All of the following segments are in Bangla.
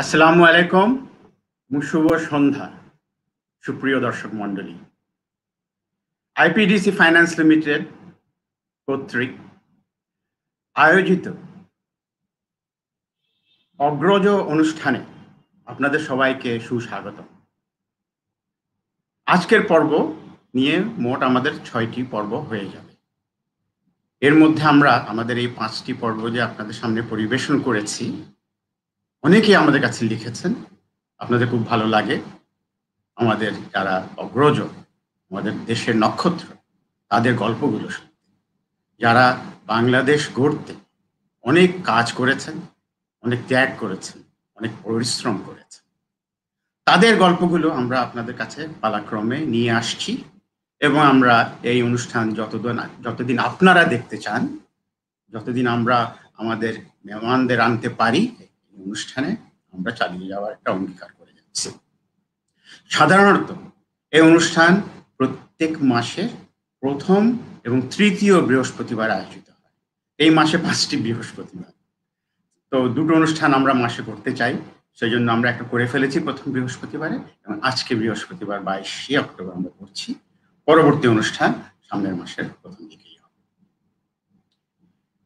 আসসালামু আলাইকুম শুভ সন্ধ্যা, সুপ্রিয় দর্শক মন্ডলী আইপিডিসি ফাইন্যান্স লিমিটেড কর্তৃক আয়োজিত অগ্রজ অনুষ্ঠানে আপনাদের সবাইকে সুস্বাগত আজকের পর্ব নিয়ে মোট আমাদের ছয়টি পর্ব হয়ে যাবে। এর মধ্যে আমরা আমাদের এই পাঁচটি পর্ব যে আপনাদের সামনে পরিবেশন করেছি অনেকেই আমাদের কাছে লিখেছেন, আপনাদের খুব ভালো লাগে। আমাদের যারা অগ্রজ, আমাদের দেশের নক্ষত্র, তাদের গল্পগুলো যারা বাংলাদেশ গড়তে অনেক কাজ করেছেন, অনেক ত্যাগ করেছেন, অনেক পরিশ্রম করেছেন, তাদের গল্পগুলো আমরা আপনাদের কাছে পালাক্রমে নিয়ে আসছি এবং আমরা এই অনুষ্ঠান যতদিন যতদিন আপনারা দেখতে চান, যতদিন আমরা আমাদের মেহমানদের আনতে পারি অনুষ্ঠানে আমরা চালিয়ে যাওয়ার একটা অঙ্গীকার করে যাচ্ছি। সাধারণত এই অনুষ্ঠান প্রত্যেক মাসের প্রথম এবং তৃতীয় বৃহস্পতিবার আয়োজিত হয়। এই মাসে পাঁচটি বৃহস্পতিবার। তো দুটো অনুষ্ঠান আমরা মাসে করতে চাই সেই জন্য আমরা একটা করে ফেলেছি প্রথম বৃহস্পতিবারে এবং আজকে বৃহস্পতিবার বাইশে অক্টোবর আমরা করছি। পরবর্তী অনুষ্ঠান সামনের মাসের প্রথম দিকেই হবে।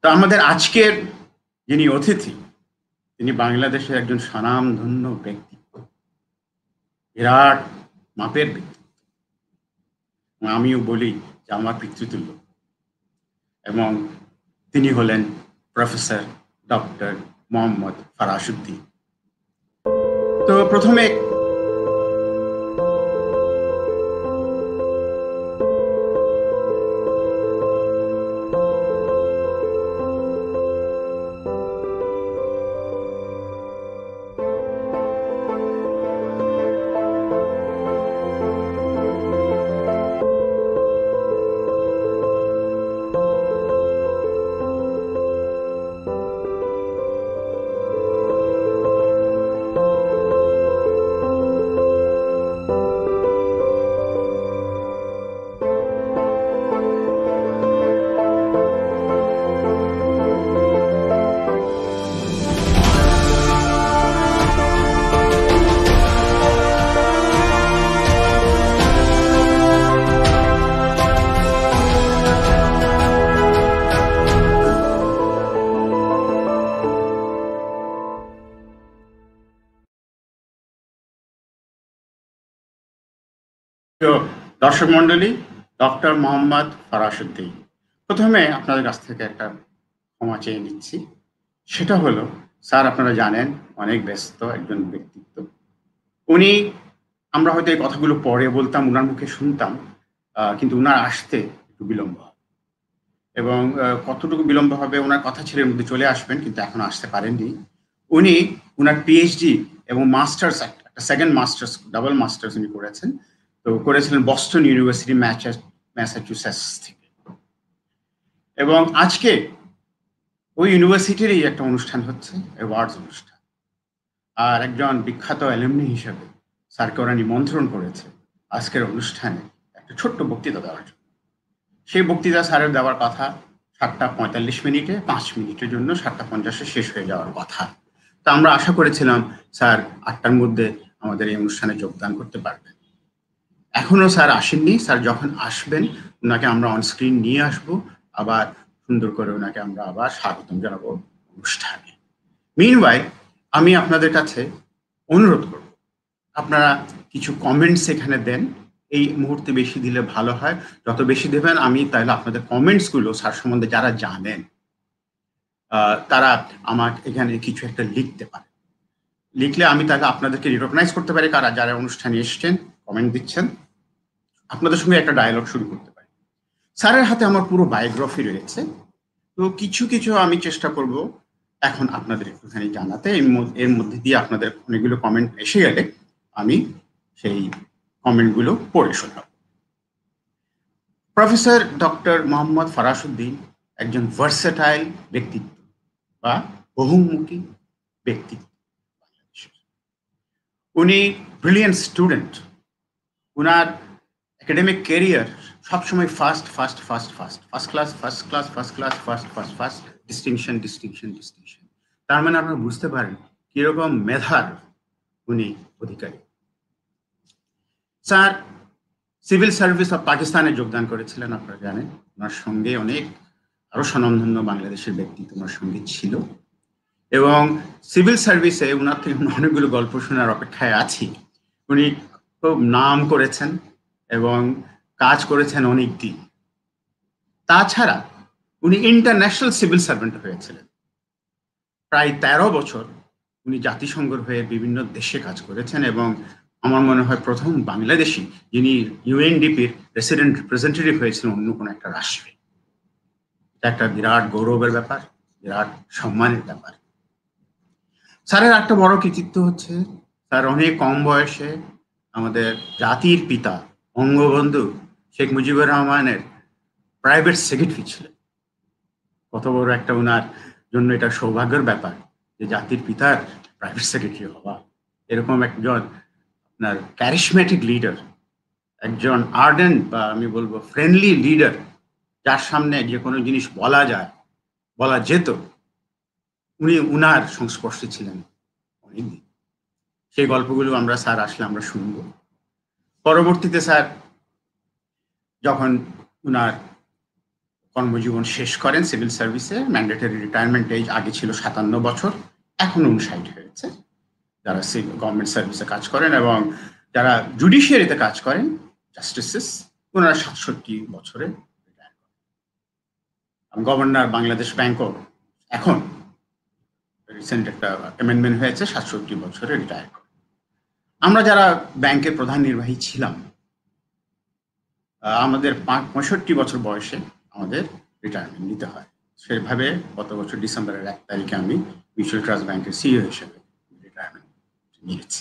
তো আমাদের আজকের যিনি অতিথি তিনি বাংলাদেশের একজন স্বনামধন্য ব্যক্তিত্ব বিরাট মাপের ব্যক্তিত্ব আমিও বলি যে আমার পিতৃতুল্য। এবং তিনি হলেন প্রফেসর ডক্টর মোহাম্মদ ফারাসুদ্দিন। তো প্রথমে দর্শক মন্ডলী ডক্টর মোহাম্মদ ফরাসুদ্দিন। প্রথমে আপনাদের কাছ থেকে একটা ক্ষমা চেয়ে নিচ্ছি। সেটা হলো, স্যার আপনারা জানেন, অনেক ব্যস্ত একজন ব্যক্তিত্ব। উনি, আমরা হয়তো এই কথাগুলো পরে বলতাম, উনার মুখে শুনতাম কিন্তু উনার আসতে একটু বিলম্ব হবে। এবং কতটুকু বিলম্ব হবে ওনার কথা ছিল এর মধ্যে চলে আসবেন, কিন্তু এখন আসতে পারেননি। উনি, উনার পিএইচডি এবং মাস্টার্স একটা সেকেন্ড মাস্টার্স ডাবল মাস্টার্স উনি করেছেন। তো করেছিলেন বস্টন ইউনিভার্সিটি ম্যাসাচুসেটস থেকে। এবং আজকে ওই ইউনিভার্সিটিরই একটা অনুষ্ঠান হচ্ছে অ্যাওয়ার্ডস অনুষ্ঠান। আর একজন বিখ্যাত অ্যালুমনি হিসেবে স্যারকে ওরা নিমন্ত্রণ করেছে আজকের অনুষ্ঠানে একটা ছোট্ট বক্তৃতা দেওয়ার জন্য। সেই বক্তৃতা স্যারের দেওয়ার কথা সাতটা পঁয়তাল্লিশ মিনিটে, পাঁচ মিনিটের জন্য, সাতটা পঞ্চাশে শেষ হয়ে যাওয়ার কথা। তা আমরা আশা করেছিলাম স্যার আটটার মধ্যে আমাদের এই অনুষ্ঠানে যোগদান করতে পারবেন। এখনও স্যার আসেননি। স্যার যখন আসবেন, ওনাকে আমরা অনস্ক্রিন নিয়ে আসব। আবার সুন্দর করে ওনাকে আমরা আবার স্বাগতম জানাব অনুষ্ঠানে। মিন আমি আপনাদের কাছে অনুরোধ করব। আপনারা কিছু কমেন্টস এখানে দেন। এই মুহূর্তে বেশি দিলে ভালো হয়। যত বেশি দেবেন, আমি তাহলে আপনাদের কমেন্টসগুলো স্যার সম্বন্ধে যারা জানেন তারা আমার এখানে কিছু একটা লিখতে পারে লিখলে আমি তাহলে আপনাদেরকে রিকগনাইজ করতে পারি। কারা, যারা অনুষ্ঠানে এসছেন কমেন্ট দিচ্ছেন। আপনাদের সঙ্গে একটা ডায়লগ শুরু করতে পারি। স্যারের হাতে আমার পুরো বায়োগ্রাফি রয়েছে। তো কিছু কিছু আমি চেষ্টা করব এখন আপনাদের একটুখানি জানাতে। এর মধ্যে দিয়ে আপনাদের অনেকগুলো কমেন্ট এসে গেলে আমি সেই কমেন্টগুলো পড়ে শোনাব। প্রফেসর ডক্টর মোহাম্মদ ফরাসুদ্দিন একজন ভার্সেটাইল ব্যক্তিত্ব বা বহুমুখী ব্যক্তিত্ব উনি ব্রিলিয়েন্ট স্টুডেন্ট উনার একাডেমিক কেরিয়ার সবসময় first first first first first class first class first class first first first distinction distinction distinction তার মানে আপনারা বুঝতে পারেন কীরকম মেধার উনি অধিকারী। স্যার সিভিল সার্ভিস অফ পাকিস্তানে যোগদান করেছিলেন, আপনারা জানেন। ওনার সঙ্গে অনেক আরও স্বনামধন্য বাংলাদেশের ব্যক্তি তোমার সঙ্গে ছিল। এবং সিভিল সার্ভিসে ওনার থেকে অনেকগুলো গল্প শোনার অপেক্ষায় আছি। উনি খুব নাম করেছেন। এবং কাজ করেছেন অনেক দিন। তাছাড়া উনি ইন্টারন্যাশনাল সিভিল সার্ভেন্ট হয়েছিলেন। প্রায় তেরো বছর উনি জাতিসংঘের হয়ে বিভিন্ন দেশে কাজ করেছেন এবং আমার মনে হয় প্রথম বাংলাদেশি যিনি ইউএনডিপির রেসিডেন্ট রিপ্রেজেন্টেটিভ হয়েছিলেন অন্য কোনো একটা রাষ্ট্রে। এটা একটা বিরাট গৌরবের ব্যাপার, বিরাট সম্মানের ব্যাপার। স্যারের একটা বড় কৃতিত্ব হচ্ছে, স্যার অনেক কম বয়সে আমাদের জাতির পিতা বঙ্গবন্ধু শেখ মুজিবুর রহমানের প্রাইভেট সেক্রেটারি ছিলেন। কত বড় একটা ওনার জন্য এটা সৌভাগ্যের ব্যাপার যে জাতির পিতার প্রাইভেট সেক্রেটারি হওয়া। এরকম একজন আপনার ক্যারিসমেটিক লিডার একজন আর্ডেন্ট বা আমি বলব ফ্রেন্ডলি লিডার যার সামনে যে কোনো জিনিস বলা যায়, বলা যেত, উনি উনার সংস্পর্শে ছিলেন অনেকদিন। সেই গল্পগুলো আমরা স্যার আসলে আমরা শুনব। পরবর্তীতে স্যার, যখন উনার কর্মজীবন শেষ করেন, সিভিল সার্ভিসে, ম্যান্ডেটরি রিটায়ারমেন্ট এজ আগে ছিল সাতান্ন বছর, এখন উনষাট হয়েছে। যারা গভর্নমেন্ট সার্ভিসে কাজ করেন এবং যারা জুডিশিয়ারিতে কাজ করেন, জাস্টিসেস ওনারা সাতষট্টি বছরে গভর্নর বাংলাদেশ ব্যাংকও এখন রিসেন্ট একটা অ্যামেন্ডমেন্ট হয়েছে, সাতষট্টি বছরে রিটায়ার আমরা যারা ব্যাংকের প্রধান নির্বাহী ছিলাম আমাদের পঁয়ষট্টি বছর বয়সে আমাদের রিটায়ারমেন্ট নিতে হয়। সেভাবে গত বছর ডিসেম্বরের এক তারিখে আমি মিউচুয়াল ট্রাস্ট ব্যাংকের সিইও হিসেবে রিটায়ারমেন্ট নিয়েছি।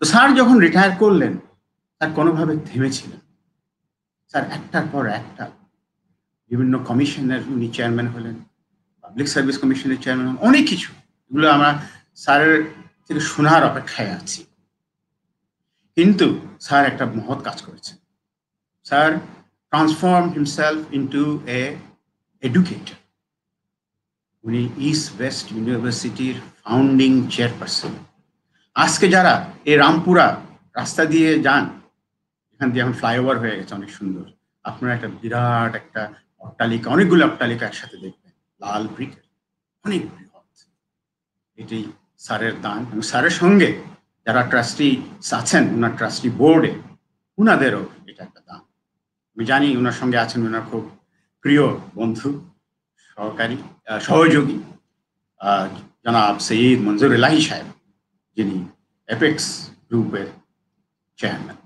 তো স্যার যখন রিটায়ার করলেন, স্যার কোনোভাবে থেমেছিলেন? স্যার, একটার পর একটা বিভিন্ন কমিশনের উনি চেয়ারম্যান হলেন পাবলিক সার্ভিস কমিশনের চেয়ারম্যান অনেক কিছু। এগুলো আমরা স্যারের থেকে শোনার অপেক্ষায় আছি। কিন্তু স্যার একটা মহৎ কাজ করেছেন sir transform himself into a educator. উনি ইস্ট ওয়েস্ট ইউনিভার্সিটির ফাউন্ডিং চেয়ারপারসন আজকে যারা এই রামপুরা রাস্তা দিয়ে যান, এখান দিয়ে এখন ফ্লাইওভার হয়ে গেছে, অনেক সুন্দর। আপনারা একটা বিরাট একটা অট্টালিকা, অনেকগুলো অট্টালিকা একসাথে দেখবেন, লাল ব্রিকের অনেক বৃহৎ। এটি স্যারের দান এবং স্যারের সঙ্গে যারা ট্রাস্টি আছেন ওনার ট্রাস্টি বোর্ডে ওনাদেরও এটা একটা দান আমি জানি ওনার সঙ্গে আছেন ওনার খুব প্রিয় বন্ধু, সহকারী সহযোগী জনাব সঈদ মঞ্জুর এলাহি সাহেব, যিনি এপেক্স গ্রুপের চেয়ারম্যান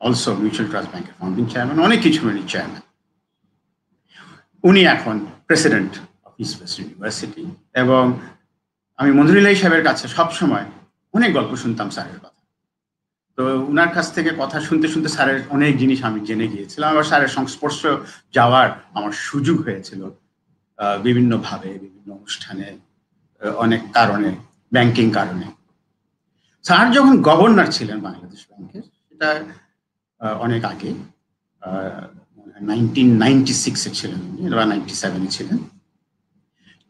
অলসো মিউচুয়াল ট্রাস্ট ব্যাংকের ফাউন্ডিং চেয়ারম্যান অনেক কিছু উনি চেয়ারম্যান উনি এখন president of East West University এবং আমি মঞ্জুর সাহেবের কাছে সবসময় অনেক গল্প শুনতাম স্যারের কথা। তো ওনার কাছ থেকে কথা শুনতে শুনতে স্যারের অনেক জিনিস আমি জেনে গিয়েছিলাম। আবার স্যারের সংস্পর্শ যাওয়ার আমার সুযোগ হয়েছিল বিভিন্নভাবে, বিভিন্ন অনুষ্ঠানে অনেক কারণে ব্যাংকিং কারণে। স্যার যখন গভর্নর ছিলেন বাংলাদেশ ব্যাংকের, সেটা অনেক আগে নাইনটিন নাইনটি সিক্সে ছিলেন বা নাইনটি সেভেনে ছিলেন।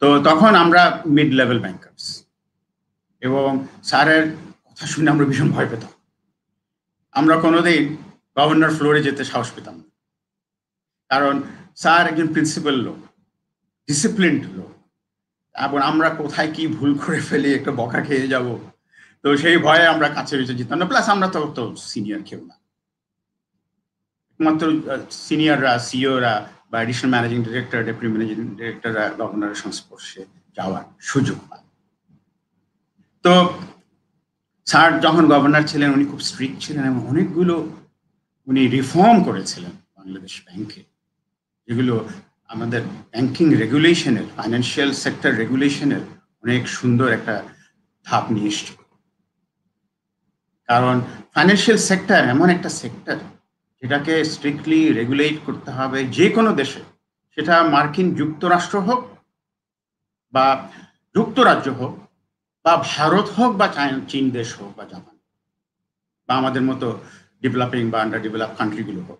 তো তখন আমরা মিড লেভেল ব্যাংকার্স এবং স্যারের কথা শুনে আমরা ভীষণ ভয় পেতাম। আমরা কোনোদিন গভর্নর ফ্লোরে যেতে সাহস পেতাম না। কারণ স্যার একজন প্রিন্সিপাল লোক, ডিসিপ্লিনড লোক। এবং আমরা কোথায় কি ভুল করে ফেলি, একটা বকা খেয়ে যাব। তো সেই ভয়ে আমরা কাছে বেঁচে যেতাম না। প্লাস আমরা তো তো সিনিয়র কেউ না। একমাত্র সিনিয়ররা সিওরা বা additional managing director deputy managing ডিরেক্টররা গভর্নরের সংস্পর্শে যাওয়ার সুযোগ পায়। তো স্যার যখন গভর্নর ছিলেন, উনি খুব স্ট্রিক্ট ছিলেন এবং অনেকগুলো উনি রিফর্ম করেছিলেন বাংলাদেশ ব্যাংকে যেগুলো আমাদের ব্যাংকিং রেগুলেশনের ফাইন্যান্সিয়াল সেক্টর রেগুলেশনের অনেক সুন্দর একটা ধাপ নিয়ে এসছিল কারণ ফাইন্যান্সিয়াল সেক্টর এমন একটা সেক্টর যেটাকে স্ট্রিক্টলি রেগুলেট করতে হবে যে কোনো দেশে। সেটা মার্কিন যুক্তরাষ্ট্র হোক বা যুক্তরাজ্য হোক বা ভারত হোক বা চীন দেশ হোক বা জাপান, বা আমাদের মতো ডেভেলপিং বা আন্ডার ডেভেলপ কান্ট্রিগুলো হোক।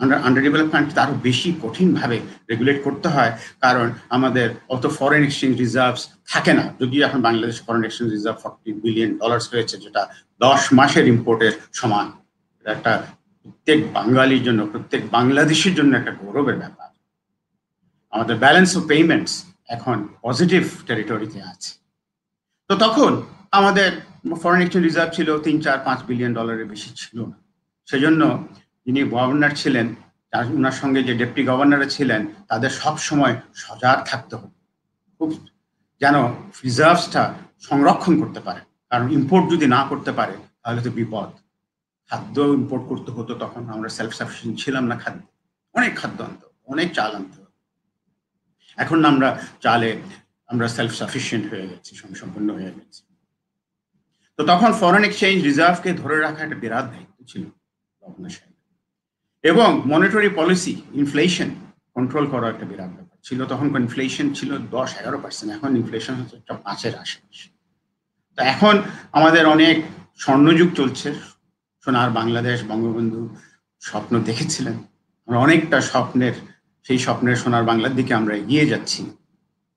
আন্ডার আন্ডার ডেভেলপ কান্ট্রি আরও বেশি কঠিনভাবে রেগুলেট করতে হয়, কারণ আমাদের অত ফরেন এক্সচেঞ্জ রিজার্ভস থাকে না। যদিও এখন Bangladesh foreign exchange reserve forty billion dollars রয়েছে যেটা দশ মাসের ইম্পোর্টের সমান। একটা প্রত্যেক বাঙালির জন্য, প্রত্যেক বাংলাদেশের জন্য একটা গৌরবের ব্যাপার। আমাদের ব্যালেন্স অফ পেমেন্টস এখন পজিটিভ টেরিটরিতে আছে। তো তখন আমাদের ফরেন এক্সচেঞ্জ রিজার্ভ ছিল তিন, চার, পাঁচ বিলিয়ন ডলারের বেশি ছিল না। সেজন্য যিনি গভর্নর ছিলেন, তার ওনার সঙ্গে যে ডেপুটি গভর্নর ছিলেন, তাদের সব সময় সজাগ থাকতে হবে খুব যেন রিজার্ভসটা সংরক্ষণ করতে পারে। কারণ ইম্পোর্ট যদি না করতে পারে, তাহলে তো বিপদ। খাদ্য ইম্পোর্ট করতে হতো তখন, আমরা সেলফ সাফিসিয়েন্ট ছিলাম না খাদ্য। অনেক খাদ্য আনতো অনেক চাল আনতে এখন আমরা চালে আমরা সেলফ সাফিসিয়েন্ট হয়ে গেছি সম্পূর্ণ হয়ে গেছি। তো তখন ফরেন এক্সচেঞ্জ রিজার্ভকে ধরে রাখা একটা বিরাট দায়িত্ব ছিল এবং মনিটরি পলিসি ইনফ্লেশন কন্ট্রোল করা একটা বিরাট ব্যাপার ছিল। তখন ইনফ্লেশন ছিল দশ, এগারো পার্সেন্ট এখন ইনফ্লেশন হচ্ছে একটা পাঁচের আশেপাশে। তো এখন আমাদের অনেক স্বর্ণযুগ চলছে। সোনার বাংলাদেশ বঙ্গবন্ধু স্বপ্ন দেখেছিলেন। আমরা অনেকটা স্বপ্নের, সেই স্বপ্নের সোনার বাংলার দিকে আমরা এগিয়ে যাচ্ছি।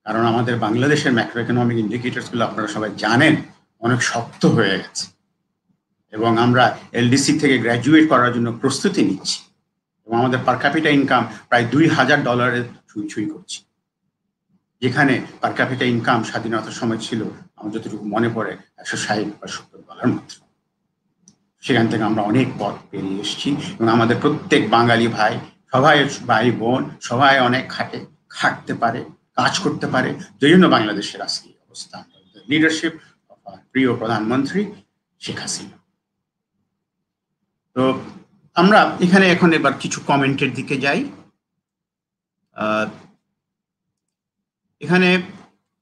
কারণ আমাদের বাংলাদেশের ম্যাক্রো ইকোনমিক ইন্ডিকেটার্সগুলো আপনারা সবাই জানেন, অনেক শক্ত হয়ে গেছে। এবং আমরা এলডিসি থেকে গ্র্যাজুয়েট করার জন্য প্রস্তুতি নিচ্ছি। এবং আমাদের পার ক্যাপিটা ইনকাম প্রায় দুই হাজার ডলারের ছুঁই ছুঁই করছি। যেখানে পার ক্যাপিটা ইনকাম স্বাধীনতার সময় ছিল, আমার যতটুকু মনে পড়ে, একশো ষাট বা সত্তর ডলার মাত্র। সেখান থেকে আমরা অনেক পথ পেরিয়ে এসেছি। এবং আমাদের প্রত্যেক বাঙালি ভাই, সবাই ভাই বোন সবাই অনেক খাটে, খাটতে পারে। কাজ করতে পারে। সেই জন্য বাংলাদেশের আজকে অবস্থা। লিডারশিপ প্রিয় প্রধানমন্ত্রী শেখ হাসিনা। তো আমরা এখানে এখন এবার কিছু কমেন্টের দিকে যাই। এখানে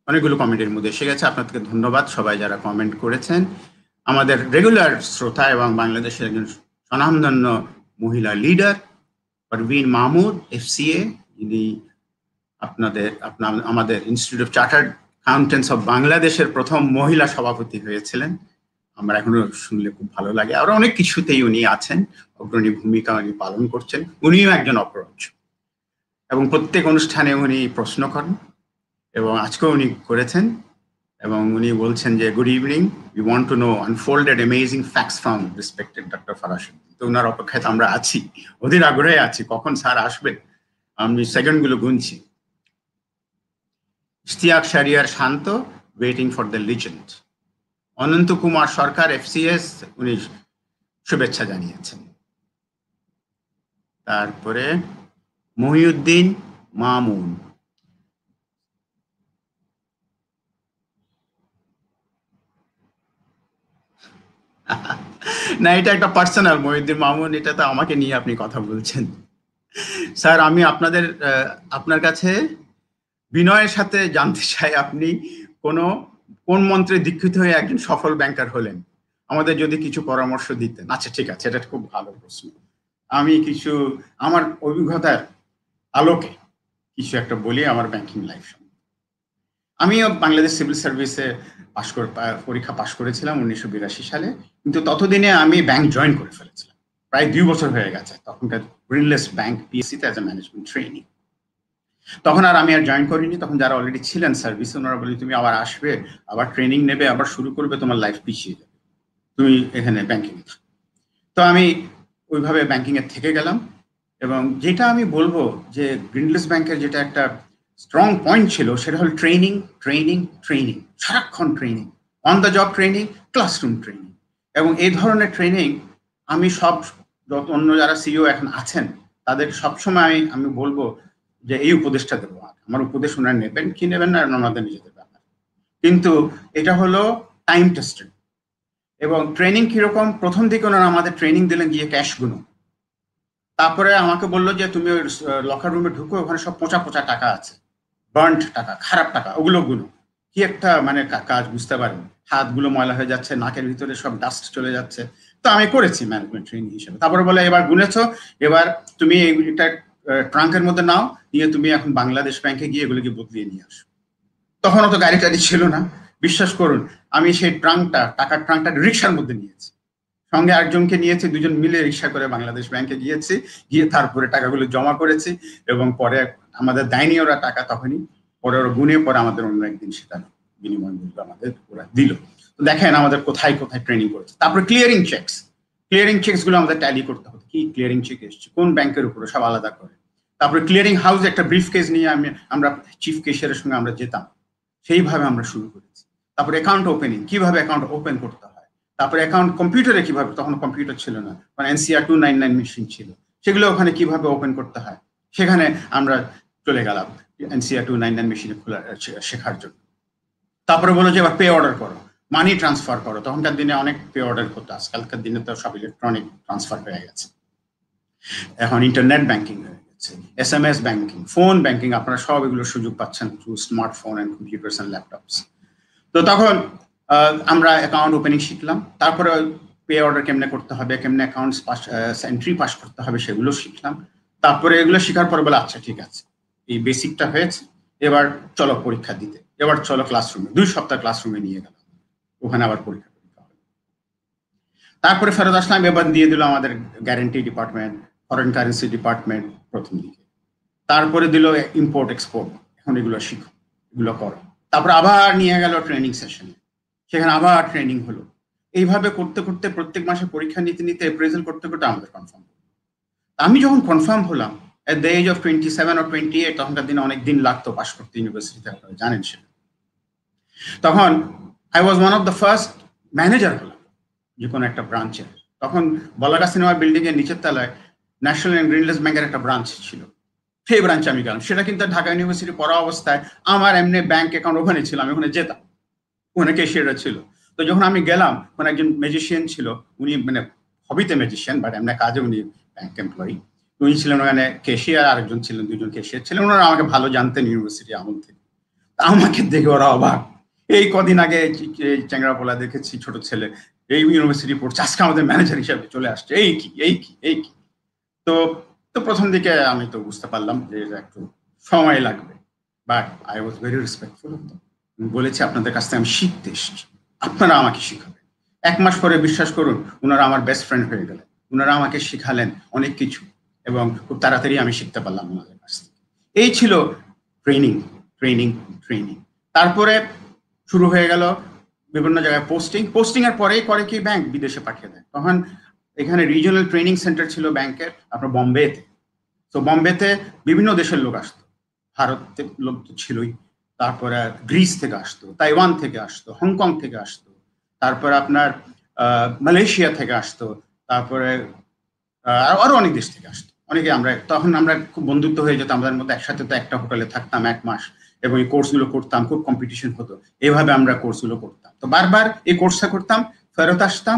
অনেকগুলো কমেন্টের মধ্যে এসে গেছে। আপনাদেরকে ধন্যবাদ সবাই যারা কমেন্ট করেছেন। আমাদের রেগুলার শ্রোতা এবং বাংলাদেশের একজন স্বনামধন্য মহিলা লিডার পারভিন মাহমুদ এফসিএ যিনি আপনাদের আপনার আমাদের institute of chartered accountants of বাংলাদেশের প্রথম মহিলা সভাপতি হয়েছিলেন। আমরা এখনও শুনলে খুব ভালো লাগে। আরও অনেক কিছুতেই উনি আছেন। অগ্রণী ভূমিকা উনি পালন করছেন। উনিও একজন অপরাজ এবং প্রত্যেক অনুষ্ঠানে উনি প্রশ্ন করেন এবং আজকেও উনি করেছেন। এবং উনি বলছেন যে good evening you want to know unfolded amazing facts from respected doctor Farasud তো ওনার অপেক্ষায় তো আমরা আছি। ওদের আগ্রহে আছি। কখন স্যার আসবেন? আমি সেকেন্ডগুলো গুনছি। Ishtiaque Shariar Shanto waiting for the legend Ananta Kumar Sarkar FCS উনি শুভেচ্ছা জানিয়েছেন। তারপরে মহিউদ্দিন মামুন। না, এটা একটা পার্সোনাল মহিউদ্দিন মামুন, এটা তো আমাকে নিয়ে আপনি কথা বলছেন। স্যার, আমি আপনাদের আপনার কাছে বিনয়ের সাথে জানতে চাই আপনি কোনো, কোন মন্ত্রে দীক্ষিত হয়ে একজন সফল ব্যাংকার হলেন? আমাদের যদি কিছু পরামর্শ দিতেন। আচ্ছা ঠিক আছে, এটা খুব ভালো প্রশ্ন। আমি কিছু, আমার অভিজ্ঞতার আলোকে কিছু একটা বলি আমার ব্যাংকিং লাইফ আমিও বাংলাদেশ সিভিল সার্ভিসে পাশ করে, পরীক্ষা পাশ করেছিলাম উনিশশো বিরাশি সালে। কিন্তু ততদিনে আমি ব্যাংক জয়েন করে ফেলেছিলাম। প্রায় দুই বছর হয়ে গেছে। তখনকার গ্রিনলেস ব্যাংক পিএসসিতে অ্যাজ এ ম্যানেজমেন্ট ট্রেনিং তখন আর আমি আর জয়েন করিনি, তখন যারা অলরেডি ছিলেন সার্ভিসে ওনারা বলি তুমি আবার আসবে, আবার ট্রেনিং নেবে, আবার শুরু করবে, তোমার লাইফ পিছিয়ে যাবে। তুমি এখানে ব্যাংকিং তো আমি ওইভাবে ব্যাংকিং এর থেকে গেলাম এবং যেটা আমি বলব যে গ্রিনলেস ব্যাংকের যেটা একটা স্ট্রং পয়েন্ট ছিল, সেটা হল ট্রেনিং ট্রেনিং ট্রেনিং সারাক্ষণ training on the job training classroom training এবং এই ধরনের ট্রেনিং আমি সব যত অন্য যারা সিইও এখন আছেন, তাদের সবসময় আমি আমি বলব যে এই উপদেশটা দেবো আমার উপদেশ ওনারা নেবেন, কি নেবেন না ওনাদের নিজেদের ব্যাপার। কিন্তু এটা হলো টাইম টেস্টেড এবং ট্রেনিং কীরকম? প্রথম দিকে ওনারা আমাদের ট্রেনিং দিলেন গিয়ে ক্যাশগুলো তারপরে আমাকে বলল যে, তুমি ওই লকার রুমে ঢুকো, ওখানে সব পচা পচা টাকা আছে। বার্ন্ট টাকা, খারাপ টাকা, ওগুলো গুলো কি একটা মানে কাজ বুঝতে পারেন। হাতগুলো ময়লা হয়ে যাচ্ছে, নাকের ভিতরে সব ডাস্ট চলে যাচ্ছে। তো আমি করেছি ম্যানেজমেন্ট ট্রেনিং হিসেবে। তারপরে বলে, এবার গুনেছো, এবার তুমি এইটা ট্রাঙ্কের মধ্যে নাও, নিয়ে তুমি এখন বাংলাদেশ ব্যাংকে গিয়ে এগুলোকে বদলিয়ে নিয়ে আসো। তখন অত গাড়ি টাড়ি ছিল না। বিশ্বাস করুন, আমি সেই ট্রাঙ্কটা, টাকার ট্রাঙ্কটা রিক্সার মধ্যে নিয়েছি। সঙ্গে একজনকে নিয়েছি, দুজন মিলে রিক্সা করে বাংলাদেশ ব্যাংকে গিয়েছি, গিয়ে তারপরে টাকাগুলো জমা করেছি এবং পরে আমাদের দেয়নি ওরা টাকা তখনই, পরে ওরা গুনে, পরে আমাদের অন্য একদিন সেটা বিনিময় মূল্য আমাদের ওরা দিল। দেখেন আমাদের কোথায় কোথায় ট্রেনিং করেছে। তারপরে ক্লিয়ারিং চেকস ক্লিয়ারিং চেকসগুলো আমাদের ট্যালি করতে হতো কি ক্লিয়ারিং চেক এসছে? কোন ব্যাংকের উপরে? সব আলাদা করে। তারপরে ক্লিয়ারিং হাউস একটা ব্রিফ কেস নিয়ে আমি, আমরা চিফ কেশিয়ারের সঙ্গে আমরা যেতাম। সেইভাবে আমরা শুরু করেছি। তারপরে অ্যাকাউন্ট ওপেনিং কীভাবে অ্যাকাউন্ট ওপেন করতে হয়? তারপরে অ্যাকাউন্ট কম্পিউটারে কীভাবে, তখন কম্পিউটার ছিল না। মানে NCR two nine nine machine ছিল। সেগুলো ওখানে কীভাবে ওপেন করতে হয়? সেখানে আমরা চলে গেলাম এনসিআর টু নাইন নাইন মেশিনে খোলা শেখার জন্য। তারপরে বলো যে, এবার পে অর্ডার করো। মানি ট্রান্সফার করো। তখনকার দিনে অনেক পে অর্ডার করতো। আজকালকার দিনে তো সব ইলেকট্রনিক ট্রান্সফার হয়ে গেছে। এখন ইন্টারনেট ব্যাংকিং হয়ে S M S banking phone banking আপনারা সব এগুলোর সুযোগ পাচ্ছেন through smartphone and computers and laptops তো তখন আমরা অ্যাকাউন্ট ওপেনিং শিখলাম। তারপরে পে অর্ডার কেমনে করতে হবে, কেমনে অ্যাকাউন্টস পাস এন্ট্রি পাস করতে হবে সেগুলো শিখলাম। তারপরে এগুলো শেখার পরে বলে আচ্ছা ঠিক আছে। এই বেসিকটা হয়েছে। এবার চলো পরীক্ষা দিতে। এবার চলো ক্লাসরুমে দুই সপ্তাহ ক্লাসরুমে নিয়ে গেলাম। ওখানে আবার পরীক্ষা তারপরে ফেরত আসলাম, এবার দিয়ে দিল আমাদের guarantee department foreign currency department প্রথম দিকে। তারপরে দিল ইম্পোর্ট এক্সপোর্ট এখন এগুলো শিখো, এগুলো করো। তারপর আবার নিয়ে গেল ট্রেনিং সেশনে সেখানে আবার ট্রেনিং হলো। এইভাবে করতে করতে প্রত্যেক মাসে পরীক্ষা নিতে নিতে এপ্রেজেল করতে করতে আমাদের কনফার্ম আমি যখন কনফার্ম হলাম at the age of twenty seven O twenty eight তখনকার দিনে অনেক দিন লাগতো পাশ করতে ইউনিভার্সিটিতে আপনারা জানেন সেটা। তখন I was one of the first manager হলাম, যে কোনো একটা ব্রাঞ্চের তখন বলাগা সিনেমা বিল্ডিং এর নিচের তলায় ন্যাশনাল অ্যান্ড গ্রিনলেস ব্যাংকের একটা ব্রাঞ্চ ছিল। সেই ব্রাঞ্চে আমি গেলাম। সেটা কিন্তু ঢাকা ইউনিভার্সিটি পড়া অবস্থায় আমার এমনি ব্যাংক অ্যাকাউন্ট ওখানে ছিল, আমি ওখানে যেতাম। ওখানে ক্যাশিয়াররা ছিল। তো যখন আমি গেলাম, ওখানে একজন ম্যাজিশিয়ান ছিল, উনি মানে হবিতে ম্যাজিশিয়ান বাট এমনি কাজে উনি ব্যাংক এমপ্লয়ি উনি ছিলেন ওখানে কেশিয়ার আরেকজন ছিলেন দুজন কেশিয়ার ছিলেন। ওনারা আমাকে ভালো জানতেন ইউনিভার্সিটি আমল থেকে। আমাকে দেখে ওরা অবাক। এই কদিন আগে চ্যাংরাপোলা দেখেছি ছোট ছেলে। এই ইউনিভার্সিটি পড়ছে। আজকে আমাদের ম্যানেজার হিসাবে চলে আসছে। এই কি এই কি এই কি? তো তো প্রথম দিকে আমি তো বুঝতে পারলাম যে একটু সময় লাগবে। But I was very respectful বলেছি, আপনাদের কাছ থেকে আমি শিখতে এসেছি। আপনারা আমাকে শিখাবেন। এক মাস পরে বিশ্বাস করুন ওনারা আমার বেস্ট ফ্রেন্ড হয়ে গেলেন। ওনারা আমাকে শিখালেন অনেক কিছু এবং খুব তাড়াতাড়ি আমি শিখতে পারলাম ওনাদের কাছ থেকে। এই ছিল ট্রেনিং ট্রেনিং ট্রেনিং তারপরে শুরু হয়ে গেল বিভিন্ন জায়গায় পোস্টিং পোস্টিং এর পরেই করে কি ব্যাংক বিদেশে পাঠিয়ে দেয়। তখন এখানে রিজিওনাল ট্রেনিং সেন্টার ছিল ব্যাংকের আপনার বম্বেতে তো বম্বেতে বিভিন্ন দেশের লোক আসতো। ভারতের লোক তো ছিলই। তারপরে গ্রিস থেকে আসতো তাইওয়ান থেকে আসতো হংকং থেকে আসতো। তারপরে আপনার মালয়েশিয়া থেকে আসতো। তারপরে আরও অনেক দেশ থেকে আসতো। অনেকে আমরা, তখন আমরা খুব বন্ধুত্ব হয়ে যেত আমাদের মধ্যে একসাথে তো একটা হোটেলে থাকতাম এক মাস। এবং এই কোর্সগুলো করতাম, খুব কম্পিটিশন হতো। এভাবে আমরা কোর্সগুলো করতাম। তো বারবার এই কোর্সটা করতাম, ফেরত আসতাম।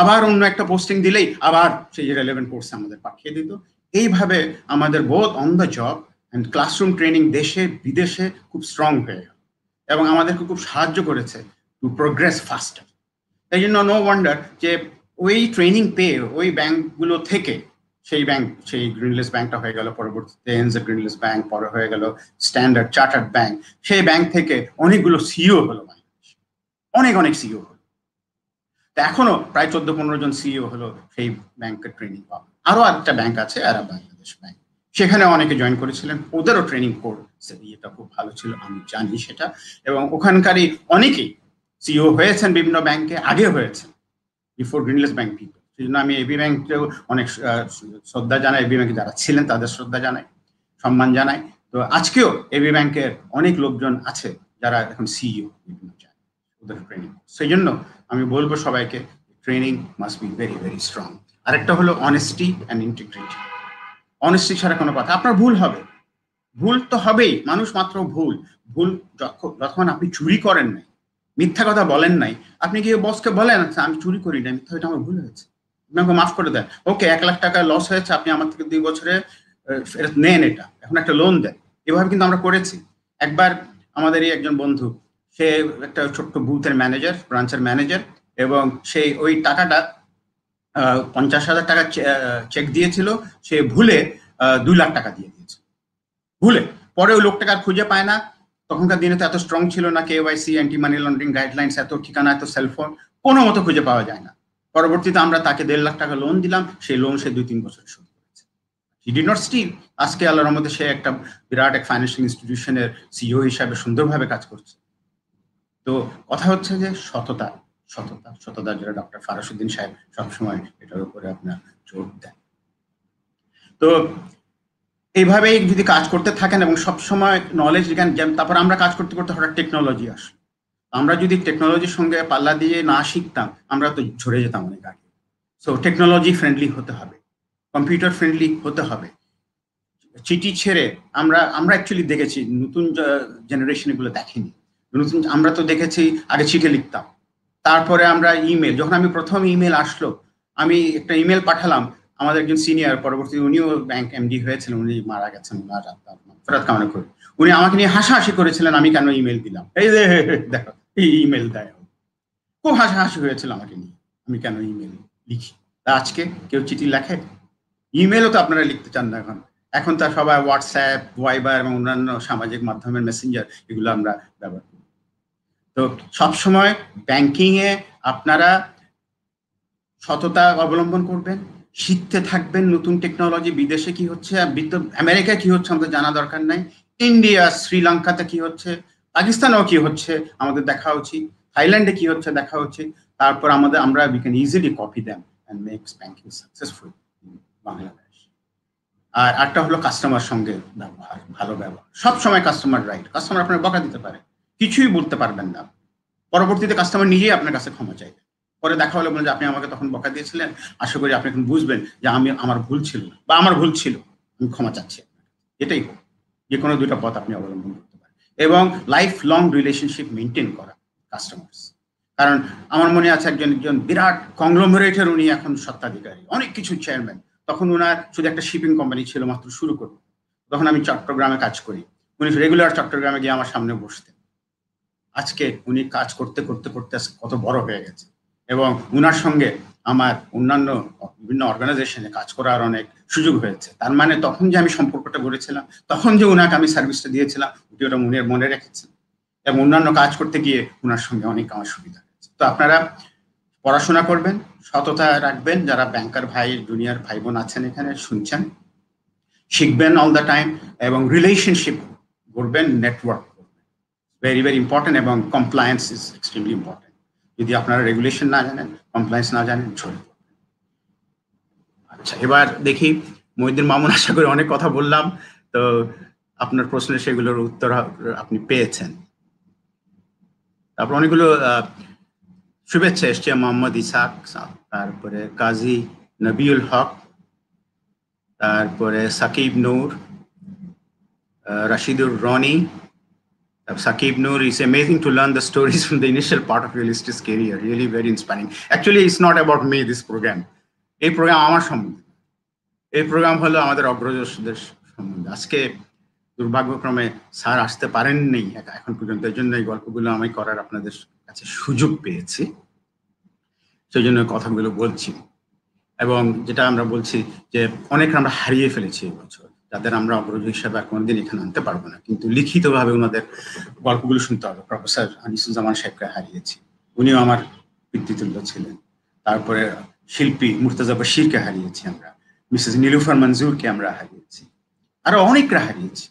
আবার অন্য একটা পোস্টিং দিলেই আবার সেই রেলেভেন্ট কোর্স আমাদের পাঠিয়ে দিত। এইভাবে আমাদের both on the job and classroom training দেশে, বিদেশে খুব স্ট্রং হয়ে গেল। এবং আমাদেরকে খুব সাহায্য করেছে টু প্রোগ্রেস ফাস্টার তাই জন্য নো ওয়ান্ডার যে ওই ট্রেনিং পেয়ে ওই ব্যাংকগুলো থেকে সেই ব্যাংক, সেই গ্রিনলেস ব্যাংকটা হয়ে গেল, পরবর্তীতে এনজে গ্রিনলেস ব্যাংক, পরে হয়ে গেল স্ট্যান্ডার্ড চার্টার্ড ব্যাংক সেই ব্যাংক থেকে অনেকগুলো সিও হলো অনেক অনেক সিও হলো। এখনও প্রায় চোদ্দ পনেরো জন সিও হলো সেই ব্যাংকের ট্রেনিং পাওয়া। আরও একটা ব্যাংক আছে আরব বাংলাদেশ ব্যাংক সেখানে অনেকে জয়েন করেছিলেন, ওদেরও ট্রেনিং কোর্স এটা খুব ভালো ছিল, আমি জানি সেটা। এবং ওখানকারই অনেকেই সিও হয়েছেন বিভিন্ন ব্যাংকে আগে হয়েছেন বিফোর গ্রিনলেস ব্যাংক পিপল সেই জন্য আমি এবি ব্যাংকেও অনেক শ্রদ্ধা জানাই এবি ব্যাংকে যারা ছিলেন তাদের শ্রদ্ধা জানাই, সম্মান জানাই। তো আজকেও এবি ব্যাংকের অনেক লোকজন আছে যারা এখন সিইও বিভিন্ন জায়গায়, ওদের ট্রেনিং সেই জন্য আমি বলব সবাইকে training must be very very strong আরেকটা হলো অনেস্টি অ্যান্ড ইন্টিগ্রিটি অনেস্টি ছাড়া কোনো কথা, আপনার ভুল হবে। ভুল তো হবেই, মানুষ মাত্র ভুল। ভুল যখন আপনি চুরি করেন নাই, মিথ্যা কথা বলেন নাই, আপনি কি বসকে বলেন আচ্ছা আমি চুরি করি না মিথ্যা এটা আমার ভুল হয়েছে আপনাকে মাফ করে দেন। ওকে, এক লাখ টাকা লস হয়েছে, আপনি আমার থেকে দুই বছরে ফেরত নেন এটা। এখন একটা লোন দেন। এভাবে কিন্তু আমরা করেছি। একবার আমাদেরই একজন বন্ধু সে একটা ছোট্ট বুথের ম্যানেজার ব্রাঞ্চের ম্যানেজার এবং সেই ওই টাকাটা পঞ্চাশ হাজার টাকা চেক দিয়েছিল, সে ভুলে দুই লাখ টাকা দিয়ে দিয়েছে। ভুলে। পরে ওই লোকটাকে আর খুঁজে পায় না। তখনকার দিনে তো এত স্ট্রং ছিল না K KYC anti money laundering guidelines এত ঠিকানা, এত সেলফোন কোনো মতো খুঁজে পাওয়া যায় না। পরবর্তীতে আমরা তাকে দেড় লাখ টাকা লোন দিলাম, সেই লোন সে দুই তিন বছর শোধ করেছে। ডিড নট স্টিল আজকে আল্লাহর মধ্যে সে একটা বিরাট এক ফাইন্যান্সিয়াল ইনস্টিটিউশনের সিইও হিসাবে সুন্দরভাবে কাজ করছে। তো কথা হচ্ছে যে সততা সততা সততা যেটা ডক্টর ফারাসুদ্দিন সাহেব সবসময় এটার উপরে আপনার জোর দেন। তো এইভাবেই যদি কাজ করতে থাকেন এবং সবসময় নলেজ জ্ঞান তারপর আমরা কাজ করতে করতে হঠাৎ টেকনোলজি আসলো। আমরা যদি টেকনোলজির সঙ্গে পাল্লা দিয়ে না শিখতাম, আমরা তো ঝরে যেতাম অনেক আগে। সো টেকনোলজি ফ্রেন্ডলি হতে হবে কম্পিউটার ফ্রেন্ডলি হতে হবে। চিঠি ছেড়ে আমরা আমরা অ্যাকচুয়ালি দেখেছি, নতুন জেনারেশন এগুলো দেখেনি। আমরা তো দেখেছি, আগে চিঠি লিখতাম। তারপরে আমরা ইমেল যখন আমি প্রথম ইমেল আসলো, আমি একটা ইমেল পাঠালাম, আমাদের একজন সিনিয়র পরবর্তী উনিও ব্যাংক এমডি হয়েছিলেন, উনি মারা গেছেন ফেরত কামনা করে। উনি আমাকে নিয়ে হাসাহাসি করেছিলেন, আমি কেন ইমেল দিলাম? এই যে, দেখো এই ইমেল দেয় খুব হাসাহাসি হয়েছিল আমাকে নিয়ে, আমি কেন ইমেল লিখি? তা আজকে কেউ চিঠি লেখে? ইমেলও তো আপনারা লিখতে চান না এখন। এখন তার সবাই হোয়াটসঅ্যাপ ওয়াইবার এবং অন্যান্য সামাজিক মাধ্যমের মেসেঞ্জার এগুলো আমরা ব্যবহার তো সবসময় ব্যাংকিংয়ে আপনারা সততা অবলম্বন করবেন, শিখতে থাকবেন নতুন টেকনোলজি বিদেশে কি হচ্ছে আমেরিকায় কি হচ্ছে আমাদের জানা দরকার নাই ইন্ডিয়া শ্রীলঙ্কাতে কি হচ্ছে পাকিস্তানেও কি হচ্ছে আমাদের দেখা উচিত থাইল্যান্ডে কি হচ্ছে দেখা উচিত, তারপর আমাদের, আমরা we can easily copy them and makes banking successful Bangladesh আর একটা হলো কাস্টমার সঙ্গে ব্যবহার, ভালো ব্যবহার, সব সময় কাস্টমার রাইট কাস্টমার আপনার বকা দিতে পারে। কিছুই বলতে পারবেন না। পরবর্তীতে কাস্টমার নিজেই আপনার কাছে ক্ষমা চাইবে। পরে দেখা হলো যে, আপনি আমাকে তখন বকা দিয়েছিলেন। আশা করি আপনি এখন বুঝবেন যে, আমি, আমার ভুল ছিল বা আমার ভুল ছিল। আমি ক্ষমা চাচ্ছি এটাই হোক। যে কোনো দুটা পথ আপনি অবলম্বন করতে পারেন। এবং লাইফ লং রিলেশনশিপ মেনটেন করা কাস্টমার্স কারণ আমার মনে আছে একজন একজন বিরাট কংগ্লোমারেটের উনি এখন সত্ত্বাধিকারী অনেক কিছু চেয়ারম্যান তখন ওনার শুধু একটা শিপিং কোম্পানি ছিল মাত্র শুরু করব তখন আমি চট্টগ্রামে কাজ করি। উনি রেগুলার চট্টগ্রামে গিয়ে আমার সামনে বসতেন। আজকে উনি কাজ করতে করতে করতে কত বড় হয়ে গেছে। এবং উনার সঙ্গে আমার অন্যান্য বিভিন্ন অর্গানাইজেশনে কাজ করার অনেক সুযোগ হয়েছে। তার মানে তখন যে আমি সম্পর্কটা গড়েছিলাম, তখন যে ওনাকে আমি সার্ভিসটা দিয়েছিলাম ওটি ওটা মনে মনে রেখেছি এবং অন্যান্য কাজ করতে গিয়ে ওনার সঙ্গে অনেক আমার সুবিধা হয়েছে। তো আপনারা পড়াশোনা করবেন, সততা রাখবেন। যারা ব্যাংকার ভাই জুনিয়র ভাই বোন আছেন এখানে, শুনছেন। শিখবেন অল দ্য টাইম এবং রিলেশনশিপ করবেন নেটওয়ার্ক ভেরি ভেরি ইম্পর্টেন্ট এবং কমপ্লায়েন্স ইজ এক্সট্রিমলি ইম্পর্টেন্ট যদি আপনারা রেগুলেশন না জানেন কমপ্লায়েন্স না জানেন ঝরে আচ্ছা এবার দেখি মহিউদ্দিন মামুন, আশা করি অনেক কথা বললাম। তো আপনার প্রশ্নের সেগুলোর উত্তর আপনি পেয়েছেন। তারপর অনেকগুলো শুভেচ্ছা এসছে মোহাম্মদ ইসাক তারপরে কাজী নবিউল হক, তারপরে Sakib Noor Rashidur Roni Sakib Noor, it's amazing to learn the stories from the initial part of your listed career. Really very inspiring. Actually, it's not about me, this program. এই প্রোগ্রাম আমার সম্বন্ধে এই প্রোগ্রাম হলো আমাদের অগ্রজদের সম্বন্ধে আজকে দুর্ভাগ্যক্রমে স্যার আসতে পারেননি এখন পর্যন্ত এই জন্য এই গল্পগুলো আমি করার আপনাদের কাছে সুযোগ পেয়েছি সেই জন্য কথাগুলো বলছি এবং যেটা আমরা বলছি যে অনেক আমরা হারিয়ে ফেলেছি এই বছর যাদের আমরা অগ্রজ হিসাবে আর কোনোদিন এখানে আনতে পারব না। কিন্তু লিখিতভাবে ওনাদের গল্পগুলো শুনতে হবে। প্রফেসর আনিসুজ্জামান সাহেবকে হারিয়েছি। উনিও আমার পিতৃতুল্য ছিলেন। তারপরে শিল্পী মুর্তাজা বশিরকে হারিয়েছি আমরা। মিসেস নীলুফার মঞ্জুরকে আমরা হারিয়েছি। আরও অনেকরা হারিয়েছি।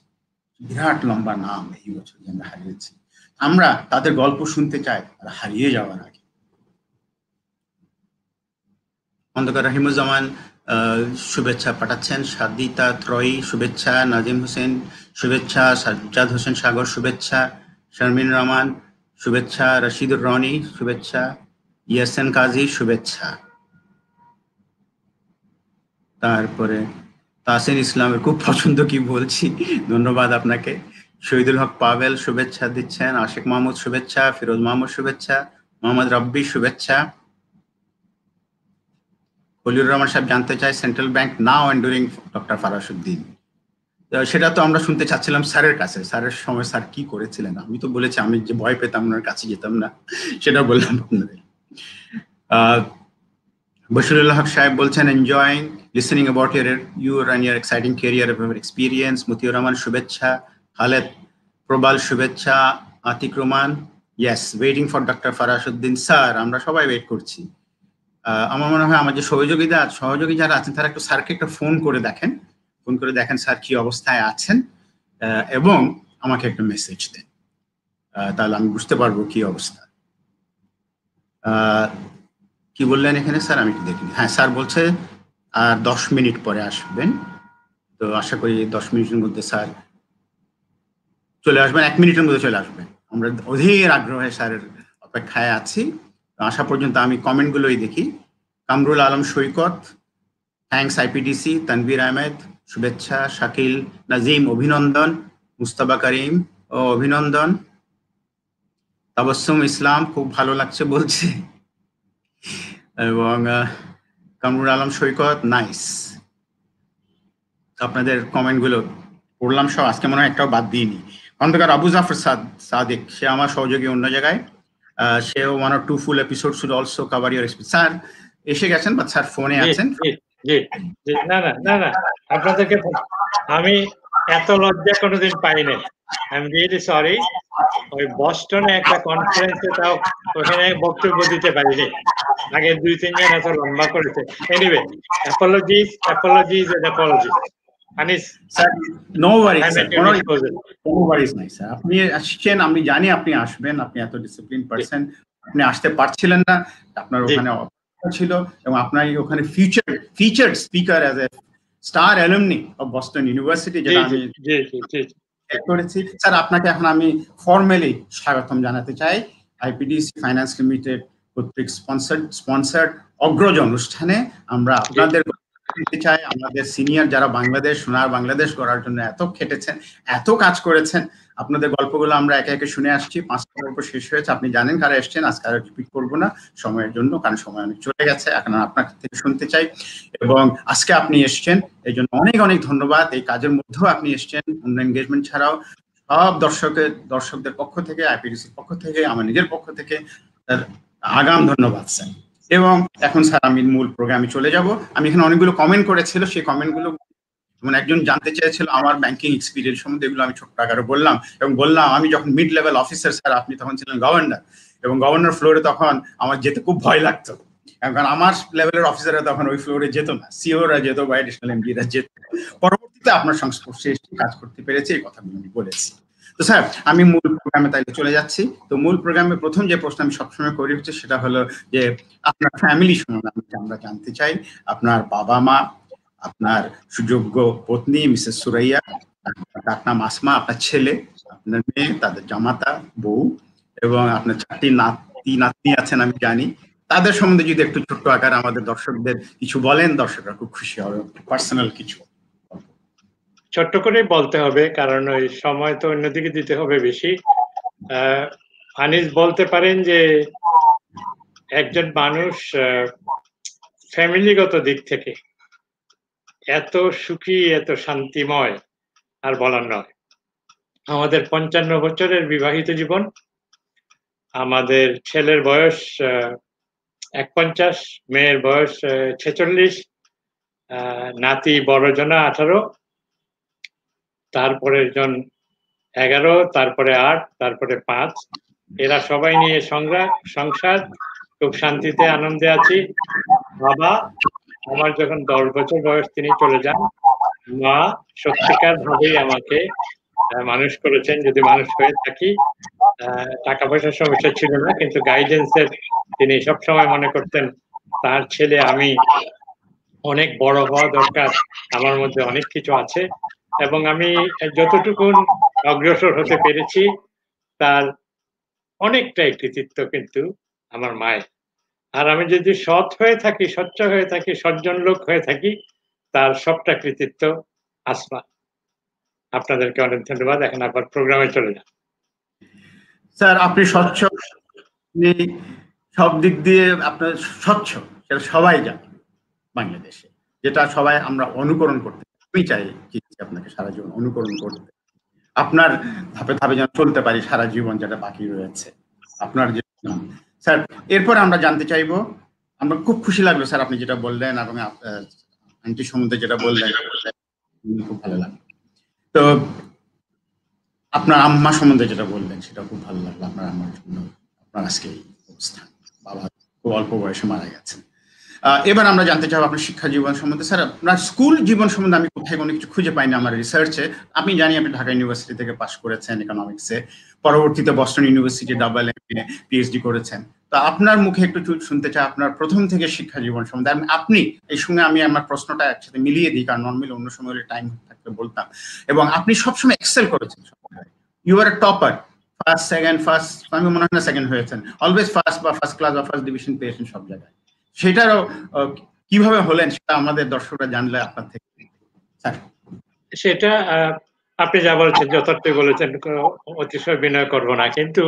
বিরাট লম্বা নাম এই বছর আমরা হারিয়েছি। আমরা তাদের গল্প শুনতে চাই আর হারিয়ে যাওয়ার আগে। খন্দকার রাহিমুজ্জামান শুভেচ্ছা পাঠাচ্ছেন সাদিতা ত্রয়ী, শুভেচ্ছা নাজিম হোসেন, শুভেচ্ছা সাজ্জাদ হোসেন সাগর, শুভেচ্ছা শারমিন রহমান, শুভেচ্ছা রশিদুর রনি, শুভেচ্ছা ইয়াসেন কাজী, শুভেচ্ছা। তারপরে তাসিন ইসলামের খুব পছন্দ কি বলছি, ধন্যবাদ আপনাকে। শহীদুল হক পাভেল শুভেচ্ছা দিচ্ছেন। আশেক মাহমুদ, শুভেচ্ছা। ফিরোজ মাহমুদ, শুভেচ্ছা। মোহাম্মদ রব্বি, শুভেচ্ছা। খলিউর রহমান সাহেব জানতে চাই central bank now and during doctor Farasuddin. সেটা তো আমরা শুনতে চাচ্ছিলাম স্যারের কাছে। স্যারের সময় স্যার কি করেছিলেন? আমি তো বলেছি, আমি যে ভয় পেতাম ওনার কাছে যেতাম না সেটা বললাম আপনাদের। বশিরুল হক সাহেব বলছেন enjoying listening about your your and your exciting career experience Motiur Rahman শুভেচ্ছা, খালেদ প্রবাল শুভেচ্ছা, Atik Roman yes waiting for doctor Farasuddin sir আমরা সবাই ওয়েট করছি। আমার মনে হয় আমার যে সহযোগিতা সহযোগী যারা আছেন, তারা একটু স্যারকে একটা ফোন করে দেখেন। ফোন করে দেখেন স্যার কি অবস্থায় আছেন এবং আমাকে একটা মেসেজ দেন। তাহলে আমি বুঝতে পারব কি অবস্থা। কি বললেন এখানে স্যার? আমি একটু দেখিনি হ্যাঁ স্যার বলছে, আর দশ মিনিট পরে আসবেন। তো আশা করি দশ মিনিটের মধ্যে স্যার চলে আসবেন, এক মিনিটের মধ্যে চলে আসবেন। আমরা অধীর আগ্রহে স্যারের অপেক্ষায় আছি। আসা পর্যন্ত আমি কমেন্টগুলোই দেখি। কামরুল আলম সৈকত থ্যাংকস আইপিডিসি তানবির আহমেদ, শুভেচ্ছা, শাকিল, নাজিম, অভিনন্দন মুস্তাবা করিম ও অভিনন্দন। তাবসুম ইসলাম, খুব ভালো লাগছে বলছে। এবং কামরুল আলম সৈকত, নাইস। আপনাদের কমেন্টগুলো পড়লাম সব, আজকে মনে হয় একটাও বাদ দিইনি। খন্দকার আবু জাফর সাদিক, সে আমার সহযোগী অন্য জায়গায়। সে one or two full episode should also cover your sir এসে গেছেন বা স্যার ফোনে আছেন? না না না না। আপনাদেরকে আমি এত লজ্জা কোনোদিন পাইনি। আই এম রিয়েলি সরি ওই বস্টনে একটা কনফারেন্সে তাও ওখানে বক্তব্য দিতে পারিনি। আগে দুই তিনজন এত লম্বা করেছে। Anyway apologies apologies and apologies Anis no worries নাই স্যার আপনি আসছেন আমি জানি আপনি আসবেন আপনি এত ডিসিপ্লিন পারসন আপনি আসতে পারছিলেন না আপনার ওখানে ছিল এবং আপনার ওখানে future feature speaker as a star alumni of Boston University যেটা আমি করেছি। স্যার আপনাকে এখন আমি ফর্মালি স্বাগতম জানাতে চাই। আইপিডিসি ফাইন্যান্স লিমিটেড কর্তৃক স্পন্সার্ড স্পন্সার্ড অগ্রজ অনুষ্ঠানে আমরা আপনাদের চাই, আমাদের সিনিয়র যারা বাংলাদেশ, সোনার বাংলাদেশ করার জন্য এত খেটেছেন, এত কাজ করেছেন, আপনাদের গল্পগুলো আমরা একে একে শুনে আসছি। পাঁচটা গল্প শেষ হয়েছে, আপনি জানেন কারা এসছেন, আজকে আর রিপিট করব না, সময়ের জন্য, কারণ সময় অনেক চলে গেছে, এখন আপনার থেকে শুনতে চাই। এবং আজকে আপনি এসছেন, এই জন্য অনেক অনেক ধন্যবাদ, এই কাজের মধ্যেও আপনি এসছেন, অন্য এনগেজমেন্ট ছাড়াও সব দর্শকের, দর্শকদের পক্ষ থেকে আইপিডিসির পক্ষ থেকে, আমার নিজের পক্ষ থেকে আগাম ধন্যবাদ স্যার এবং এখন স্যার, আমি মূল প্রোগ্রামে চলে যাব। আমি এখানে অনেকগুলো কমেন্ট করেছিল, সেই কমেন্টগুলো যেমন একজন জানতে চেয়েছিল আমার ব্যাংকিং এক্সপিরিয়েন্স সম্বন্ধে, এগুলো আমি ছোট্ট আকারে বললাম। এবং বললাম, আমি যখন মিড লেভেল অফিসার স্যার, আপনি তখন ছিলেন গভর্নর এবং গভর্নর ফ্লোরে তখন আমার যেতে খুব ভয় লাগতো। কারণ আমার লেভেলের অফিসাররা তখন ওই ফ্লোরে যেত না। সিওরা যেত বা এডিশনাল এমডিরা যেত। পরবর্তীতে আপনার সংস্পর্শে কাজ করতে পেরেছি, এই কথাগুলো আমি বলেছি। তো স্যার, আমি মূল প্রোগ্রামে তাইলে চলে যাচ্ছি। তো মূল প্রোগ্রামে প্রথম যে প্রশ্ন আমি সবসময় করি হচ্ছে সেটা হলো যে, আপনার ফ্যামিলি সম্বন্ধে আমরা জানতে চাই। আপনার বাবা মা, আপনার সুযোগ্য পত্নী, মিসেস সুরাইয়া নাম আসমা, আপনার ছেলে, আপনার মেয়ে, তাদের জামাতা, বউ এবং আপনার চারটি নাতি, নাতনি আছেন আমি জানি। তাদের সম্বন্ধে যদি একটু ছোট্ট আকার আমাদের দর্শকদের কিছু বলেন, দর্শকরা খুব খুশি হবে। পার্সোনাল কিছু। ছোট্ট করে বলতে হবে, কারণ ওই সময় তো অন্যদিকে দিতে হবে বেশি। আনিস বলতে পারেন যে একজন মানুষ ফ্যামিলিগত দিক থেকে এত সুখী, এত শান্তিময় আর বলার নয়। আমাদের পঞ্চান্ন বছরের বিবাহিত জীবন, আমাদের ছেলের বয়স এক পঞ্চাশ মেয়ের বয়স ছেচল্লিশ নাতি বড়জনা আঠারো তারপরে জন এগারো, তারপরে আট, তারপরে পাঁচ। এরা সবাই নিয়ে সংগ্রাম সংসার, খুব শান্তিতে, আনন্দে আছি। বাবা, আমার যখন দশ বছর বয়স, তিনি চলে যান। মা সত্যিকার ভাবেই আমাকে মানুষ করেছেন। যদি মানুষ হয়ে থাকি টাকা পয়সার সমস্যা ছিল না, কিন্তু গাইডেন্সের তিনি সবসময় মনে করতেন, তার ছেলে আমি অনেক বড় হওয়া দরকার। আমার মধ্যে অনেক কিছু আছে। এবং আমি যতটুকু অগ্রসর হতে পেরেছি, তার অনেকটাই কৃতিত্ব কিন্তু আমার মায়ের। আর আমি যদি সৎ হয়ে থাকি, স্বচ্ছ হয়ে থাকি, সজ্জন লোক হয়ে থাকি, তার সবটা কৃতিত্ব আসবা আপনাদেরকে অনেক ধন্যবাদ, এখন আবার প্রোগ্রামে চলে যান। স্যার, আপনি স্বচ্ছ সব দিক দিয়ে আপনার স্বচ্ছ, সেটা সবাই জানে বাংলাদেশে, যেটা সবাই আমরা অনুকরণ করতে আমি চাই আপনাকে সারা জীবন অনুকরণ করতে। আপনার ধাপে ধাপে যেন চলতে পারি সারা জীবন যেটা বাকি রয়েছে। আপনার যে স্যার, এরপর আমরা জানতে চাইব, আমরা খুব খুশি লাগল স্যার আপনি যেটা বললেন এবং আন্টি সম্বন্ধে যেটা বললেন খুব ভালো লাগল। তো আপনার আম্মা সম্বন্ধে যেটা বললেন সেটা খুব ভালো লাগল আপনার আম্মার জন্য, আপনার আজকে এই অবস্থান। বাবা খুব অল্প বয়সে মারা গেছেন। এবার আমরা জানতে চাবো আপনার শিক্ষা জীবন সম্বন্ধে। স্যার, আপনার স্কুল জীবন সম্বন্ধে আমি কোথায় কোনো কিছু খুঁজে পাইনি আমার রিসার্চে আমি জানি আপনি ঢাকা ইউনিভার্সিটি থেকে পাশ করেছেন ইকোনমিক্সে পরবর্তীতে Boston University double M PhD করেছেন। তো আপনার মুখে একটু শুনতে চাই আপনার প্রথম থেকে শিক্ষা জীবন সম্বন্ধে। আপনি, এই সঙ্গে আমি আমার প্রশ্নটা একসাথে মিলিয়ে দিই, কারণ নর্মালি অন্য সময় হলে টাইম থাকলে বলতাম। এবং আপনি সবসময় এক্সেল করেছেন you are topper first second first আমি মনে হয় না সেকেন্ড হয়েছেন। অলওয়েজ ফার্স্ট বা ফার্স্ট ক্লাস বা ফার্স্ট ডিভিশন পেয়েছেন সব জায়গায়। সেটারও কীভাবে হলেন সেটা আমাদের দর্শকরা জানলে আপনার থেকে। সেটা আপনি যা বলেছেন যথার্থ বলেছেন অতিশয় বিনয় করব না। কিন্তু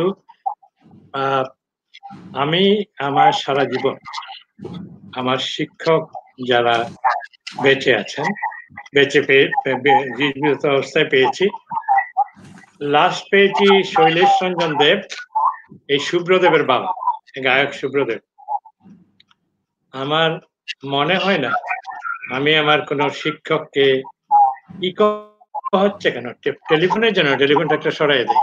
আমি আমার সারা জীবন আমার শিক্ষক যারা বেঁচে আছেন, বেঁচে পেয়ে অবস্থায় পেয়েছি লাস্ট পেয়েছি শৈলেশ রঞ্জন দেব, এই সুব্রদেবের বাবা, গায়ক সুব্রদেব। আমার মনে হয় না আমি আমার কোনো শিক্ষককে কি হচ্ছে কেন? টেলিফোনের জন্য টেলিফোনটা একটা সরাই দেয়।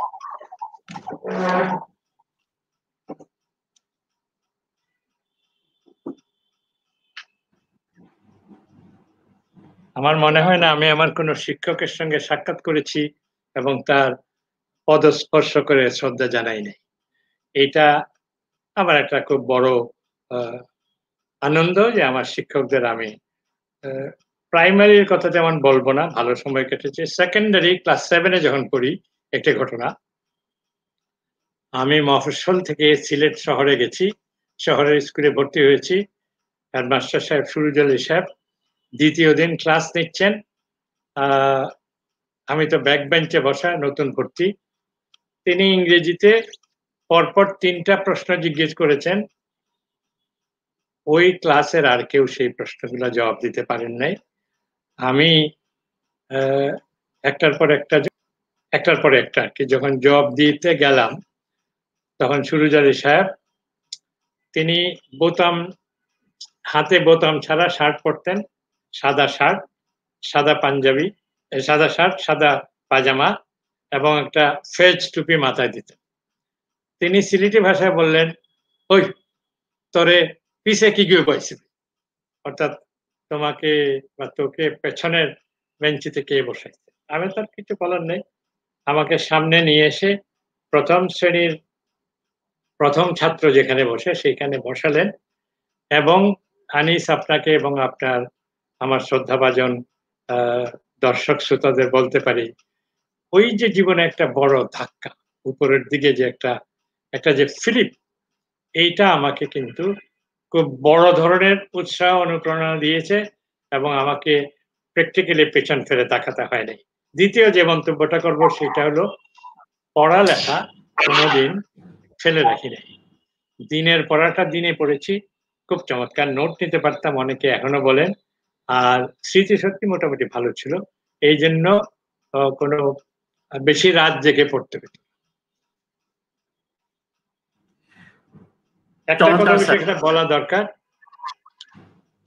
আমার মনে হয় না আমি আমার কোনো শিক্ষকের সঙ্গে সাক্ষাৎ করেছি এবং তার পদস্পর্শ করে শ্রদ্ধা জানাই নাই। এটা আমার একটা খুব বড় আনন্দ যে আমার শিক্ষকদের আমি প্রাইমারির কথা যেমন বলব না, ভালো সময় কেটেছে। সেকেন্ডারি ক্লাস সেভেনে যখন পড়ি, একটি ঘটনা। আমি মফস্বল থেকে সিলেট শহরে গেছি, শহরের স্কুলে ভর্তি হয়েছি। হেডমাস্টার সাহেব সুরুজ আলী সাহেব, দ্বিতীয় দিন ক্লাস নিচ্ছেন। আমি তো ব্যাক বেঞ্চে বসা, নতুন ভর্তি। তিনি ইংরেজিতে পরপর তিনটা প্রশ্ন জিজ্ঞেস করেছেন। ওই ক্লাসের আর কেউ সেই প্রশ্নগুলো জবাব দিতে পারেন নাই। আমি একটার পর একটা একটার পর একটা কি, যখন জবাব দিতে গেলাম, তখন সুরুজ আলী সাহেব, তিনি বোতাম, হাতে বোতাম ছাড়া শার্ট পরতেন, সাদা শার্ট, সাদা পাঞ্জাবি সাদা শার্ট, সাদা পাজামা এবং একটা ফেজ টুপি মাথায় দিতেন। তিনি সিলিটি ভাষায় বললেন, ওই, তোরে পিছে কি গিয়ে পাইছিল অর্থাৎ তোমাকে বা তোকে পেছনের বেঞ্চিতে কে বসাইছে। আমি তার কিছু বলার নেই। আমাকে সামনে নিয়ে এসে প্রথম শ্রেণির প্রথম ছাত্র যেখানে বসে সেইখানে বসালেন এবং আনিস আপনাকে এবং আপনার আমার শ্রদ্ধাভাজন দর্শক শ্রোতাদের বলতে পারি, ওই যে জীবনে একটা বড় ধাক্কা, উপরের দিকে যে একটা একটা যে ফিলিপ, এইটা আমাকে কিন্তু খুব বড় ধরনের উৎসাহ, অনুপ্রেরণা দিয়েছে এবং আমাকে প্র্যাকটিক্যালি পেছন ফেলে তাকাতে হয় নাই দ্বিতীয় যে মন্তব্যটা করব সেটা হলো, পড়ালেখা কোনোদিন ফেলে রাখি নাই দিনের পড়াটা দিনে পড়েছি, খুব চমৎকার। নোট নিতে পারতাম, অনেকে এখনও বলেন। আর স্মৃতি সত্যি মোটামুটি ভালো ছিল। এই জন্য কোনো বেশি রাত জেগে পড়তে পেত একটা কথা বলা দরকার।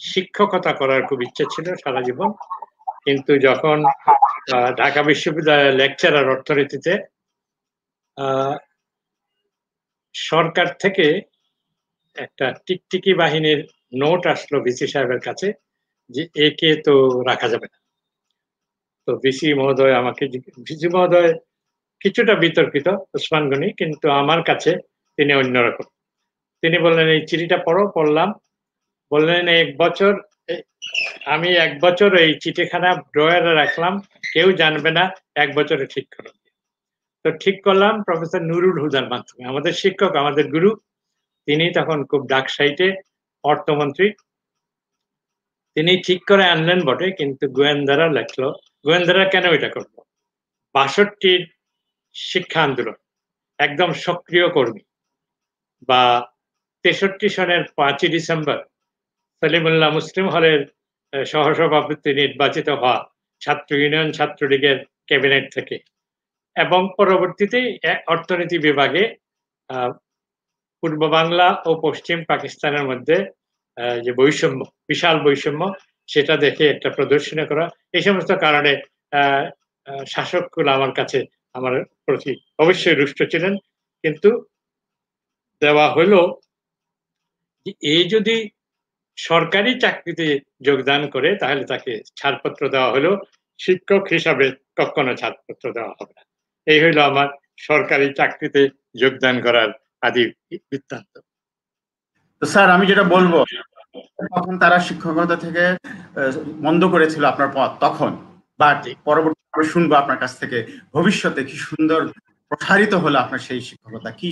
শিক্ষকতা করার খুব ইচ্ছে ছিল সারা জীবন। কিন্তু যখন ঢাকা বিশ্ববিদ্যালয়ের লেকচারার অর্থনীতিতে সরকার থেকে একটা টিকটিকি বাহিনীর নোট আসলো ভিসি সাহেবের কাছে যে একে তো রাখা যাবে না। তো ভিসি মহোদয় আমাকে ভিসি মহোদয় কিছুটা বিতর্কিত ওসমান গনি কিন্তু আমার কাছে তিনি অন্যরকম। তিনি বললেন, এই চিঠিটা পড়ো, পড়লাম। বললেন এক বছর, আমি এক বছর এই চিঠিখানা ড্রয়ারে রাখলাম, কেউ জানবে না, এক বছরে ঠিক করো। তো ঠিক করলাম প্রফেসর নুরুল হুদার মাধ্যমে। আমাদের শিক্ষক, আমাদের গুরু, তিনি তখন খুব ডাক সাইটে অর্থমন্ত্রী। তিনি ঠিক করে আনলেন বটে, কিন্তু গোয়েন্দারা লেখলো, গোয়েন্দারা কেন এটা করল? বাষট্টির শিক্ষা আন্দোলন, একদম সক্রিয় কর্মী বা তেষট্টি সনের পাঁচই ডিসেম্বর সলিমুল্লাহ মুসলিম হলের সহসভাপতি নির্বাচিত হওয়া ছাত্র ইউনিয়ন ছাত্রলীগের ক্যাবিনেট থেকে। এবং পরবর্তীতে অর্থনীতি বিভাগে পূর্ব বাংলা ও পশ্চিম পাকিস্তানের মধ্যে যে বৈষম্য, বিশাল বৈষম্য, সেটা দেখে একটা প্রদর্শনী করা। এই সমস্ত কারণে শাসকগুলো আমার কাছে আমার প্রতি অবশ্যই রুষ্ট ছিলেন। কিন্তু দেওয়া হলো এই যদি সরকারি চাকরিতে যোগদান করে তাহলে তাকে ছাড়পত্র দেওয়া হলো। শিক্ষক হিসাবে কখনো ছাড়পত্র দেওয়া হবে না। এই হইল আমার সরকারি চাকরিতে যোগদান করার আদি বৃত্তান্ত। স্যার আমি যেটা বলব তখন তারা শিক্ষকতা থেকে বন্ধ করেছিল আপনার পথ তখন। বা পরবর্তী শুনব আপনার কাছ থেকে ভবিষ্যতে কি সুন্দর প্রসারিত হলো আপনার সেই শিক্ষকতা কি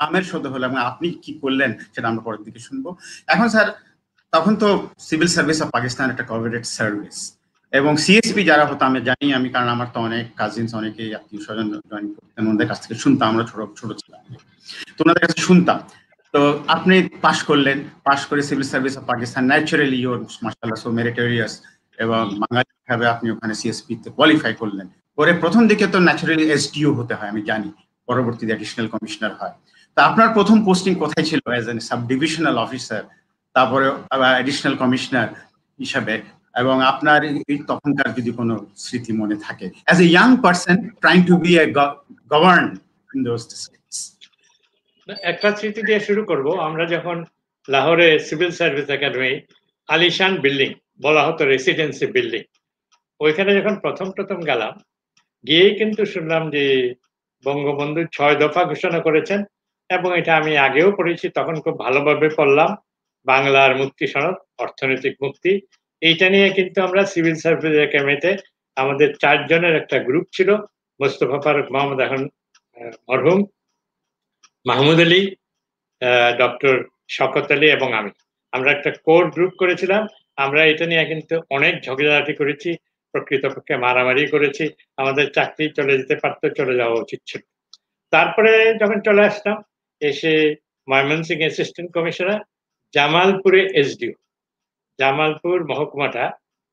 নামের শব্দ হলো এবং আপনি কি করলেন সেটা আমরা পরের দিকে শুনব। এখন স্যার, তখন তো সিভিল সার্ভিস অফ পাকিস্তান একটা কভারেট সার্ভিস এবং সিএসপি যারা হতো, আমি জানি আমি, কারণ আমার তো অনেক কাজিনস অনেকেই আত্মীয় স্বজন জয়েন করতেন ওনাদের কাছ থেকে শুনতাম, আমরা ছোট ছোট ছিলাম। তো ওনাদের কাছে শুনতাম। তো আপনি পাশ করলেন পাশ করে civil service of Pakistan naturally your মার্শাল্লাহ সো মেরিটোরিয়াস এবং বাঙালি ভাবে আপনি ওখানে সিএসপি তে কোয়ালিফাই করলেন। পরে প্রথম দিকে তো ন্যাচারালি এসডিও হতে হয়, আমি জানি। পরবর্তীতে অ্যাডিশনাল কমিশনার হয়। তা আপনার প্রথম পোস্টিং কোথায় ছিল as an sub divisional officer তারপরে অ্যাডিশনাল কমিশনার হিসাবে এবং আপনার তখনকার যদি কোনো স্মৃতি মনে থাকে? As a young person trying to be a govern in those একটা স্মৃতি দিয়ে শুরু করব। আমরা যখন লাহোরে সিভিল সার্ভিস একাডেমি আলিশান বিল্ডিং বলা হতো রেসিডেন্সি বিল্ডিং ওইখানে যখন প্রথম প্রথম গেলাম, গিয়েই কিন্তু শুনলাম যে বঙ্গবন্ধু ছয় দফা ঘোষণা করেছেন। এবং এটা আমি আগেও পড়েছি, তখন খুব ভালোভাবে পড়লাম। বাংলার মুক্তি সনদ, অর্থনৈতিক মুক্তি। এইটা নিয়ে কিন্তু আমরা সিভিল সার্ভিস একাডেমিতে আমাদের চারজনের একটা গ্রুপ ছিল, মোস্তফা ফারুক, মোহাম্মদ এখন মরহুম, মাহমুদ আলী ডক্টর শকত আলী এবং আমি। আমরা একটা কোর গ্রুপ করেছিলাম। আমরা এটা নিয়ে কিন্তু অনেক ঝগড়াঝাটি করেছি, প্রকৃতপক্ষে মারামারি করেছি। আমাদের চাকরি চলে যেতে পারতো, চলে যাওয়া উচিত ছিল। তারপরে যখন চলে আসলাম এসে ময়মনসিং অ্যাসিস্ট্যান্ট কমিশনার জামালপুরে এসডিও জামালপুর মহকুমাটা,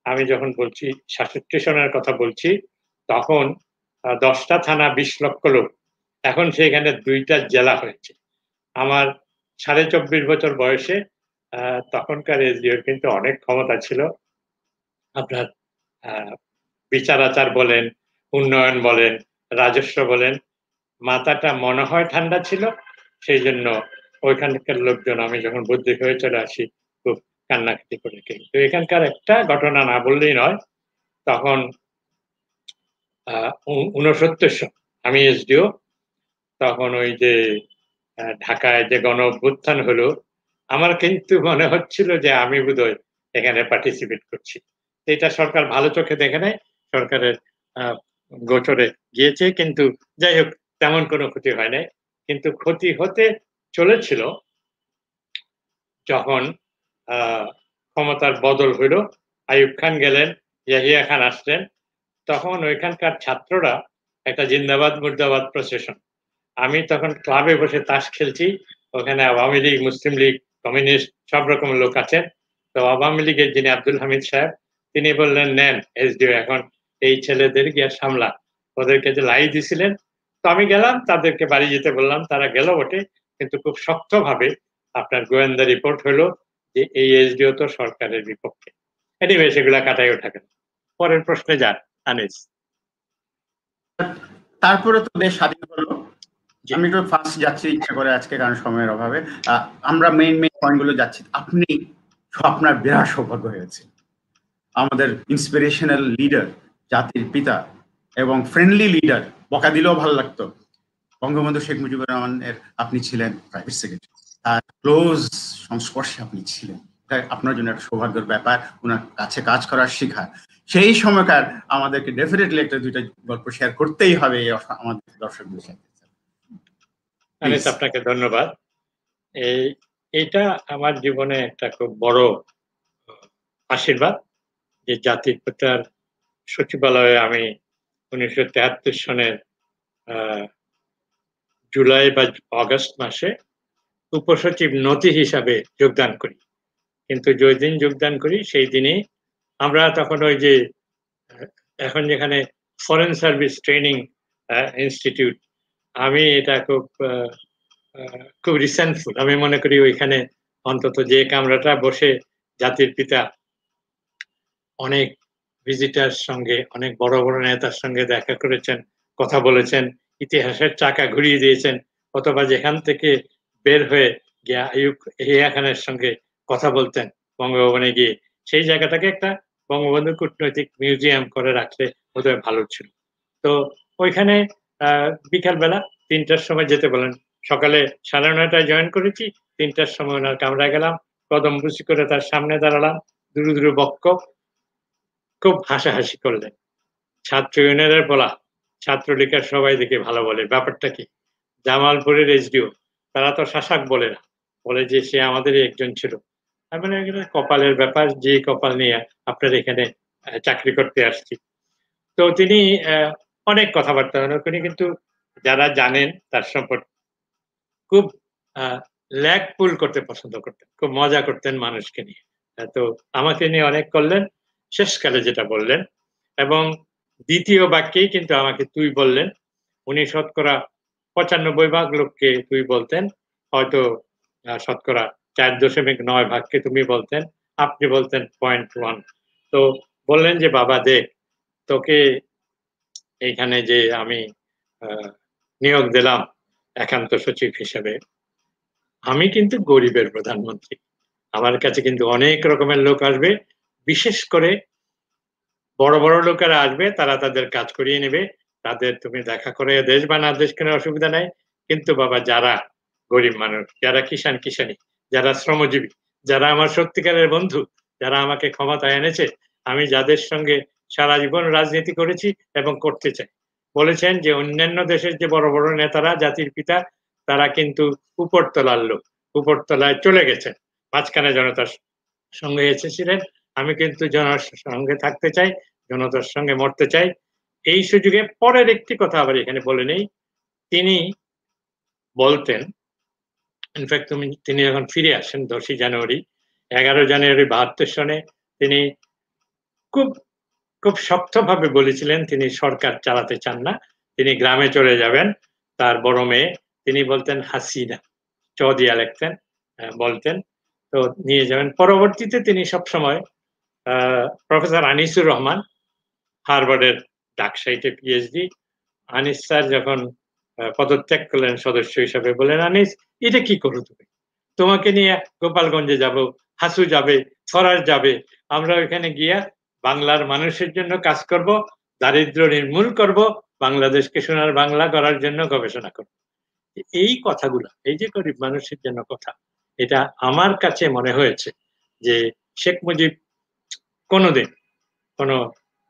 আমি যখন বলছি সাতষট্টি সনের কথা বলছি, তখন দশটা থানা বিশ লক্ষ লোক। এখন সেখানে দুইটা জেলা হয়েছে। আমার সাড়ে চব্বিশ বছর বয়সে তখনকার এসডিওর কিন্তু অনেক ক্ষমতা ছিল। আপনার বিচার আচার বলেন, উন্নয়ন বলেন, রাজস্ব বলেন, মাথাটা মনে হয় ঠান্ডা ছিল। সেই জন্য ওইখানকার লোকজন, আমি যখন বুদ্ধি হয়ে চলে আসি, খুব কান্নাকাটি করে কিন্তু এখানকার একটা ঘটনা না বললেই নয়, তখন, আহ উনসত্তর আমি এসডিও, তখন ওই যে ঢাকায় যে গণ অভ্যুত্থান হলো, আমার কিন্তু মনে হচ্ছিল যে আমি বোধহয় এখানে পার্টিসিপেট করছি। এটা সরকার ভালো চোখে দেখে নেয় সরকারের গোচরে গিয়েছে, কিন্তু যাই হোক, তেমন কোনো ক্ষতি হয় নাই। কিন্তু ক্ষতি হতে চলেছিল যখন ক্ষমতার বদল হইল। আইব খান গেলেন, ইয়াহিয়া খান আসলেন। তখন ওইখানকার ছাত্ররা একটা জিন্দাবাদ, মুর্দাবাদ প্রসেশন আমি তখন ক্লাবে বসে তাস খেলছি। ওখানে আওয়ামী লীগ, মুসলিম লীগ, কমিউনিস্ট সব রকম লোক আছেন। তো আওয়ামী লীগের যিনি আব্দুল হামিদ সাহেব, তিনি বললেন, নেন এসডিও এখন এই ছেলেদের গিয়ে সামলা। ওদেরকে যে লাই দিছিলেন তো আমি গেলাম, তাদেরকে বাড়ি যেতে বললাম। তারা গেল বটে, কিন্তু খুব শক্তভাবে আপনার গোয়েন্দা রিপোর্ট হলো যে এই এসডিও তো সরকারের বিপক্ষে। এনিওয়ে সেগুলা কাটাই ওঠা পরের প্রশ্নে যান, আনিস। তারপরে তো বেশ স্বাধীন হলো। আমি একটু ফার্স্ট যাচ্ছি, ইচ্ছা করে আজকে কারণ সময়ের অভাবে। আমরা মেইন মেইন পয়েন্টগুলো যাচ্ছি। আপনি আপনার বিরাট সৌভাগ্য হয়েছে। আমাদের ইন্সপিরেশনাল লিডার জাতির পিতা এবং ফ্রেন্ডলি লিডার বকা দিলেও ভালো লাগতো। বঙ্গবন্ধু শেখ মুজিবুর রহমানের আপনি ছিলেন প্রাইভেট সেক্রেটারি তার ক্লোজ সংস্পর্শে আপনি ছিলেন। এটা আপনার জন্য একটা সৌভাগ্যের ব্যাপার ওনার কাছে কাজ করার শিখা। সেই সময়কার আমাদেরকে ডেফিনেটলি একটা দুইটা গল্প শেয়ার করতেই হবে আমাদের দর্শকদের সাথে। আপনাকে ধন্যবাদ। এই এটা আমার জীবনে একটা খুব বড় আশীর্বাদ যে জাতির পিতার সচিবালয়ে আমি উনিশশো তেহাত্তর সনের জুলাই বা অগস্ট মাসে উপসচিব নথি হিসাবে যোগদান করি। কিন্তু যেই দিন যোগদান করি, সেই দিনই আমরা তখন ওই যে, এখন যেখানে ফরেন সার্ভিস ট্রেনিং ইনস্টিটিউট আমি এটা খুব খুব রিসেন্টফুল আমি মনে করি ওইখানে অন্তত যে কামরাটা বসে জাতির পিতা অনেক ভিজিটার সঙ্গে, অনেক বড় বড় নেতার সঙ্গে দেখা করেছেন, কথা বলেছেন, ইতিহাসের চাকা ঘুরিয়ে দিয়েছেন, অথবা যেখান থেকে বের হয়ে গিয়া আয়ুব হিয়া খানের সঙ্গে কথা বলতেন বঙ্গভবনে গিয়ে। সেই জায়গাটাকে একটা বঙ্গবন্ধু কূটনৈতিক মিউজিয়াম করে রাখলে বোধহয় ভালো ছিল। তো ওইখানে বিকালবেলা তিনটার সময় যেতে বলেন। সকালে সাড়ে নয়টায় জয়েন করেছি, তিনটার সময় ওনার কামরায় গেলাম, কদম বুসি করে তার সামনে দাঁড়ালাম, দুরু দুরু বক্ক খুব হাসাহাসি করলেন। ছাত্র ইউনিয়নের বলা ছাত্রলীগের সবাই দেখে ভালো বলে। ব্যাপারটা কি? জামালপুরের এসডিও, তারা তো শাসাক বলে না। বলে যে সে আমাদেরই একজন ছিল। মানে কপালের ব্যাপার, যে কপাল নিয়ে আপনার এখানে চাকরি করতে আসছি। তো তিনি অনেক কথাবার্তা উনি কিন্তু যারা জানেন তার সম্পর্কে খুব ল্যাগ পুল করতে পছন্দ করতেন। খুব মজা করতেন মানুষকে নিয়ে। তো আমাকে নিয়ে অনেক করলেন। শেষকালে যেটা বললেন এবং দ্বিতীয় বাক্যেই কিন্তু আমাকে তুই বললেন। উনি শতকরা পঁচানব্বই ভাগ লোককে তুই বলতেন, হয়তো শতকরা চার দশমিক নয় ভাগকে তুমি বলতেন, আপনি বলতেন পয়েন্ট ওয়ান তো বললেন যে, বাবা, দেখ, তোকে এইখানে যে আমি নিয়োগ দিলাম একান্ত সচিব হিসেবে, আমি কিন্তু গরিবের প্রধানমন্ত্রী। আমার কাছে কিন্তু অনেক রকমের লোক আসবে বিশেষ করে বড় বড় লোকেরা আসবে, তারা তাদের কাজ করিয়ে নেবে। তাদের তুমি দেখা করে দেশ বা না দেশ কেন অসুবিধা নাই। কিন্তু বাবা, যারা গরিব মানুষ, যারা কিষান কিষানি যারা শ্রমজীবী, যারা আমার সত্যিকারের বন্ধু, যারা আমাকে ক্ষমতায় এনেছে, আমি যাদের সঙ্গে সারা জীবন রাজনীতি করেছি এবং করতে চাই। বলেছেন যে, অন্যান্য দেশের যে বড় বড় নেতারা, জাতির পিতা, তারা কিন্তু উপরতলার লোক, উপরতলায় চলে গেছেন। মাঝখানে জনতার সঙ্গে এসেছিলেন। আমি কিন্তু জনার সঙ্গে থাকতে চাই, জনতার সঙ্গে মরতে চাই। এই সুযোগে পরের একটি কথা আবার এখানে বলে নেই। তিনি বলতেন ইনফ্যাক্ট তুমি তিনি যখন ফিরে আসেন দশই জানুয়ারি, এগারো জানুয়ারি বাহাত্তর সনে। তিনি খুব খুব শক্তভাবে বলেছিলেন, তিনি সরকার চালাতে চান না, তিনি গ্রামে চলে যাবেন, তার বড় মেয়ে, তিনি বলতেন হাসিনা চ দিয়া লিখতেন বলতেন, তো নিয়ে যাবেন। পরবর্তীতে তিনি সবসময় প্রফেসর আনিসুর রহমান হারবার্ডের ডাকসাইটে পিএইচডি আনিস স্যার যখন পদত্যাগ করলেন সদস্য হিসাবে বলেন আনিস, এটা কি করো তুমি? তোমাকে নিয়ে গোপালগঞ্জে যাব, হাসু যাবে ফরার যাবে। আমরা ওইখানে গিয়া বাংলার মানুষের জন্য কাজ করব, দারিদ্র নির্মূল করব, বাংলাদেশকে সোনার বাংলা করার জন্য গবেষণা করব। এই কথাগুলো, এই যে গরিব মানুষের জন্য কথা, এটা আমার কাছে মনে হয়েছে যে শেখ মুজিব কোনোদিন কোনো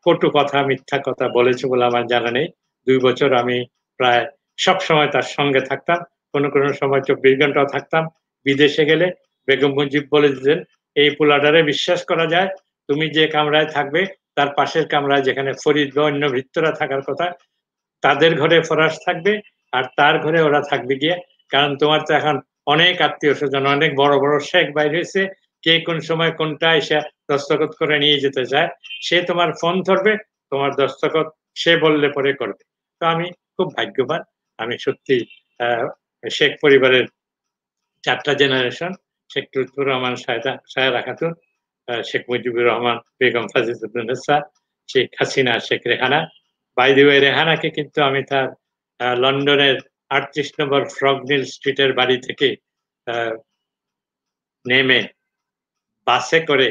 কটু কথা, মিথ্যা কথা বলেছে বলে আমার জানা নেই। দুই বছর আমি প্রায় সব সময় তার সঙ্গে থাকতাম, কোনো কোনো সময় চব্বিশ ঘন্টাও থাকতাম। বিদেশে গেলে বেগম মুজিব বলে দিতেন, এই পোলাডারে বিশ্বাস করা যায়, তুমি যে কামরায় থাকবে, তার পাশের কামরায় যেখানে ফরিদ বা অন্য ভৃত্যরা থাকার কথা, তাদের ঘরে ফরাস থাকবে আর তার ঘরে ওরা থাকবে গিয়ে। কারণ তোমার তো এখন অনেক আত্মীয় স্বজন অনেক বড় বড় শেখ বাইর হয়েছে কে কোন সময় কোনটা এসে দস্তখত করে নিয়ে যেতে চায়, সে তোমার ফোন ধরবে, তোমার দস্তখত সে বললে পরে করবে। তো আমি খুব ভাগ্যবান, আমি সত্যি শেখ পরিবারের চারটা জেনারেশন শেখ লুৎফুর রহমান সায়রা খাতুন শেখ মুজিবুর রহমান, বেগম ফাজিদুদ্দিনেসা শেখ হাসিনা, শেখ রেহানা। বাইদি রেহানাকে কিন্তু আমি তার লন্ডনের আটত্রিশ নম্বর ফ্রগনিল স্ট্রিটের বাড়ি থেকে নেমে বাসে করে,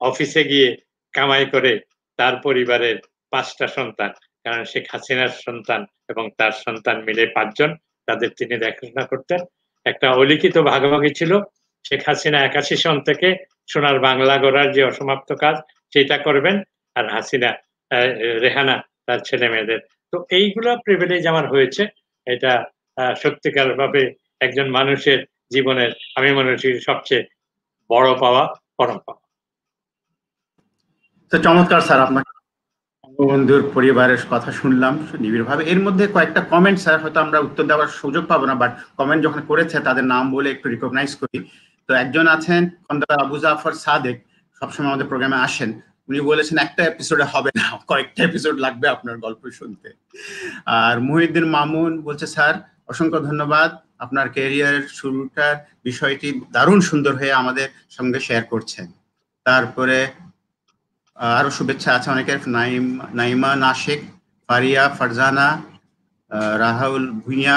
অফিসে গিয়ে কামাই করে তার পরিবারের পাঁচটা সন্তান। কারণ শেখ হাসিনার সন্তান এবং তার সন্তান মিলে পাঁচজন, তাদের তিনি দেখাশোনা করতেন। একটা অলিখিত ভাগাভাগি ছিল, শেখ হাসিনা একাশি সন থেকে সোনার বাংলা গড়ার যে অসমাপ্ত কাজ, সেটা করবেন আর হাসিনা রেহানা, তার ছেলে মেয়েদের তো এইগুলো প্রিভিলেজ আমার হয়েছে। এটা সত্যিকার ভাবে একজন মানুষের জীবনের, আমি মনে হচ্ছি সবচেয়ে বড় পাওয়া। পাওয়া তো চমৎকার স্যার, আপনাকে বঙ্গবন্ধুর পরিবারের কথা শুনলাম, নিবিড়ভাবে। এর মধ্যে কয়েকটা কমেন্ট স্যার, হয়তো আমরা উত্তর দেওয়ার সুযোগ পাবো না বাট কমেন্ট যখন করেছে, তাদের নাম বলে একটু রিকগনাইজ করি। তো একজন আছেন, খন্দকার আবু জাফর সাদেক, সবসময় আমাদের প্রোগ্রামে আসেন। উনি বলেছেন, একটা এপিসোডে হবে না, কয়েকটা এপিসোড লাগবে আপনার গল্প শুনতে। আর মুহিউদ্দিন মামুন বলছে, স্যার, অসংখ্য ধন্যবাদ। আপনার ক্যারিয়ার শুরুটার বিষয়টি দারুণ সুন্দর হয়ে আমাদের সঙ্গে শেয়ার করছেন। তারপরে আরও শুভেচ্ছা আছে অনেকের, Naim, Naima Nashek Faria, Farzana Rahul Bhuiyan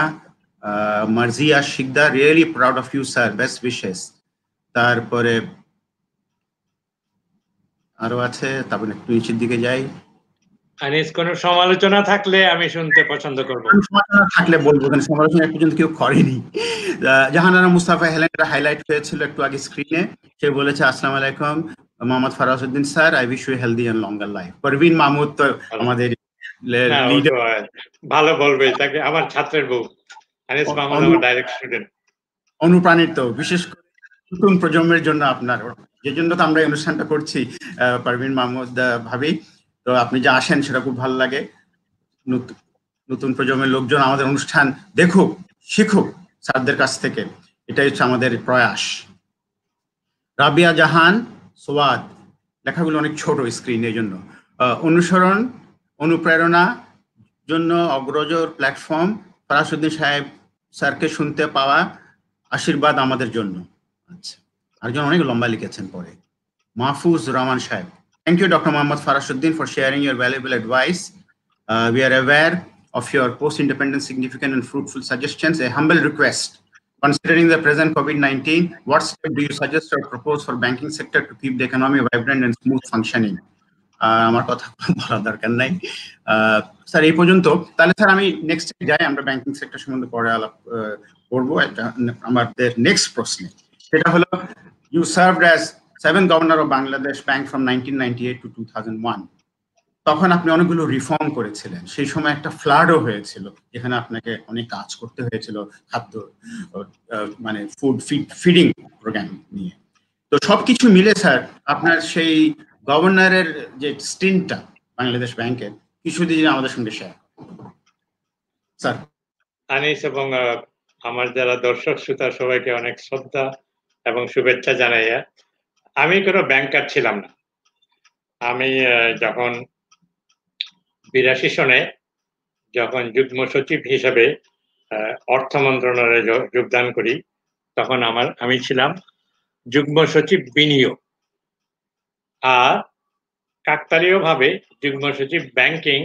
Marzia Sikder really proud of you sir best wishes তারপরে আরও আছে, তারপরে একটু নিচের দিকে যাই। আনিস কোনো সমালোচনা থাকলে আমি শুনতে পছন্দ করব। সমালোচনা থাকলে বলব কারণ সমালোচনা পর্যন্ত কেউ করেনি। জাহানারা মুস্তাফা হেলেনটা হাইলাইট হয়েছিল একটু আগে স্ক্রিনে সে বলেছে আসসালামু আলাইকুম Mohammad Farazuddin sir I wish you healthy and longer life Parvin Mahmud তো আমাদের হ্যাঁ, ভালো বলবে তাকে আমার ছাত্রের বউ। আনিস মাহমুদ আমার ডাইরেক্ট স্টুডেন্ট অনুপ্রাণিত বিশেষ করে নতুন প্রজন্মের জন্য আপনার। যে জন্য তো আমরা এই অনুষ্ঠানটা করছি পারভিন মাহমুদ ভাবি। তো আপনি যে আসেন সেটা খুব ভালো লাগে। নতুন প্রজন্মের লোকজন আমাদের অনুষ্ঠান দেখুক, শিখুক স্যারদের কাছ থেকে। এটাই হচ্ছে আমাদের প্রয়াস। রাবিয়া জাহান, সোয়াদ। লেখাগুলো অনেক ছোট স্ক্রিন এই জন্য। অনুসরণ, অনুপ্রেরণা জন্য অগ্রজর প্ল্যাটফর্ম ফরাসুদ্দিন সাহেব স্যারকে শুনতে পাওয়া আশীর্বাদ আমাদের জন্য। আচ্ছা। আরেকজন অনেক লম্বা লিখেছেন পরে। মাহফুজ রহমান সাহেব। Thank you doctor Mohammad Farasuddin for sharing your valuable advice we are aware of your post-independence significant and fruitful suggestions. A humble request. Considering the present COVID-19, what step do you suggest or propose for banking sector to keep the economy vibrant and smooth functioning? Ah, আমার কথা বলার দরকার নাই আহ, স্যার এই পর্যন্ত তাহলে স্যার আমি নেক্সট যাই আমরা ব্যাংকিং সেক্টর সম্বন্ধে পরে আলাপ আহ, করবো এটা আমাদের নেক্সট প্রশ্নে সেটা হলো you served as seven governor of Bangladesh bank from nineteen ninety eight to two thousand one তখন আপনি অনেকগুলো রিফর্ম করেছিলেন। সেই সময় একটা ফ্লাডও হয়েছিল। যেখানে আপনাকে অনেক কাজ করতে হয়েছিল খাদ্য মানে ফুড ফিডিং প্রোগ্রাম নিয়ে। তো সবকিছু মিলে স্যার আপনার সেই গভর্নরের যে স্টিনটা বাংলাদেশ ব্যাংকের কিছু দিয়ে আমাদের সঙ্গে শেয়ার স্যার আনিস এবং আমার যারা দর্শক, শ্রোতা, সবাইকে অনেক শ্রদ্ধা এবং শুভেচ্ছা জানাইয়া। আমি কোনো ব্যাংকার ছিলাম না। আমি যখন বিরাশি সনে যখন যুগ্ম সচিব হিসাবে অর্থ মন্ত্রণালয়ে যোগদান করি, তখন আমার, আমি ছিলাম যুগ্ম সচিব বিনিয়োগ। আর কাকতালীয় ভাবে যুগ্ম সচিব ব্যাংকিং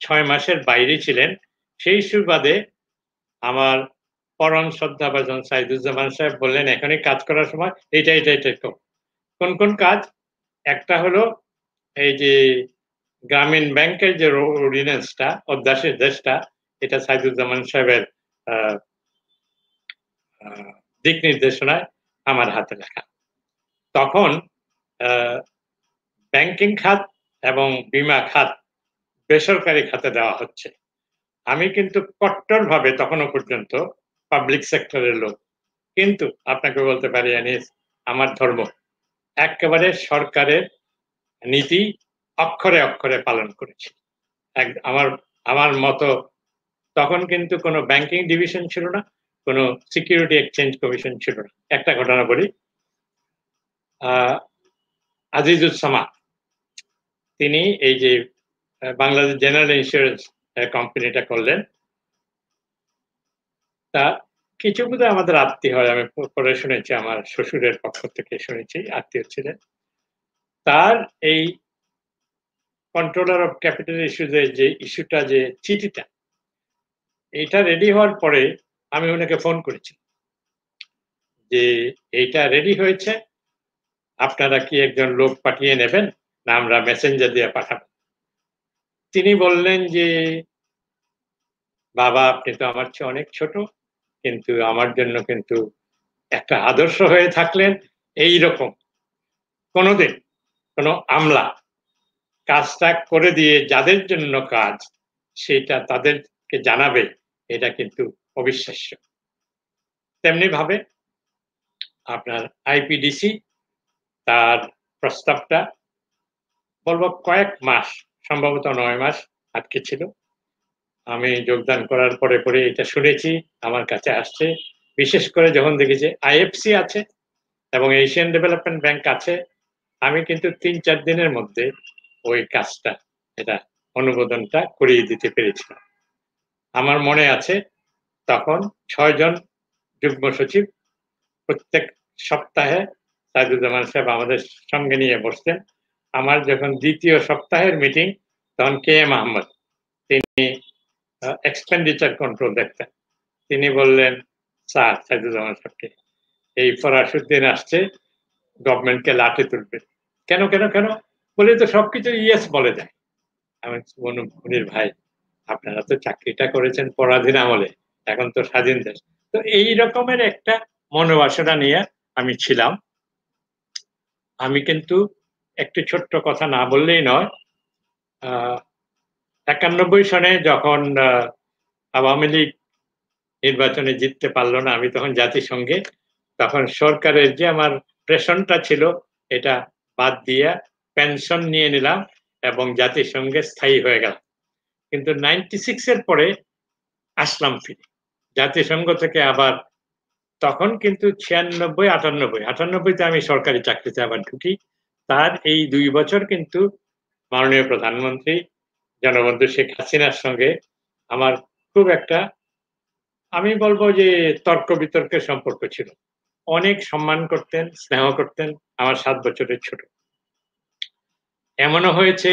ছয় মাসের বাইরে ছিলেন। সেই সুবাদে আমার পরম শ্রদ্ধাভাজন সাইদুজ্জামান সাহেব বললেন, এখনই কাজ করার সময় এটা এটা কর। কোন কোন কাজ? একটা হলো এই যে গ্রামীণ ব্যাংকের যে অর্ডিন্যান্সটা অধ্যাসের দেশটা, এটা সাইদুজ্জামান সাহেবের দিক নির্দেশনায় আমার হাতে লেখা। তখন ব্যাংকিং খাত এবং বিমা খাত বেসরকারি খাতে দেওয়া হচ্ছে। আমি কিন্তু কট্টরভাবে তখনও পর্যন্ত পাবলিক সেক্টরের লোক। কিন্তু আপনাকে বলতে পারি, আনিস, আমার ধর্ম একেবারে সরকারের নীতি অক্ষরে অক্ষরে পালন করেছি। এক- আমার আমার মতো তখন কিন্তু কোনো ব্যাংকিং ডিভিশন ছিল না কোনো সিকিউরিটি এক্সচেঞ্জ কমিশন ছিল না। একটা ঘটনা বলি। আহ, আজিজুজ্জামা তিনি এই যে বাংলাদেশ জেনারেল ইন্স্যুরেন্স কোম্পানিটা করলেন তা কিছু বোধহয় আমাদের আত্মীয় হয়, আমি পরে শুনেছি, আমার শ্বশুরের পক্ষ থেকে শুনেছি, আত্মীয় ছিলেন। তার এই কন্ট্রোলার অফ ক্যাপিটাল ইস্যুজের যে ইস্যুটা যে চিঠিটা, এটা রেডি হওয়ার পরে আমি ওনাকে ফোন করেছি যে এইটা রেডি হয়েছে, আপনারা কি একজন লোক পাঠিয়ে নেবেন? না, আমরা মেসেঞ্জার দিয়ে পাঠাবো। তিনি বললেন যে, বাবা, আপনি তো আমার চেয়ে অনেক ছোট। কিন্তু আমার জন্য কিন্তু একটা আদর্শ হয়ে থাকলেন এই রকম কোনোদিন কোনো আমলা কাজটা করে দিয়ে যাদের জন্য কাজ সেটা তাদেরকে জানাবে, এটা কিন্তু অবিশ্বাস্য। তেমনি ভাবে আপনার আইপিডিসি তার প্রস্তাবটা বলব কয়েক মাস, সম্ভবত নয় মাস আটকে ছিল। আমি যোগদান করার পরে পরে এটা শুনেছি, আমার কাছে আসছে। বিশেষ করে যখন দেখেছি আইএফসি আছে এবং এশিয়ান ডেভেলপমেন্ট ব্যাংক আছে, আমি কিন্তু তিন চার দিনের মধ্যে ওই কাজটা, এটা অনুমোদনটা করিয়ে দিতে পেরেছিলাম। আমার মনে আছে তখন ছয়জন যুগ্ম সচিব প্রত্যেক সপ্তাহে সাইদুজ্জামান সাহেব আমাদের সঙ্গে নিয়ে বসতেন। আমার যখন দ্বিতীয় সপ্তাহের মিটিং তখন কে এম আহমদ, তিনি এক্সপেন্ডিচার কন্ট্রোল দেখতেন তিনি বললেন, স্যার সাইদুজ্জামান সাহেবকে, এই ফরাসুদ্দিন আসছে, গভর্নমেন্টকে লাঠি তুলবে। কেন কেন কেন? বলে তো সবকিছু ইয়েস বলে দেয়। আমি মনির ভাই, আপনারা তো চাকরিটা করেছেন পরাধীন আমলে, এখন তো স্বাধীন দেশ। তো এই রকমের একটা মনোবাসনা নিয়ে আমি ছিলাম। আমি কিন্তু একটি ছোট্ট কথা না বললেই নয় একানব্বই সনে যখন আওয়ামী লীগ নির্বাচনে জিততে পারল না আমি তখন জাতিসংঘে, তখন সরকারের যে আমার প্রেশনটা ছিল, এটা বাদ দিয়ে পেনশন নিয়ে নিলাম এবং জাতিসংঘে স্থায়ী হয়ে গেলাম। কিন্তু নাইনটি সিক্স এর পরে আসলাম ফিরে। জাতিসংঘ থেকে আবার তখন কিন্তু ছিয়ানব্বই, আটানব্বই, আটানব্বইতে আমি সরকারি চাকরিতে আবার ঢুকি। তার এই দুই বছর কিন্তু মাননীয় প্রধানমন্ত্রী জনবন্ধু শেখ হাসিনার সঙ্গে আমার খুব একটা, আমি বলব যে তর্ক বিতর্কের সম্পর্ক ছিল। অনেক সম্মান করতেন, স্নেহ করতেন আমার সাত বছরের ছোট। এমনও হয়েছে,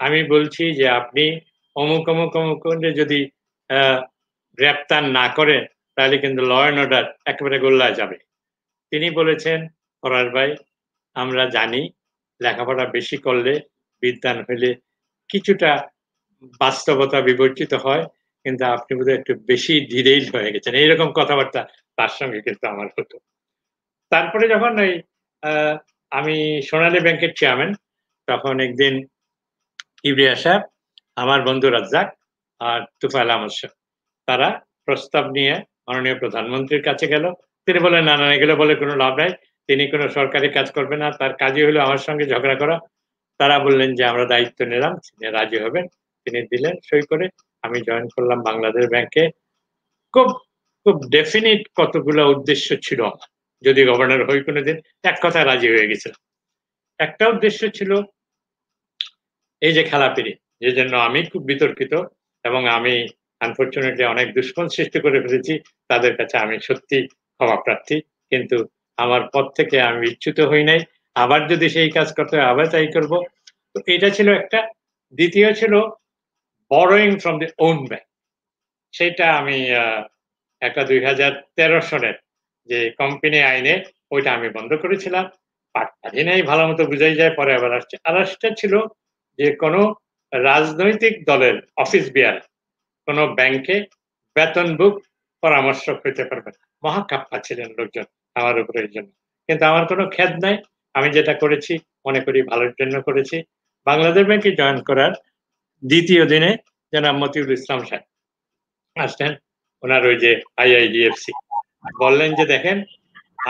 আমি বলছি যে আপনি অমুক অমুক অমুক যদি গ্রেপ্তার না করেন, তাহলে কিন্তু ল অ্যান্ড অর্ডার একেবারে গোল্লায় যাবে। তিনি বলেছেন ফরার ভাই, আমরা জানি, লেখাপড়া বেশি করলে বিদ্যান হইলে কিছুটা বাস্তবতা বিবর্জিত হয়, কিন্তু আপনি বোধহয় একটু বেশি ডিরেইল হয়ে গেছেন। এইরকম কথাবার্তা তার সঙ্গে কিন্তু আমার হতো। তারপরে যখন ওই আমি সোনালী ব্যাংকের চেয়ারম্যান তখন একদিন ইবরিয়া সাহেব, আমার বন্ধু রাজ্জাক আর তুফাইল আহমদ সাহেব, তারা প্রস্তাব নিয়ে মাননীয় প্রধানমন্ত্রীর কাছে গেল। তিনি বলেন না না, এগুলো বলে কোনো লাভ নাই। তিনি কোনো সরকারি কাজ করবে না। তার কাজই হলো আমার সঙ্গে ঝগড়া করা। তারা বললেন যে, আমরা দায়িত্ব নিলাম রাজি হবেন। তিনি দিলেন। সই করে আমি জয়েন করলাম বাংলাদেশ ব্যাংকে খুব খুব ডেফিনিট কতগুলো উদ্দেশ্য ছিল। যদি গভর্নর হই কোনোদিন, এক কথা রাজি হয়ে গেছিলাম। একটা উদ্দেশ্য ছিল এই যে খেলাপিড়ি যে জন্য আমি খুব বিতর্কিত এবং আমি আনফর্চুনেটলি অনেক দুষ্কন সৃষ্টি করে ফেলেছি। তাদের কাছে আমি সত্যি ক্ষমা প্রার্থী। কিন্তু আমার পথ থেকে আমি বিচ্যুত হই নাই। আবার যদি সেই কাজ করতে হয়, আবার তাই করব। তো এটা ছিল একটা। দ্বিতীয় ছিল borrowing from the own bank সেটা আমি একটা দুই হাজার তেরো সনের যে কোম্পানি আইনে ওইটা আমি বন্ধ করেছিলাম। পাটকাধীনেই ভালো মতো বুঝাই যায়, পরে আবার আসছে। আর আসটা ছিল যে কোনো রাজনৈতিক দলের অফিস বিয়ার কোনো ব্যাংকে বেতন বুক পরামর্শক হইতে পারবে না। মহাকাপ্পা ছিলেন লোকজন আমার উপরে এই জন্য। কিন্তু আমার কোনো খেদ নাই। আমি যেটা করেছি, মনে করি ভালোর জন্য করেছি। বাংলাদেশ ব্যাংকে জয়েন করার দ্বিতীয় দিনে জনাব মতিউল ইসলাম সাহেব আসলেন ওনার ওই যে আইআইডিএফসি বললেন যে, দেখেন,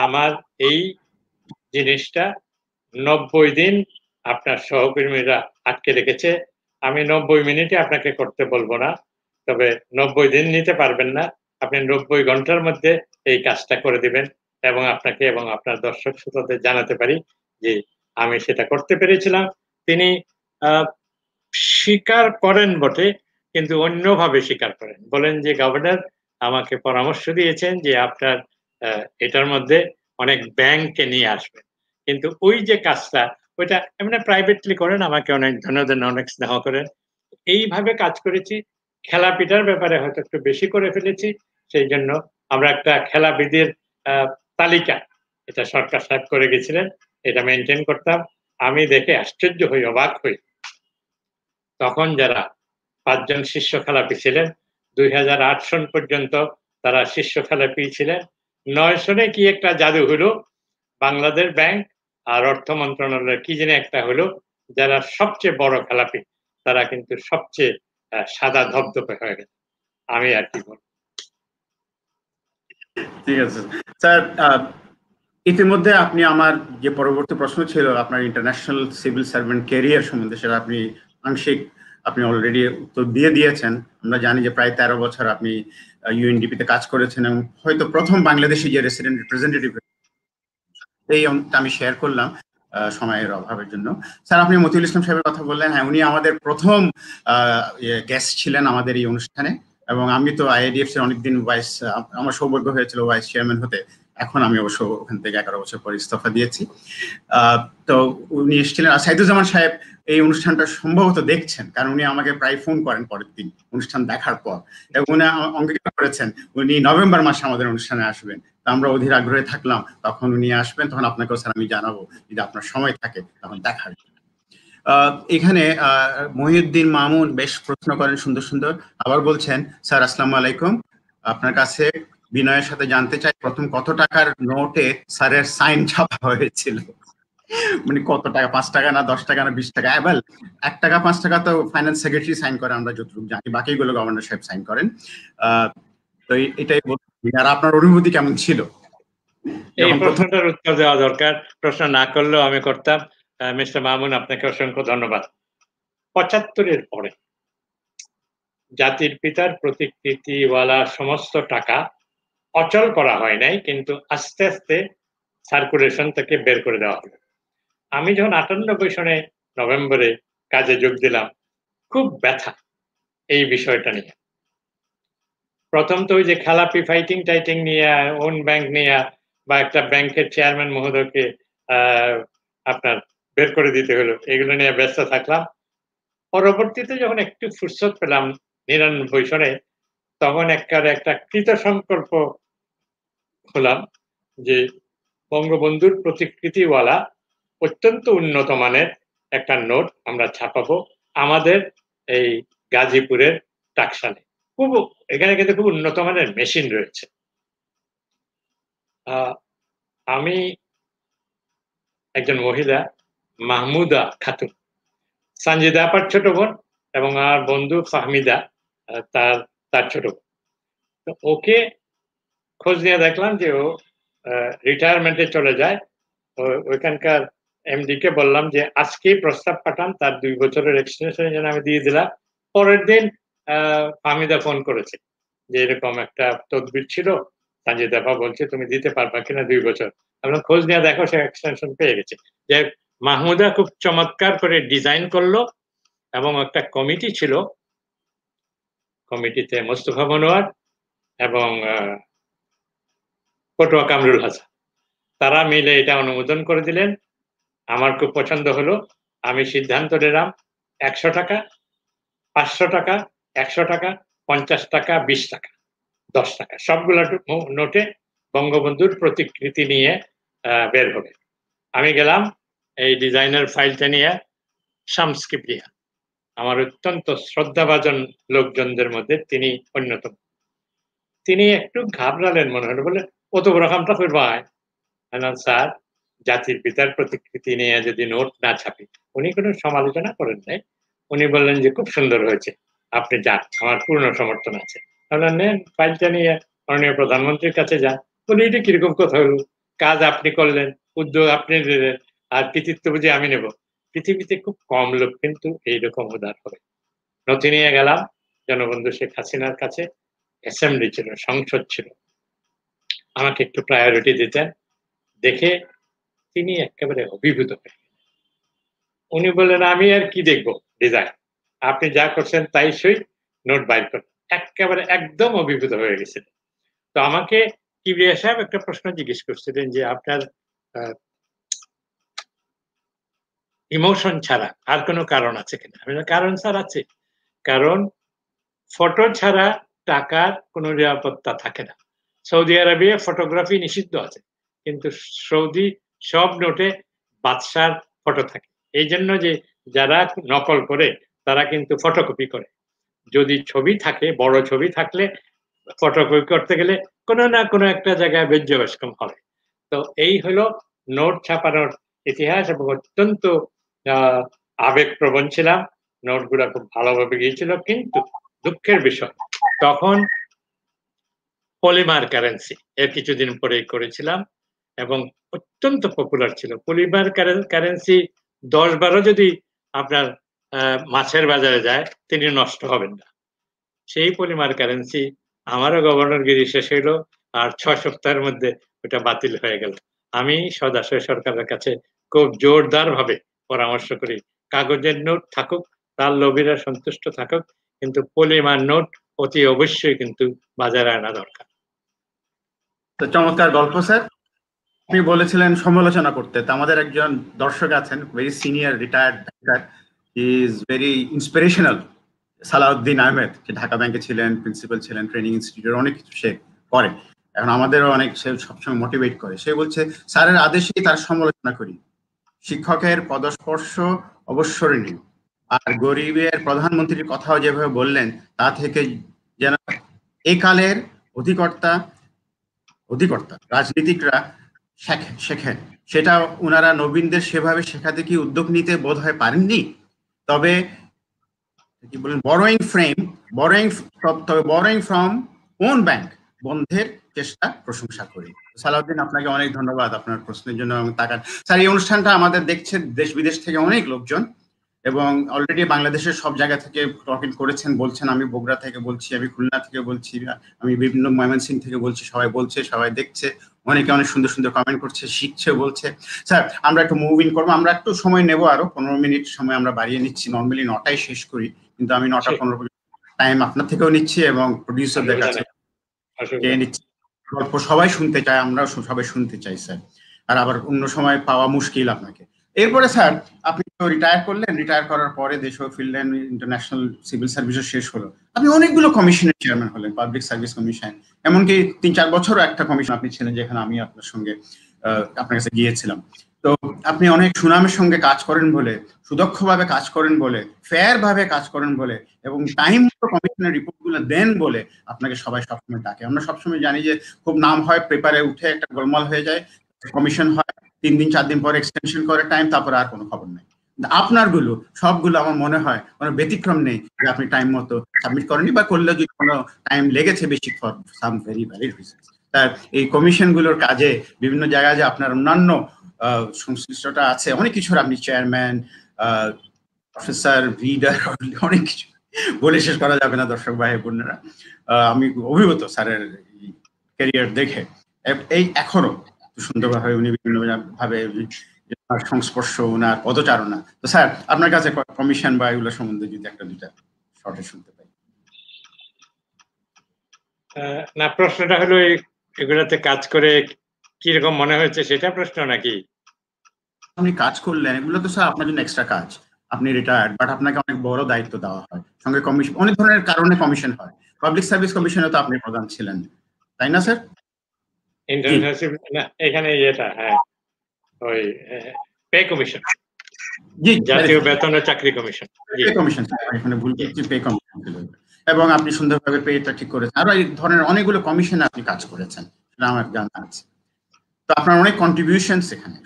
আমার এই জিনিসটা নব্বই দিন আপনার সহকর্মীরা আটকে রেখেছে। আমি নব্বই মিনিটে আপনাকে করতে বলব না। তবে নব্বই দিন নিতে পারবেন না। আপনি নব্বই ঘণ্টার মধ্যে এই কাজটা করে দিবেন এবং আপনাকে এবং আপনার দর্শক শ্রোতাদের জানাতে পারি যে, আমি সেটা করতে পেরেছিলাম। তিনি স্বীকার করেন বটে, কিন্তু অন্যভাবে স্বীকার করেন। বলেন যে, গভর্নর আমাকে পরামর্শ দিয়েছেন যে, আপনার এটার মধ্যে অনেক ব্যাংককে নিয়ে আসবেন। কিন্তু ওই যে কাজটা, ওইটা এমনি প্রাইভেটলি করেন, আমাকে অনেক ধন্যবাদ, অনেক স্নেহ করেন। এইভাবে কাজ করেছি। খেলাপিটার ব্যাপারে হয়তো একটু বেশি করে ফেলেছি, সেই জন্য আমরা একটা খেলাবিদের তালিকা, এটা সরকার সাহেব করে গেছিলেন, এটা মেনটেন করতাম। আমি দেখে আশ্চর্য হই, অবাক হই। তখন যারা পাঁচজন শীর্ষ খেলাপি ছিলেন, দুই হাজার আট সন পর্যন্ত তারা শীর্ষ খেলাপি ছিলেন। নয় সনে কি একটা জাদু হলো? বাংলাদেশ ব্যাংক আর অর্থ মন্ত্রণালয়ের কি যেন একটা হলো? যারা সবচেয়ে বড় খেলাপি, তারা কিন্তু সবচেয়ে সাদা ধপধপে হয়ে গেছে। আমি আর কি বলব। ঠিক আছে। স্যার ইতিমধ্যে আপনি আমার যে পরবর্তী প্রশ্ন ছিল, আপনার ইন্টারন্যাশনাল সিভিল সার্ভেন্ট ক্যারিয়ার সম্বন্ধে, সেটা আপনি আংশিক আপনি অলরেডি উত্তর দিয়ে দিয়েছেন। আমরা জানি যে প্রায় তেরো বছর আপনি ইউএনডিপিতে কাজ করেছেন এবং হয়তো প্রথম বাংলাদেশি যে রেসিডেন্ট রিপ্রেজেন্টেটিভ এই আমি শেয়ার করলাম সময়ের অভাবের জন্য। স্যার, আপনি মতিউল ইসলাম সাহেবের কথা বললেন। হ্যাঁ উনি আমাদের প্রথম গেস্ট ছিলেন আমাদের এই অনুষ্ঠানে এবং আমি তো আইআইডিএফ এর অনেকদিন ভাইস আমার সৌভাগ্য হয়েছিল ভাইস চেয়ারম্যান হতে। এখন আমি অবশ্য ওখান থেকে এগারো বছর পর ইস্তফা দিয়েছি। তো উনি এসেছিলেন। আর সাইদুজ্জামান সাহেব এই অনুষ্ঠানটা সম্ভবত দেখছেন, কারণ উনি আমাকে প্রায় ফোন করেন পরের দিন, অনুষ্ঠান দেখার পর। এবং উনি অঙ্গীকার করেছেন, উনি নভেম্বর মাসে আমাদের অনুষ্ঠানে আসবেন। আমরা অধীর আগ্রহে থাকলাম, তখন উনি আসবেন, তখন আপনাকেও স্যার আমি জানাব, যদি আপনার সময় থাকে, তখন দেখার এখানে মহিউদ্দিন মামুন বেশ প্রশ্ন করেন সুন্দর সুন্দর, আবার বলছেন, স্যার, আসসালামু আলাইকুম। আপনার কাছে বিনয়ের সাথে জানতে চাই, প্রথম কত টাকার নোটে স্যারের সাইন ছাপা হয়েছিল? মানে কত টাকা? পাঁচ টাকা না দশ টাকা না বিশ টাকা? এবার এক টাকা পাঁচ টাকা তো ফাইন্যান্স সেক্রেটারি সাইন করে আমরা যতটুকু জানি। বাকিগুলো গভর্নর সাহেব সাইন করেন। তো এটাই আর আপনার অনুভূতি কেমন ছিল? এই প্রশ্নটার উত্তর দেওয়া দরকার। প্রশ্ন না করলেও আমি করতাম। মিস্টার মামুন আপনাকে অসংখ্য ধন্যবাদ। পঁচাত্তরের পরে জাতির পিতার প্রতিকৃতিওয়ালা সমস্ত টাকা অচল করা হয় নাই কিন্তু আস্তে আস্তে সার্কুলেশন থেকে বের করে দেওয়া হলো। আমি যখন আটানব্বই সনে নভেম্বরে কাজে যোগ দিলাম, খুব ব্যথা এই বিষয়টা নিয়ে। প্রথম তো ওই যে খেলাপি ফাইটিং টাইটিং নিয়ে ওন ব্যাংক নিয়ে, বা একটা ব্যাংকের চেয়ারম্যান মহোদয়কে আপনার বের করে দিতে হলো। এগুলো নিয়ে ব্যস্ত থাকলাম। পরবর্তীতে যখন একটু ফুরসত পেলাম নিরানব্বই সনে, তখন একটা একটা কৃত সংকল্প হলাম যে বঙ্গবন্ধুর প্রতিকৃতিওয়ালা অত্যন্ত উন্নত মানের একটা নোট আমরা ছাপাবো আমাদের এই গাজীপুরের টাকসানে খুব এখানে কিন্তু খুব উন্নত মানের মেশিন রয়েছে। আমি একজন মহিলা, মাহমুদা খাতুন। সঞ্জিদা আপার ছোট বোন এবং আমার বন্ধু ফাহমিদা তার তার ছোট বোন। তো ওকে খোঁজ নিয়ে দেখলাম যে ও রিটায়ারমেন্টে চলে যায়। ওইখানকার এমডি কে বললাম যে, আজকেই প্রস্তাব পাঠান, তার দুই বছরের এক্সটেনশনের জন্য আমি দিয়ে দিলাম। পরের দিন ফাহমিদা ফোন করেছে যে, এরকম একটা তদবির ছিল। সঞ্জয় দেফা বলছে, তুমি দিতে পারবা কিনা দুই বছর? আমরা খোঁজ নিয়ে দেখো, সে এক্সটেনশন পেয়ে গেছে। যে মাহমুদা খুব চমৎকার করে ডিজাইন করল এবং একটা কমিটি ছিল। কমিটিতে মোস্তফা মনোয়ার এবং পটুয়া কামরুল হাসান। তারা মিলে এটা অনুমোদন করে দিলেন। আমার খুব পছন্দ হলো। আমি সিদ্ধান্ত নিলাম একশো টাকা, পাঁচশো টাকা, একশো টাকা, পঞ্চাশ টাকা, বিশ টাকা, দশ টাকা। সবগুলো নোটে বঙ্গবন্ধুর প্রতিকৃতি নিয়ে বের হবে। আমি গেলাম এই ডিজাইনের ফাইলটা নিয়ে শামস্কিপ্রিয়া আমার অত্যন্ত শ্রদ্ধাভাজন লোকজনদের মধ্যে তিনি অন্যতম। তিনি একটু ঘাবড়ালেন মনে হলো বলে অত বড় কামটা স্যার জাতির পিতার প্রতিকৃতি নিয়ে যদি নোট না ছাপি, উনি কোনো সমালোচনা করেন নাই। উনি বললেন যে, খুব সুন্দর হয়েছে। আপনি যান, আমার পূর্ণ সমর্থন আছে। তাহলে নেন, ফাইলটা নিয়ে মাননীয় প্রধানমন্ত্রীর কাছে যান। বলি, এটা কীরকম কথা হলো? কাজ আপনি করলেন, উদ্যোগ আপনি দিলেন আর কৃতিত্ব বুঝে আমি নেব। পৃথিবীতে খুব কম লোক কিন্তু এইরকম উদার হবে। নথি নিয়ে গেলাম, জনবন্ধু শেখ হাসিনার কাছে। অ্যাসেম্বলি ছিল, সংসদ ছিল। আমাকে একটু প্রায়োরিটি দিতেন। দেখে তিনি একেবারে অভিভূত হয়ে উনি বললেন, আমি আর কি দেখব ডিজাইন আপনি যা করছেন তাই সই নোট বাইর করেন। একেবারে একদম অভিভূত হয়ে গেছিলেন তো আমাকে কিবরিয়া সাহেব একটা প্রশ্ন জিজ্ঞেস করছিলেন যে, আপনার ইমোশন ছাড়া আর কোনো কারণ আছে কিনা? কারণ স্যার আছে। কারণ ফটো ছাড়া টাকার কোনো নিরাপত্তা থাকে না। সৌদি আরবে ফটোগ্রাফি নিষিদ্ধ আছে। কিন্তু সৌদি সব নোটে বাদশার ফটো থাকে। এই জন্য যে যারা নকল করে, তারা কিন্তু ফটোকপি করে। যদি ছবি থাকে, বড় ছবি থাকলে ফটোকপি করতে গেলে কোনো না কোনো একটা জায়গায় বেজ্যবেশকম হবে। তো এই হলো নোট ছাপানোর ইতিহাস এবং অত্যন্ত আবেগপ্রবণ ছিলাম। নোটগুলো খুব ভালোভাবে গিয়েছিল, কিন্তু দুঃখের বিষয়, তখন পলিমার কারেন্সি এর কিছুদিন পরেই করেছিলাম। এবং অত্যন্ত পপুলার ছিল। পলিমার কারেন্সি দশ বারো যদি আপনার মাছের বাজারে যায়, তিনি নষ্ট হবেন না। সেই পলিমার কারেন্সি আমারও গভর্নরগিরি শেষ হইল, আর ছয় সপ্তাহের মধ্যে ওটা বাতিল হয়ে গেল। আমি সদাশয় সরকারের কাছে খুব জোরদার ভাবে পরামর্শ করি, কাগজের নোট থাকুক, তার লোভীরা সন্তুষ্ট থাকুক, কিন্তু পলিমার নোট অতি অবশ্যই কিন্তু বাজারে আনা দরকার। তো চমৎকার গল্প, স্যার। আপনি বলেছিলেন সমালোচনা করতে। তো আমাদের একজন দর্শক আছেন very senior retired banker is very inspirational Salauddin Ahmed যে ঢাকা ব্যাংকে ছিলেন প্রিন্সিপাল ছিলেন ট্রেনিং ইনস্টিটিউটের অনেক কিছু সে করে এখন আমাদেরও অনেক, সে সবসময় মোটিভেট করে। সে বলছে, স্যারের আদেশেই তার সমালোচনা করি। শিক্ষকের পদস্পর্শ অবসরণীয় আর গরিবের প্রধানমন্ত্রীর কথাও যেভাবে বললেন, তা থেকে যেন একালের অধিকর্তা অধিকর্তা, রাজনীতিকরা শেখেন সেটা ওনারা নবীনদের সেভাবে শেখাতে কি উদ্যোগ নিতে বোধ হয় পারেননি? তবে কি বলেন বড়োয়িং ফ্রেম বড়োয়িং তবে বড়োয়িং ফ্রম কোন ব্যাংক বন্ধের চেষ্টা প্রশংসা করি। সালাউদ্দিন, আপনাকে অনেক ধন্যবাদ আপনার প্রশ্নের জন্য এবং তাকান। স্যার, এই অনুষ্ঠানটা আমাদের দেখছে দেশ বিদেশ থেকে অনেক লোকজন। এবং অলরেডি বাংলাদেশের সব জায়গা থেকে টকিং করেছেন বলছেন আমি বগুড়া থেকে বলছি আমি খুলনা থেকে বলছি আমি বিভিন্ন ময়মনসিং থেকে বলছি সবাই বলছে সবাই দেখছে অনেকে অনেক সুন্দর সুন্দর কমেন্ট করছে শিখছে বলছে। স্যার আমরা একটু মুভ ইন করব আমরা একটু সময় নেব আরও পনেরো মিনিট সময় আমরা বাড়িয়ে নিচ্ছি নর্মালি নটায় শেষ করি কিন্তু আমি নটা পনেরো টাইম আপনার থেকেও নিচ্ছি এবং প্রডিউসারদের কাছে নিচ্ছি? গল্প সবাই শুনতে চায় আমরাও সবাই শুনতে চাই স্যার। আর আবার অন্য সময় পাওয়া মুশকিল আপনাকে। এরপরে স্যার, আপনি তো রিটায়ার করলেন রিটায়ার করার পরে দেশও ফিরলেন ইন্টারন্যাশনাল সিভিল সার্ভিসও শেষ হলো। আপনি অনেকগুলো কমিশনের চেয়ারম্যান হলেন পাবলিক সার্ভিস কমিশন এমনকি তিন চার বছরও একটা কমিশন আপনি ছিলেন যেখানে আমি আপনার সঙ্গে আপনার কাছে গিয়েছিলাম। তো আপনি অনেক সুনামের সঙ্গে কাজ করেন বলে, সুদক্ষভাবে কাজ করেন বলে ফেয়ার ভাবে কাজ করেন বলে, এবং টাইম মতো কমিশনের রিপোর্টগুলো দেন বলে আপনাকে সবাই সবসময় ডাকে। আমরা সবসময় জানি যে খুব নাম হয় পেপারে উঠে একটা গোলমাল হয়ে যায় কমিশন হয় তিন দিন, চার দিন পরে এক্সটেনশন করে টাইম তারপরে আর কোনো খবর নেই। আপনারগুলো সবগুলো আমার মনে হয় কোনো ব্যতিক্রম নেই যে আপনি টাইম মতো সাবমিট করেনি বা করলে যদি কোনো টাইম লেগেছে বেশি for some very valid reasons তার এই কমিশনগুলোর কাজে বিভিন্ন জায়গায় যে আপনার অন্যান্য সংশ্লিষ্টটা আছে, অনেক কিছুর আপনি চেয়ারম্যান প্রফেসর রিডার অনেক কিছু বলে শেষ করা যাবে না দর্শক ভাই, বোনেরা। আমি অভিভূত স্যারের ক্যারিয়ার দেখে। এই এখনও সুন্দরভাবে উনি বিভিন্ন ভাবে সংস্পর্শ ওনার পদচারণা। তো স্যার আপনার কাছে কমিশন বা এগুলো সম্বন্ধে যদি একটা দুটা শর্টে শুনতে পাই। না প্রশ্নটা হলো এগুলাতে কাজ করে কীরকম মনে হয়েছে সেটা প্রশ্ন নাকি? আপনি কাজ করলেন এগুলো তো স্যার আপনার জন্য এক্সট্রা কাজ। আপনি রিটায়ার্ড বাট আপনাকে অনেক বড় দায়িত্ব দেওয়া হয়। সঙ্গে কমিশন অনেক ধরনের কারণে কমিশন হয়। পাবলিক সার্ভিস কমিশনে তো আপনি প্রধান ছিলেন। তাই না স্যার? ইন্টারন্যাশনাল এখানে এটা হ্যাঁ ওই পে কমিশন জি জাতীয় বেতন ও চাকরি কমিশন পে কমিশন এখানে ভুল করছি পে কমিশন এবং আপনি সুন্দরভাবে পেটা ঠিক করেছেন। আরও এই ধরনের অনেকগুলো কমিশনে আপনি কাজ করেছেন সেটা আমার জানা আছে। তো আপনার অনেক কন্ট্রিবিউশন এখানে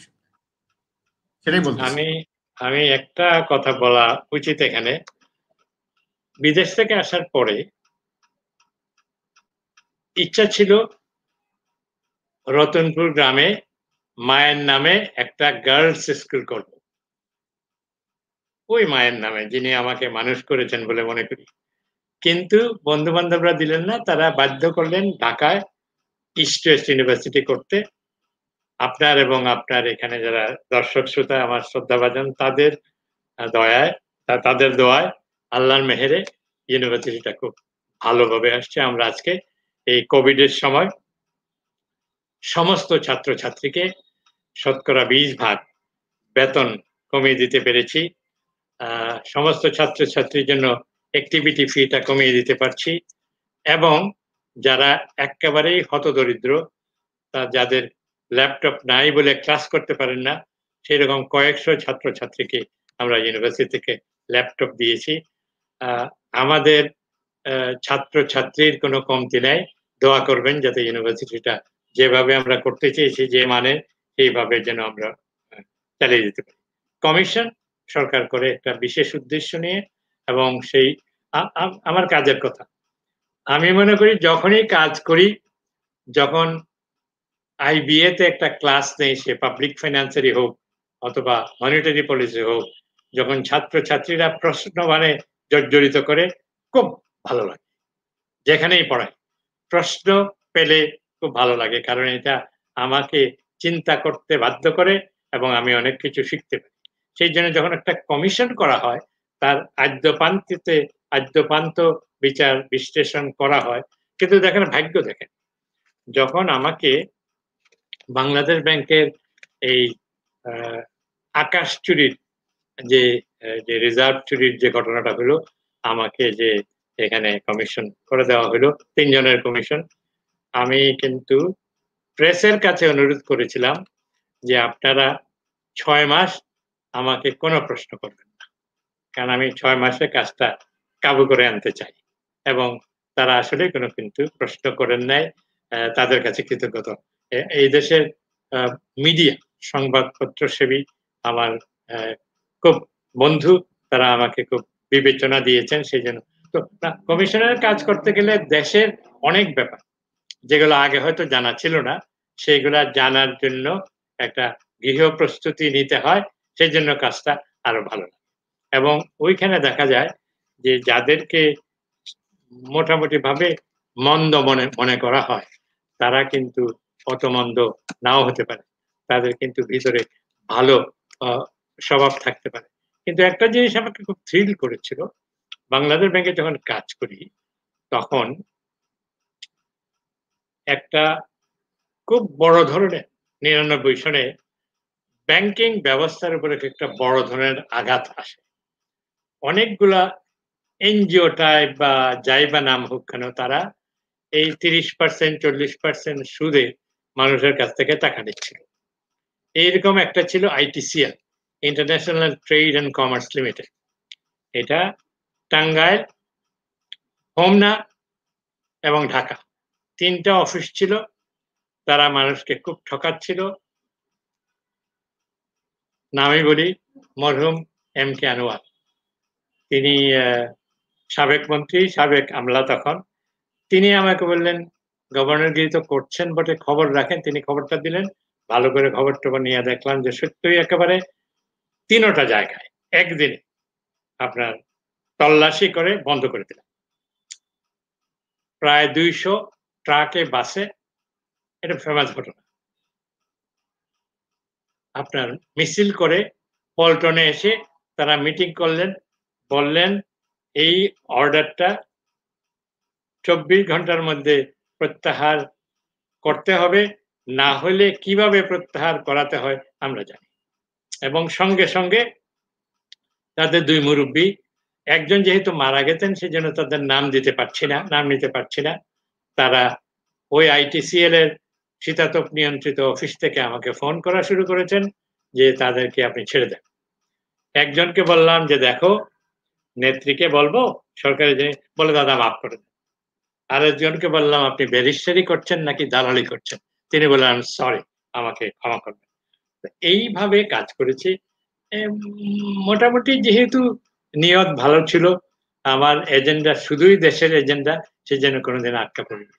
সেটাই বলতে আমি আমি একটা কথা বলা উচিত এখানে। বিদেশ থেকে আসার পরে ইচ্ছা ছিল রতনপুর গ্রামে মায়ের নামে একটা গার্লস স্কুল করব। ওই মায়ের নামে যিনি আমাকে মানুষ করেছেন বলে মনে করি। কিন্তু বন্ধু বান্ধবরা দিলেন না, তারা বাধ্য করলেন ঢাকায় ইস্ট ওয়েস্ট ইউনিভার্সিটি করতে। আপনার এবং আপনার এখানে যারা দর্শক শ্রোতা, আমার শ্রদ্ধাভাজন, তাদের দয়ায় তাদের দোয়ায় আল্লাহর মেহেরে ইউনিভার্সিটিটা খুব ভালোভাবে আসছে। আমরা আজকে এই কোভিডের সময় সমস্ত ছাত্রছাত্রীকে শতকরা বিশ ভাগ বেতন কমিয়ে দিতে পেরেছি। সমস্ত ছাত্রছাত্রীর জন্য অ্যাক্টিভিটি ফিটা কমিয়ে দিতে পারছি এবং যারা একেবারেই হতদরিদ্র, তা যাদের ল্যাপটপ নাই বলে ক্লাস করতে পারেন না সেই রকম কয়েকশো ছাত্রছাত্রীকে আমরা ইউনিভার্সিটি থেকে ল্যাপটপ দিয়েছি। আমাদের ছাত্রছাত্রীর কোনো কমতি নেই। দোয়া করবেন যাতে ইউনিভার্সিটিটা যেভাবে আমরা করতে চেয়েছি, যে মানে সেইভাবে যেন আমরা চালিয়ে যেতে পারি। কমিশন, সরকার করে একটা বিশেষ উদ্দেশ্য নিয়ে এবং সেই আমার কাজের কথা। আমি মনে করি যখনই কাজ করি, যখন আইবিএতে একটা ক্লাস নেই, সে পাবলিক ফাইন্যান্সেরই হোক অথবা মনিটারি পলিসি হোক, যখন ছাত্র ছাত্রীরা প্রশ্ন মানে জর্জরিত করে, খুব ভালো লাগে। যেখানেই পড়ায়। প্রশ্ন পেলে খুব ভালো লাগে, কারণ এটা আমাকে চিন্তা করতে বাধ্য করে এবং আমি অনেক কিছু শিখতে পারি। সেই জন্য যখন একটা কমিশন করা হয়, তার আদ্যপান্তিতে আদ্যপান্ত বিচার বিশ্লেষণ করা হয়, কিন্তু দেখেন ভাগ্য দেখেন, যখন আমাকে বাংলাদেশ ব্যাংকের এই আকাশ চুরির যে যে রিজার্ভ চুরির যে ঘটনাটা হলো, আমাকে যে এখানে কমিশন করে দেওয়া হলো, তিনজনের কমিশন আমি কিন্তু প্রেসের কাছে অনুরোধ করেছিলাম যে আপনারা ছয় মাস আমাকে কোনো প্রশ্ন করবেন না। কারণ আমি ছয় মাসে কাজটা কাবু করে আনতে চাই এবং তারা আসলে কোনো কিন্তু প্রশ্ন করেন নাই তাদের কাছে কৃতজ্ঞত। এই দেশের মিডিয়া সংবাদপত্র সেবী আমার খুব বন্ধু, তারা আমাকে খুব বিবেচনা দিয়েছেন সেই জন্য। তো কমিশনের কাজ করতে গেলে দেশের অনেক ব্যাপার। যেগুলো আগে হয়তো জানা ছিল না, সেইগুলা জানার জন্য একটা গৃহ প্রস্তুতি নিতে হয় সেই জন্য কাজটা আরও ভালো এবং ওইখানে দেখা যায় যে যাদেরকে মোটামুটি ভাবে মন্দ মনে মনে করা হয়, তারা কিন্তু অত মন্দ নাও হতে পারে। তাদের কিন্তু ভিতরে ভালো স্বভাব থাকতে পারে। কিন্তু একটা জিনিস আমাকে খুব থ্রিল করেছিল, বাংলাদেশ ব্যাংকে যখন কাজ করি, তখন একটা খুব বড় ধরনের নিরানব্বই সনে ব্যাংকিং ব্যবস্থার উপরে একটা বড় ধরনের আঘাত আসে। অনেকগুলা এনজিও টাইপ বা যাই বা নাম হোক কেন, তারা এই তিরিশ পার্সেন্ট চল্লিশ পার্সেন্ট সুদে মানুষের কাছ থেকে টাকা নিচ্ছিল। এইরকম একটা ছিল ITCL international trade and commerce limited এটা টাঙ্গাইল, হোমনা এবং ঢাকা। তিনটা অফিস ছিল, তারা মানুষকে খুব ঠকাচ্ছিল। নামে বলি মরহুম এম কে আনোয়ার। তিনি সাবেক মন্ত্রী, সাবেক আমলা তখন তিনি আমাকে বললেন, গভর্নর গভর্নরগিরি তো করছেন বটে, খবর রাখেন। তিনি খবরটা দিলেন, ভালো করে খবর টবর নিয়ে দেখলাম যে সত্যই একেবারে তিনোটা জায়গায়, একদিনে আপনার তল্লাশি করে বন্ধ করে দিলাম। প্রায় দুইশো ট্রাকে, বাসে, এটা ফেমাস ঘটনা। আপনার মিছিল করে পল্টনে এসে তারা মিটিং করলেন, বললেন, এই অর্ডারটা চব্বিশ ঘণ্টার মধ্যে প্রত্যাহার করতে হবে, না হলে কীভাবে প্রত্যাহার করাতে হয় আমরা জানি। এবং সঙ্গে সঙ্গে তাদের দুই মুরব্বী, একজন যেহেতু মারা গেছেন সেই জন্য তাদের নাম দিতে পারছি না, নাম নিতে পারছি না। তারা ওই আইটিসিএল এর শীতাতপ নিয়ন্ত্রিত অফিস থেকে আমাকে ফোন করা শুরু করেছেন যে তাদেরকে আপনি ছেড়ে দেন। একজনকে বললাম যে দেখো, নেত্রীকে বলব, সরকারি যে, বলে দাদা মাফ করে দেন। আরেকজনকে বললাম, আপনি ব্যারিস্টারি করছেন নাকি দালালি করছেন? তিনি বললেন, সরি, আমাকে ক্ষমা করবেন। এইভাবে কাজ করেছি। মোটামুটি যেহেতু নিয়ত ভালো ছিল আমার এজেন্ডা শুধুই দেশের এজেন্ডা সে যেন কোনোদিন আটকা পড়েনি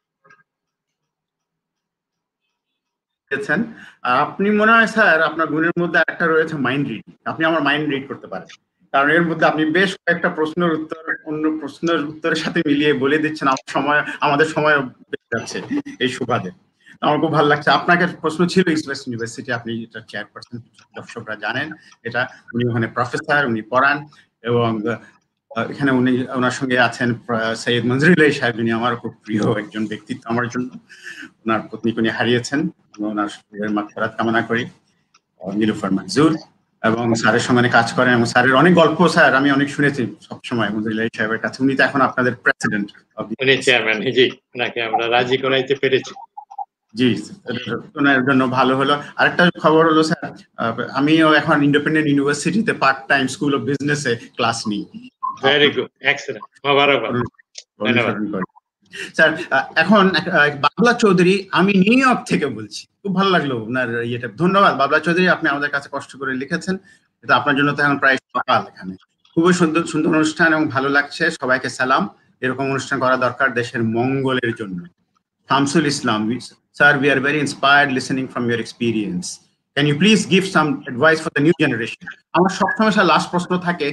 আপনি মনে হয় স্যার, আপনার গুণের মধ্যে একটা রয়েছে মাইন্ড রিড আপনি আমার মাইন্ড রিড করতে পারেন। কারণ এর মধ্যে আপনি বেশ কয়েকটা প্রশ্নের উত্তর, অন্য প্রশ্নের উত্তরের সাথে মিলিয়ে বলে দিচ্ছেন। আমার সময়, আমাদের সময় যাচ্ছে এই সুবাদে। আমার খুব ভালো লাগছে। আপনাকে প্রশ্ন ছিল ইস্ট ইউনিভার্সিটি, আপনি এটা চেয়ারপারসন দর্শকরা জানেন। এটা উনি ওখানে প্রফেসর উনি পড়ান। এবং এখানে উনি ওনার সঙ্গে আছেন সৈয়দ মঞ্জুরুল্লাহ সাহেব উনি আমার খুব প্রিয় একজন ব্যক্তিত্ব আমার জন্য। ওনার পত্নীকে উনি হারিয়েছেন ওনার মাত্রাত কামনা করি। নীলুফার মঞ্জুর এবং স্যারের সঙ্গে কাজ করেন এবং স্যারের অনেক গল্প স্যার আমি অনেক শুনেছি সবসময় মঞ্জুরুল্লাহ সাহেবের কাছে। উনি তো এখন আপনাদের প্রেসিডেন্ট উনি চেয়ারম্যান জি ওনাকে আমরা রাজি করাইতে পেরেছি। জি ওনার জন্য ভালো হলো। আরেকটা খবর হলো স্যার আমিও এখন ইন্ডিপেন্ডেন্ট ইউনিভার্সিটিতে পার্ট টাইম স্কুল অফ বিজনেসে ক্লাস নিই। ভেরি গুড এক্সেলেন্ট স্যার এখন বাবলা চৌধুরী আমি নিউ ইয়র্ক থেকে বলছি। খুব ভালো লাগল ওনার ইয়েটা। ধন্যবাদ। বাবলা চৌধুরী আপনি আমাদের কাছে কষ্ট করে লিখেছেন। এটা আপনার জন্য তো এখন প্রায় সকাল এখানে। খুবই সুন্দর সুন্দর অনুষ্ঠান এবং ভালো লাগছে। সবাইকে সালাম। এরকম অনুষ্ঠান করা দরকার দেশের মঙ্গলের জন্য। Shamsul Islam sir we are very inspired listening from your experience Can you please give some advice for the new generation আমার সবসময় স্যার লাস্ট প্রশ্ন থাকে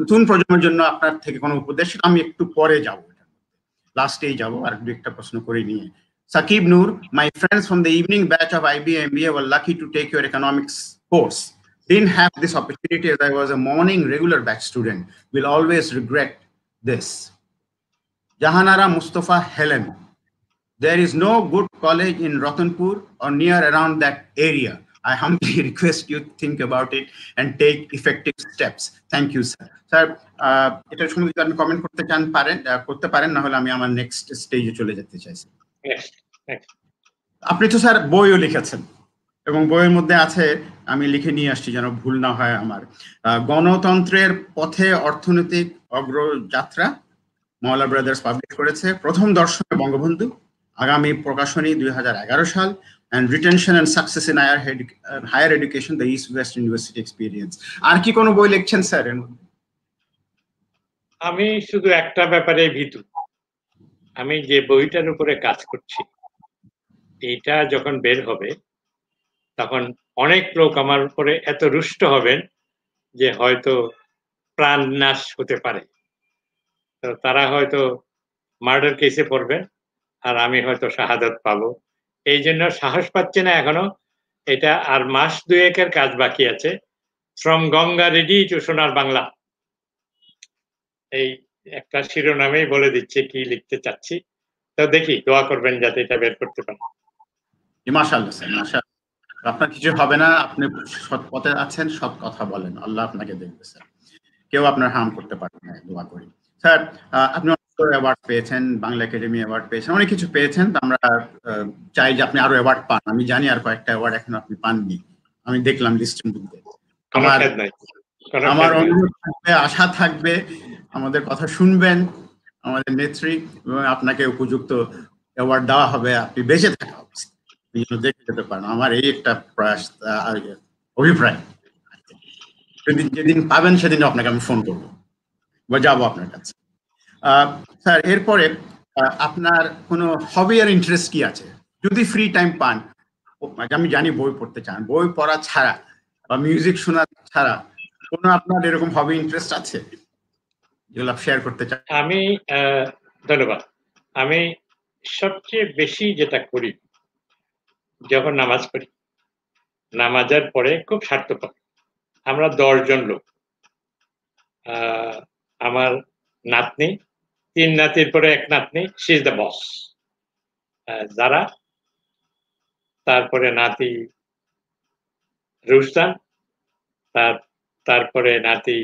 নতুন প্রজন্মের জন্য আপনার থেকে কোনো উপদেশ আমি একটু পরে যাব লাস্টেই যাব আর দু একটা প্রশ্ন করে নিয়ে Sakib Noor, my friends from the evening batch of IBA MBA were lucky to take your economics course. Didn't have this opportunity as I was a morning regular batch student. Will always regret this. Jahanara Mustafa Helen, there is no good college in Ratanpur or near around that area. I humbly request you think about it and take effective steps. Thank you, sir. Sir এটার সম্বন্ধে আপনি কমেন্ট করতে চান পারেন করতে পারেন না হলে আমি আমার নেক্সট স্টেজে চলে যেতে চাইছি আপনি তো স্যার বইও লিখেছেন এবং বইয়ের মধ্যে আছে আমি লিখে নিয়ে আসছি যেন ভুল না হয় আমার গণতন্ত্রের পথে অর্থনৈতিক অগ্রযাত্রা মহলা ব্রাদার্স পাবলিশ করেছে প্রথম দর্শনে বঙ্গবন্ধু আগামী প্রকাশনী দুই হাজার এগারো সাল and retention and success in higher higher education the East West University experience আর কি কোনো বই লিখছেন, স্যার? আমি শুধু একটা ব্যাপারে ভীতু। আমি যে বইটার উপরে কাজ করছি, এইটা যখন বের হবে, তখন অনেক লোক আমার উপরে এত রুষ্ট হবেন যে হয়তো প্রাণ নাশ হতে পারে। তো তারা হয়তো মার্ডার কেসে পড়বেন আর আমি হয়তো শাহাদত পাবো। এই জন্য সাহস পাচ্ছি না এখনও। এটা আর মাস দুয়েকের কাজ বাকি আছে। ফ্রম গঙ্গা রেডি টু সোনার বাংলা এই একটা শিরোনামেই বলে দিচ্ছে কি লিখতে চাচ্ছি। তো দেখি, দোয়া করবেন যাতে এটা বের করতে পারেন মাশাআল্লাহ আপনার কিছু হবে না, আপনি সৎ পথে আছেন, সৎ কথা বলেন। আল্লাহ আপনাকে দেখবে, স্যার। কেউ আপনার হার্ম করতে পারবে না, দোয়া করি। স্যার আপনি অ্যাওয়ার্ড পেয়েছেন বাংলা একাডেমি অ্যাওয়ার্ড পেয়েছেন অনেক কিছু পেয়েছেন আমরা চাই যে আপনি আরও অ্যাওয়ার্ড পান। আমি জানি আর কয়েকটা অ্যাওয়ার্ড এখন আপনি পাননি। আমি দেখলাম লিস্টের মধ্যে। আমার আমার অনুরোধ থাকবে আশা থাকবে আমাদের কথা শুনবেন আমাদের নেত্রী এবং আপনাকে উপযুক্ত অ্যাওয়ার্ড দেওয়া হবে আপনি বেঁচে থাকা অবস্থা দেখে যেতে পারেন। আমার এই একটা প্রয়াস অভিপ্রায়। যেদিন যেদিন পাবেন সেদিন আপনাকে আমি ফোন করব। বা যাব আপনার কাছে। স্যার, এরপরে আপনার কোনো হবি আর ইন্টারেস্ট কি আছে? যদি ফ্রি টাইম পান আমি জানি বই পড়তে চান, বই পড়া ছাড়া বা মিউজিক শোনা ছাড়া কোনো আপনার এরকম হবি ইন্টারেস্ট আছে? যেগুলো শেয়ার করতে চান। আমি ধন্যবাদ। আমি সবচেয়ে বেশি যেটা করি, যখন নামাজ পড়ি, নামাজের পরে খুব স্বার্থপর। আমরা দশজন লোক। আমার নাতনি তিন নাতির পরে এক নাতনি সি ইজ দ্য বস যারা, তারপরে নাতি রুস্তান তার, তারপরে নাতি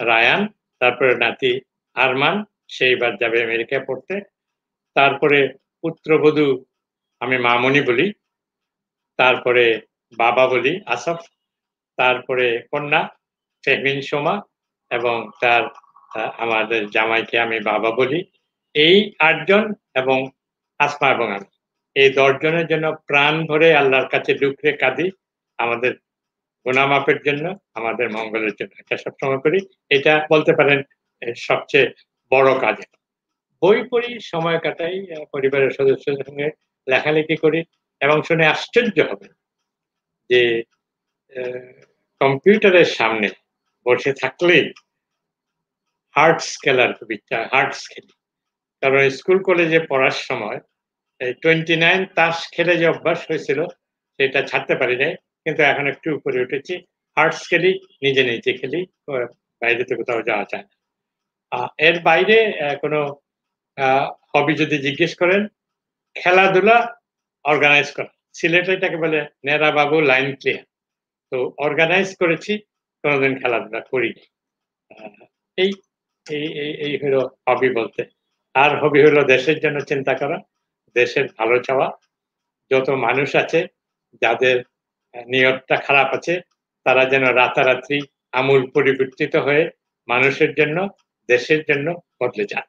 রায়ান, তারপরে নাতি আরমান সেইবার যাবে আমেরিকায় পড়তে। তারপরে পুত্রবধূ আমি মামনি বলি, তারপরে বাবা বলি, আসফ, তারপরে কন্যা, ফেহমিন সোমা এবং তার আমাদের জামাইকে আমি বাবা বলি। এই আটজন এবং আসমা এবং আমি। এই দশজনের জন্য প্রাণ ভরে আল্লাহর কাছে ডুকরে কাঁদি। আমাদের গুণামাপের জন্য, আমাদের মঙ্গলের জন্য এটা সবসময় করি। এটা বলতে পারেন সবচেয়ে বড় কাজ। বই পড়ি, সময় কাটাই পরিবারের সদস্যদের সঙ্গে লেখালেখি করি এবং শুনে আশ্চর্য হবে যে কম্পিউটারের সামনে বসে থাকলেই হার্টস খেলার খুব ইচ্ছা হার্টস খেলি কারণ স্কুল কলেজে পড়ার সময় এই টোয়েন্টি নাইন তাস খেলে যে অভ্যাস হয়েছিল, সেটা ছাড়তে পারি নাই, কিন্তু এখন একটু উপরে উঠেছি। হার্টস খেলি নিজে নিজে খেলি বাইরে তো কোথাও যাওয়া যায় না। এর বাইরে কোনো হবি যদি জিজ্ঞেস করেন, খেলাধুলা অর্গানাইজ করা। সিলেটে এটাকে বলে নেরা বাবু লাইন ক্লিয়ার তো অর্গানাইজ করেছি, কোনোদিন খেলাধুলা করিনি। এই এই এই হলো হবি বলতে। আর হবি হলো দেশের জন্য চিন্তা করা, দেশের ভালো চাওয়া। যত মানুষ আছে, যাদের নিয়তটা খারাপ আছে, তারা যেন রাতারাতি আমূল পরিবর্তিত হয়ে মানুষের জন্য, দেশের জন্য বদলে যান।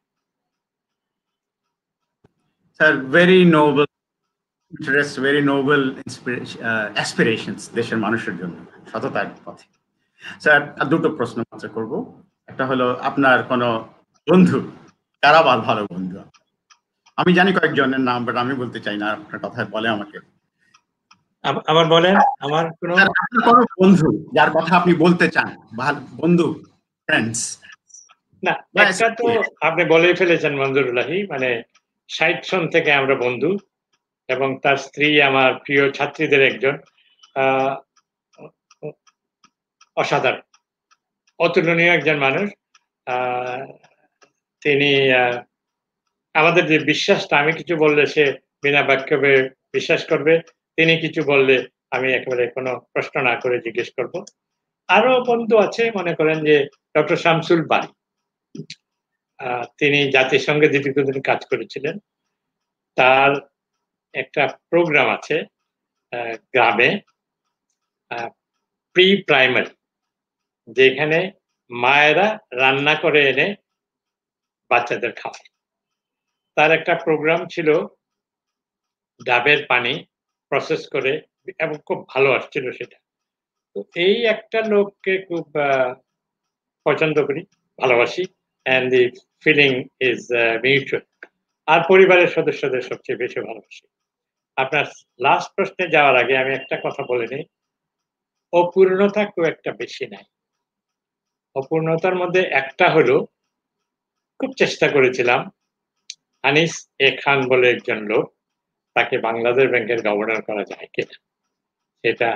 Sir very noble interest very noble aspirations দেশের মানুষের জন্য, সততার পথে। স্যার দুটো প্রশ্ন মাত্র করব। একটা হলো আপনার কোনো বন্ধু কারা ভালো বন্ধু। আমি জানি কয়েকজনের নাম বাট আমি বলতে চাই না আপনার কথা বলে আমাকে। আবার বলেন আমার কোনো কোনো বন্ধু যার কথা আপনি বলতে চান বন্ধু ফ্রেন্ডস না একটা তো আপনি বলেই ফেলেছেন মঞ্জুরুল্লাহি মানে ষাট সন থেকে আমরা বন্ধু এবং তার স্ত্রী আমার প্রিয় ছাত্রীদের একজন অসাধারণ। অতুলনীয় একজন মানুষ। তিনি আমাদের যে বিশ্বাসটা, আমি কিছু বললে সে বিনা বাক্যবে বিশ্বাস করবে, তিনি কিছু বললে আমি একেবারে কোনো প্রশ্ন না করে জিজ্ঞেস করব। আরও বন্ধু আছে, মনে করেন যে ডক্টর শামসুল বাড়ি তিনি জাতিসংঘে দীর্ঘদিন কাজ করেছিলেন। তার একটা প্রোগ্রাম আছে গ্রামে প্রি প্রাইমারি যেখানে মায়েরা রান্না করে এনে বাচ্চাদের খাওয়ায়। তার একটা প্রোগ্রাম ছিল ডাবের পানি প্রসেস করে এবং খুব ভালো আসছিল সেটা। তো এই একটা লোককে খুব পছন্দ করি, ভালোবাসি and the feeling is mutual আর পরিবারের সদস্যদের সবচেয়ে বেশি ভালোবাসি। আপনার লাস্ট প্রশ্নে যাওয়ার আগে আমি একটা কথা বলে নিই। অপূর্ণতা খুব একটা বেশি নাই। অপূর্ণতার মধ্যে একটা হলো খুব চেষ্টা করেছিলাম। আনিস এ খান বলে একজন লোক তাকে বাংলাদেশ ব্যাংকের গভর্নর করা যায় কিনা। সেটা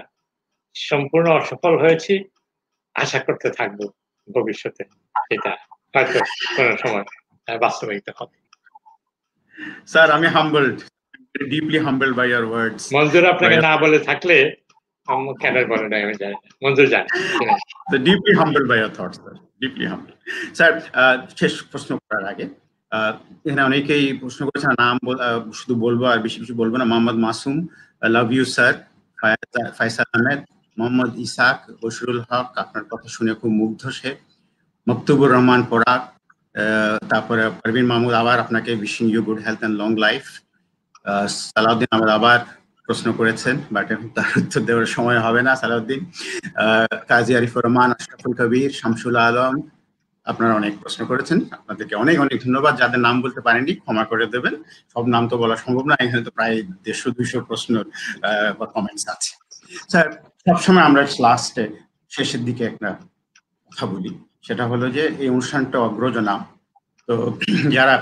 সম্পূর্ণ অসফল হয়েছি আশা করতে থাকব ভবিষ্যতে এটা হয়তো কোনো সময় বাস্তবায়িত হবে। স্যার আমি humbled deeply humbled by your words Manzur আপনাকে না বলে থাকলে বলব না। মোহাম্মদ ইসাক হক, আপনার কথা শুনে খুব মুগ্ধ সে। মকতুবুর রহমান পরাগ তারপরে পারভিন মাহমুদ আবার আপনাকে wishing you good health and long life Salauddin আবার প্রশ্ন করেছেন বাট এখন তার উত্তর দেওয়ার সময় হবে না, সালাউদ্দিন। কাজী আরিফুর রহমান, আশরাফুল কবির, শামসুল আলম, আপনারা অনেক প্রশ্ন করেছেন। আপনাদেরকে অনেক অনেক ধন্যবাদ। যাদের নাম বলতে পারেননি ক্ষমা করে দেবেন। সব নাম তো বলা সম্ভব না, এখানে তো প্রায় দেড়শো, দুইশো প্রশ্ন বা কমেন্টস আছে। স্যার, সবসময় আমরা লাস্টে শেষের দিকে একটা কথা বলি। সেটা হলো যে, এই অনুষ্ঠানটা অগ্রজনা। তো যারা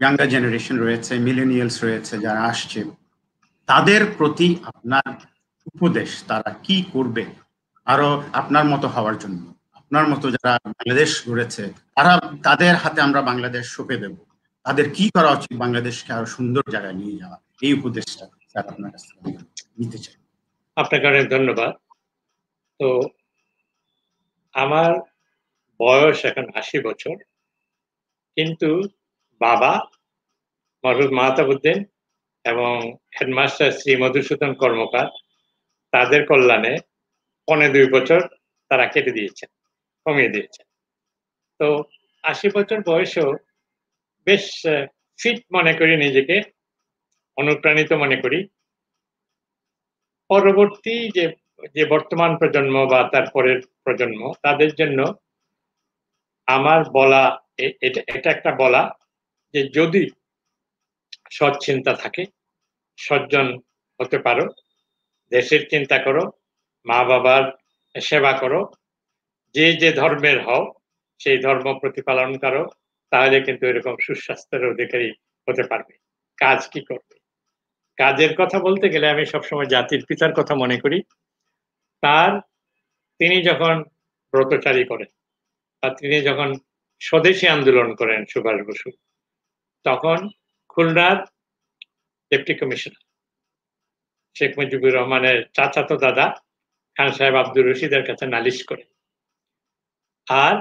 ইয়াঙ্গার জেনারেশন রয়েছে মিলেনিয়ালস রয়েছে, যারা আসছে তাদের প্রতি আপনার উপদেশ, তারা কি করবে? আরও আপনার মতো হওয়ার জন্য, আপনার মতো যারা বাংলাদেশ গড়েছে তারা তাদের হাতে আমরা বাংলাদেশ সঁপে দেব। তাদের কি করা উচিত বাংলাদেশকে আরও সুন্দর জায়গায় নিয়ে যাওয়া? এই উপদেশটা স্যার আপনার কাছ থেকে নিতে চাই। আপনাকে অনেক ধন্যবাদ। তো আমার বয়স এখন আশি বছর, কিন্তু বাবা মরহুদ মাহতাবুদ্দিন এবং হেডমাস্টার শ্রী মধুসূদন কর্মকার তাদের কল্যাণে পনে দুই বছর তারা কেটে দিয়েছেন, কমিয়ে দিয়েছেন। তো আশি বছর বয়সেও বেশ ফিট মনে করি নিজেকে, অনুপ্রাণিত মনে করি। পরবর্তী যে যে বর্তমান প্রজন্ম বা তার পরের প্রজন্ম, তাদের জন্য আমার বলা এটা এটা একটা বলা যে যদি সৎ চিন্তা থাকে, সজ্জন হতে পারো, দেশের চিন্তা করো, মা বাবার সেবা করো, যে যে ধর্মের হও, সেই ধর্ম প্রতিপালন করো, তাহলে কিন্তু এরকম সুস্বাস্থ্যের অধিকারী হতে পারবে। কাজ কি করবে? কাজের কথা বলতে গেলে আমি সবসময় জাতির পিতার কথা মনে করি। তার, তিনি যখন ব্রতচারী করেন বা তিনি যখন স্বদেশী আন্দোলন করেন সুভাষ বসু, তখন খুলনার ডেপুটি কমিশনার। শেখ মুজিবুর রহমানের চাচাতো দাদা খান সাহেব আব্দুর রশিদের কাছে নালিশ করে। আর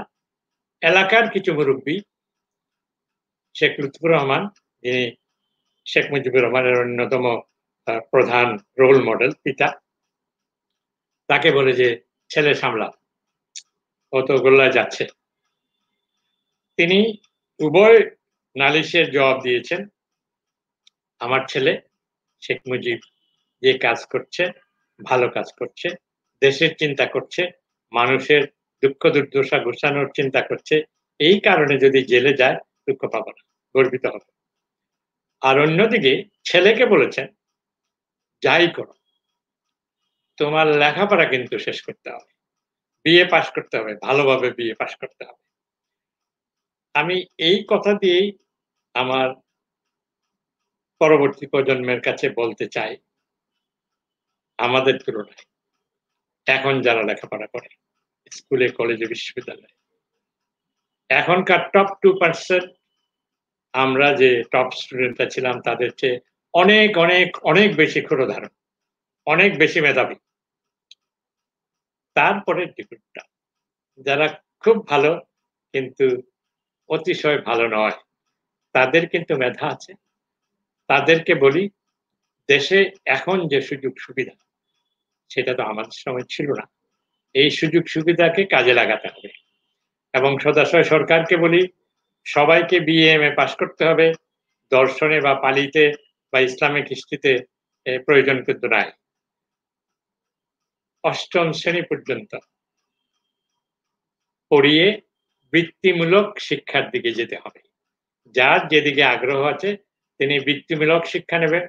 এলাকার কিছু মুরব্বী, শেখ লুৎফুর রহমান, যিনি শেখ মুজিবুর রহমানের অন্যতম প্রধান রোল মডেল পিতা, তাকে বলে যে ছেলে সামলা ও তো গোল্লায় যাচ্ছে। তিনি উভয় নালিশের জবাব দিয়েছেন। আমার ছেলে শেখ মুজিব যে কাজ করছে, ভালো কাজ করছে, দেশের চিন্তা করছে, মানুষের দুঃখ দুর্দশা ঘোষানোর চিন্তা করছে, এই কারণে যদি জেলে যায়, দুঃখ পাবো না, গর্বিত হবে। আর অন্যদিকে ছেলেকে বলেছেন, যাই করো, তোমার লেখাপড়া কিন্তু শেষ করতে হবে। বিয়ে পাশ করতে হবে, ভালোভাবে বিয়ে পাশ করতে হবে। আমি এই কথা দিয়েই আমার পরবর্তী প্রজন্মের কাছে বলতে চাই, আমাদের তুলনায়, এখন যারা লেখাপড়া করে, স্কুলে, কলেজে, বিশ্ববিদ্যালয়ে, এখনকার টপ টু পার্সেন্ট আমরা যে টপ স্টুডেন্টরা ছিলাম, তাদের চেয়ে অনেক অনেক অনেক বেশি ক্ষুরধারণ অনেক বেশি মেধাবী। তারপরে ডিগ্রিটা যারা খুব ভালো, কিন্তু অতিশয় ভালো নয়, তাদের কিন্তু মেধা আছে। তাদেরকে বলি, দেশে এখন যে সুযোগ সুবিধা, সেটা তো আমাদের সময় ছিল না। এই সুযোগ সুবিধাকে কাজে লাগাতে হবে। এবং সদাশয় সরকারকে বলি, সবাইকে বিএমএ পাশ করতে হবে। দর্শনে বা পালিতে বা ইসলামিক হিস্ট্রিতে প্রয়োজন কিন্তু নাই। অষ্টম শ্রেণি পর্যন্ত পড়িয়ে বৃত্তিমূলক শিক্ষার দিকে যেতে হবে। যার যেদিকে আগ্রহ আছে তিনি বৃত্তিমূলক শিক্ষা নেবেন।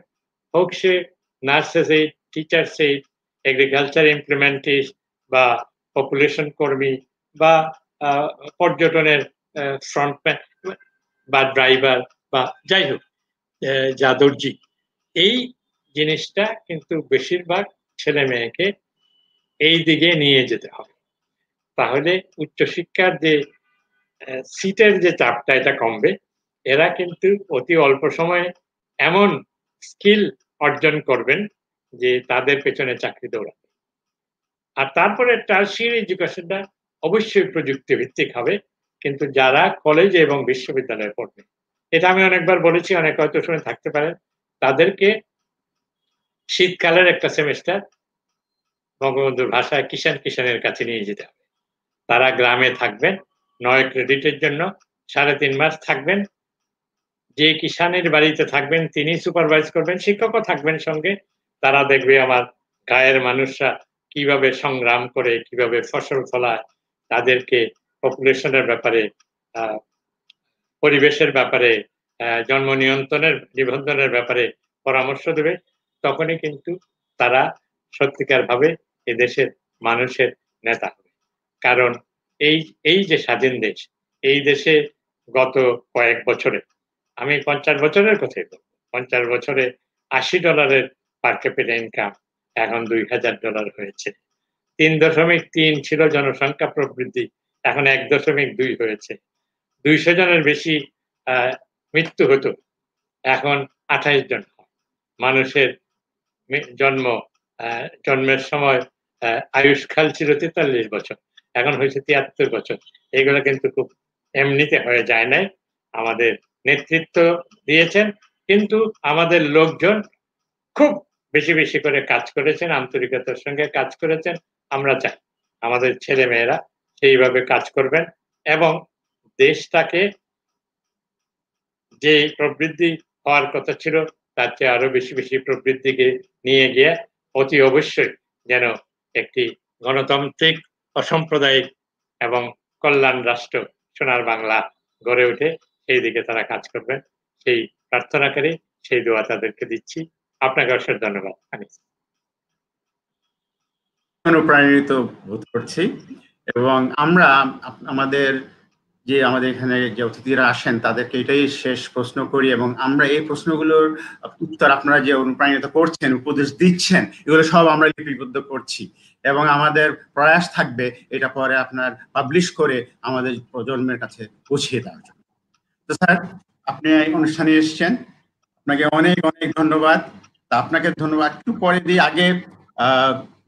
হোক সে nurses aide, teachers aide agriculture implementist বা পপুলেশন কর্মী বা পর্যটনের ফ্রন্টম্যান বা ড্রাইভার বা যাই হোক যা দর্জি এই জিনিসটা কিন্তু বেশিরভাগ ছেলে মেয়েকে এই দিকে নিয়ে যেতে হবে। তাহলে উচ্চশিক্ষার যে সিটের যে চাপটা, এটা কমবে। এরা কিন্তু অতি অল্প সময়ে এমন স্কিল অর্জন করবেন যে তাদের পেছনে চাকরি দৌড়াবে। আর তারপরে টার্সিয়ারি এডুকেশনটা অবশ্যই প্রযুক্তি ভিত্তিক হবে, কিন্তু যারা কলেজে এবং বিশ্ববিদ্যালয়ে পড়বে, এটা আমি অনেকবার বলেছি, অনেক হয়তো শুনে থাকতে পারেন, তাদেরকে শীতকালের একটা সেমিস্টার বঙ্গবন্ধুর ভাষায় কিষান কিষানের কাছে নিয়ে যেতে হবে। তারা গ্রামে থাকবেন, নয় ক্রেডিটের জন্য, সাড়ে তিন মাস থাকবেন যে কিষানের বাড়িতে থাকবেন, তিনি সুপারভাইজ করবেন, শিক্ষকও থাকবেন সঙ্গে। তারা দেখবে আমার গায়ের মানুষরা কীভাবে সংগ্রাম করে, কীভাবে ফসল ফলায়। তাদেরকে পপুলেশনের ব্যাপারে পরিবেশের ব্যাপারে জন্ম নিয়ন্ত্রণের নিবন্ধনের ব্যাপারে পরামর্শ দেবে। তখনই কিন্তু তারা সত্যিকার ভাবে এদেশের মানুষের নেতা হবে। কারণ এই এই যে স্বাধীন দেশ, এই দেশে গত কয়েক বছরে আমি পঞ্চাশ বছরের কথাই বলব। পঞ্চাশ বছরে আশি ডলারের পার ক্যাপিটা ইনকাম এখন দুই হাজার ডলার হয়েছে। তিন দশমিক তিন ছিল জনসংখ্যা প্রবৃদ্ধি, এখন এক দশমিক দুই হয়েছে। দুইশো জনের বেশি মৃত্যু হতো, এখন আঠাইশ জন মানুষের জন্ম জন্মের সময় আয়ুষ্কাল ছিল তেতাল্লিশ বছর, এখন হয়েছে তিয়াত্তর বছর। এগুলো কিন্তু খুব এমনিতে হয়ে যায় নাই। আমাদের নেতৃত্ব দিয়েছেন, কিন্তু আমাদের লোকজন খুব বেশি বেশি করে কাজ করেছেন, আন্তরিকতার সঙ্গে কাজ করেছেন। আমরা চাই আমাদের ছেলে মেয়েরা সেইভাবে কাজ করবেন এবং দেশটাকে যে প্রবৃদ্ধি হওয়ার কথা ছিল, তার চেয়ে আরও বেশি বেশি প্রবৃদ্ধিকে নিয়ে গিয়ে অতি অবশ্যই যেন একটি গণতান্ত্রিক, অসাম্প্রদায়িক এবং কল্যাণ রাষ্ট্র সোনার বাংলা গড়ে উঠে সেই দিকে তারা কাজ করবে। সেই প্রার্থনা করে সেই দোয়া তাদেরকে দিচ্ছি। আপনাকে অশেষ ধন্যবাদ অনুপ্রাণিত বোধ করছি এবং আমরা আমাদের যে আমাদের এখানে যে অতিথিরা আসেন তাদেরকে এটাই শেষ প্রশ্ন করি এবং আমরা এই প্রশ্নগুলোর উত্তর আপনারা যে অনুপ্রাণিত করছেন, উপদেশ দিচ্ছেন, এগুলো সব আমরা লিপিবদ্ধ করছি এবং আমাদের প্রয়াস থাকবে এটা পরে আপনার পাবলিশ করে আমাদের প্রজন্মের কাছে পৌঁছিয়ে দেওয়ার জন্য। স্যার, আপনি এই অনুষ্ঠানে এসছেন। আপনাকে অনেক অনেক ধন্যবাদ। তা আপনাকে ধন্যবাদ। একটু পরে দিয়ে আগে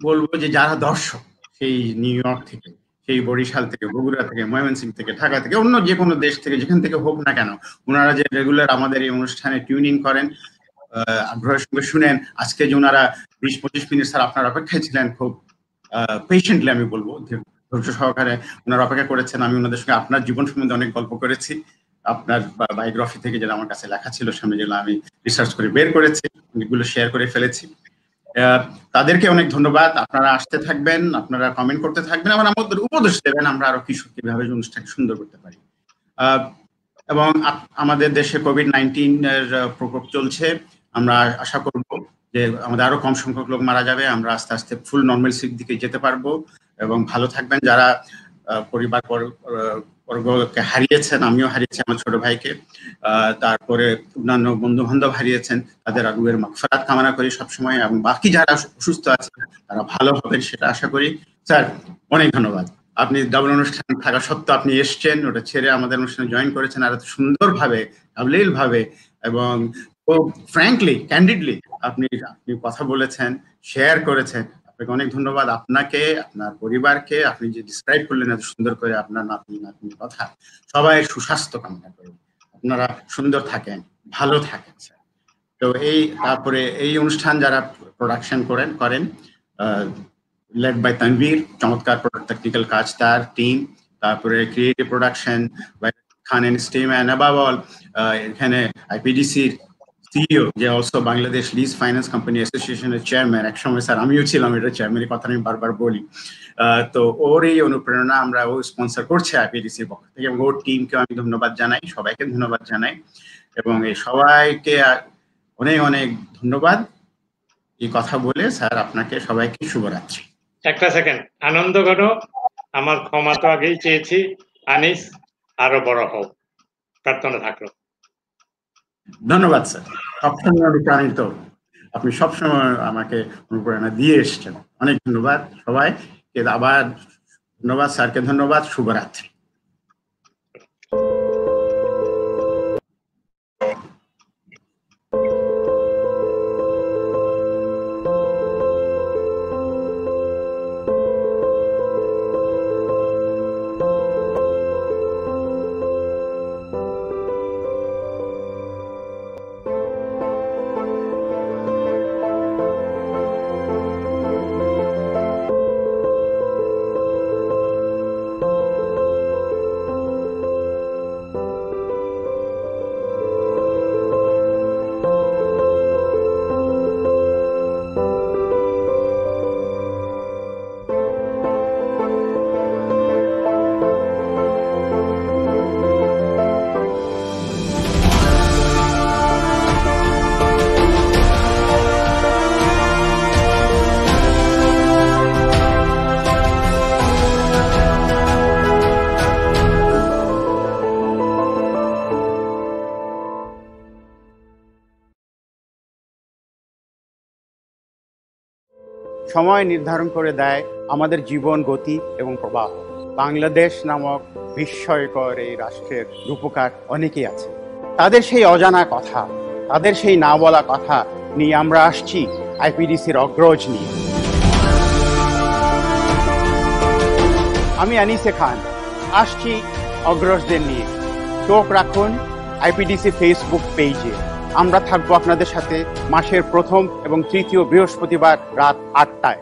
বলব যে যারা দর্শক, সেই নিউ ইয়র্ক থেকে, সেই বরিশাল থেকে, বগুড়া থেকে ময়মনসিং থেকে, ঢাকা থেকে, অন্য যে কোনো দেশ থেকে, যেখান থেকে হোক না কেন, ওনারা যে রেগুলার আমাদের এই অনুষ্ঠানে টিউনিং করেন আগ্রহের সঙ্গে শুনেন। আজকে যে ওনারা বিশ পঁচিশ মিনিট স্যার আপনার অপেক্ষায় ছিলেন, খুব পেশেন্টলি আমি বলব, ধৈর্য সহকারে ওনারা অপেক্ষা করেছেন। আমি ওনাদের সঙ্গে আপনার জীবন সম্বন্ধে অনেক গল্প করেছি। আপনার বায়োগ্রাফি থেকে যেটা আমার কাছে লেখা ছিল সামনে যেগুলো আমি রিসার্চ করে বের করেছি অনেকগুলো শেয়ার করে ফেলেছি। তাদেরকে অনেক ধন্যবাদ। আপনারা আসতে থাকবেন, আপনারা কমেন্ট করতে থাকবেন, আবার আমাদের উপদেশ দেবেন আমরা আরও কিছু কীভাবে অনুষ্ঠানকে সুন্দর করতে পারি। এবং আমাদের দেশে কোভিড নাইন্টিন এর প্রকোপ চলছে। আমরা আশা করব যে আমাদের আরও কম সংখ্যক লোক মারা যাবে। আমরা আস্তে আস্তে ফুল নর্মালসির দিকে যেতে পারব। এবং ভালো থাকবেন যারা পরিবার বর্গকে হারিয়েছেন, আমিও হারিয়েছি আমার ছোট ভাইকে। তারপরে অন্যান্য বন্ধু বান্ধব হারিয়েছেন, তাদের আগুয়ের মাকফরাত কামনা করি সবসময় এবং বাকি যারা অসুস্থ আছে তারা ভালো হবেন সেটা আশা করি। স্যার, অনেক ধন্যবাদ। আপনি ডাবল অনুষ্ঠান থাকা সত্ত্বেও আপনি এসছেন, ওটা ছেড়ে আমাদের অনুষ্ঠানে জয়েন করেছেন আর এত সুন্দরভাবে আবলীল ভাবে এবং ফ্র্যাঙ্কলি ক্যান্ডিডলি আপনি আপনি কথা বলেছেন শেয়ার করেছেন। আপনাকে অনেক ধন্যবাদ। আপনাকে, আপনার পরিবারকে আপনি যে ডিসক্রাইব করলেন এত সুন্দর করে আপনার নাতনি নাতনির কথা, সবাই সুস্বাস্থ্য কামনা করি। আপনারা সুন্দর থাকেন, ভালো থাকেন তো এই, তারপরে এই অনুষ্ঠান যারা প্রোডাকশন করেন করেন লেড বাই তানভীর, চমৎকার টেকনিক্যাল কাজ তার টিম তারপরে creative production by Khan and steam and above all এখানে আইপিডিসির সিইও যে also Bangladesh lease finance company অ্যাসোসিয়েশনের চেয়ারম্যান এক সময় স্যার আমিও ছিলাম এটা চেয়ারম্যানের কথা আমি বারবার বলি। তো ওর এই অনুপ্রেরণা আমরা ও স্পন্সর করছে আইপিডিসির পক্ষ থেকে এবং ওর টিমকে আমি ধন্যবাদ জানাই সবাইকে ধন্যবাদ জানাই। এবং এই সবাইকে অনেক অনেক ধন্যবাদ। এই কথা বলে স্যার আপনাকে সবাইকে শুভরাত্রি। একটা সেকেন্ড আনন্দ ঘন আমার ক্ষমা তো আগেই চেয়েছি আনিস আরও বড় হোক প্রার্থনা থাকল। ধন্যবাদ, স্যার। সবসময় অনুপ্রাণিত। আপনি সবসময় আমাকে অনুপ্রেরণা দিয়ে এসছেন। অনেক ধন্যবাদ সবাই আবার ধন্যবাদ, স্যারকে ধন্যবাদ। শুভরাত্রি। সময় নির্ধারণ করে দেয় আমাদের জীবন, গতি এবং প্রবাহ। বাংলাদেশ নামক বিস্ময়কর এই রাষ্ট্রের রূপকার অনেকেই আছে। তাদের সেই অজানা কথা, তাদের সেই না বলা কথা নিয়ে আমরা আসছি আইপিডিসির অগ্রজ নিয়ে। আমি আনিসে খান, আসছি অগ্রজদের নিয়ে। চোখ রাখুন আইপিডিসি ফেসবুক পেজে আমরা থাকব আপনাদের সাথে মাসের প্রথম এবং তৃতীয় বৃহস্পতিবার রাত আটটায়।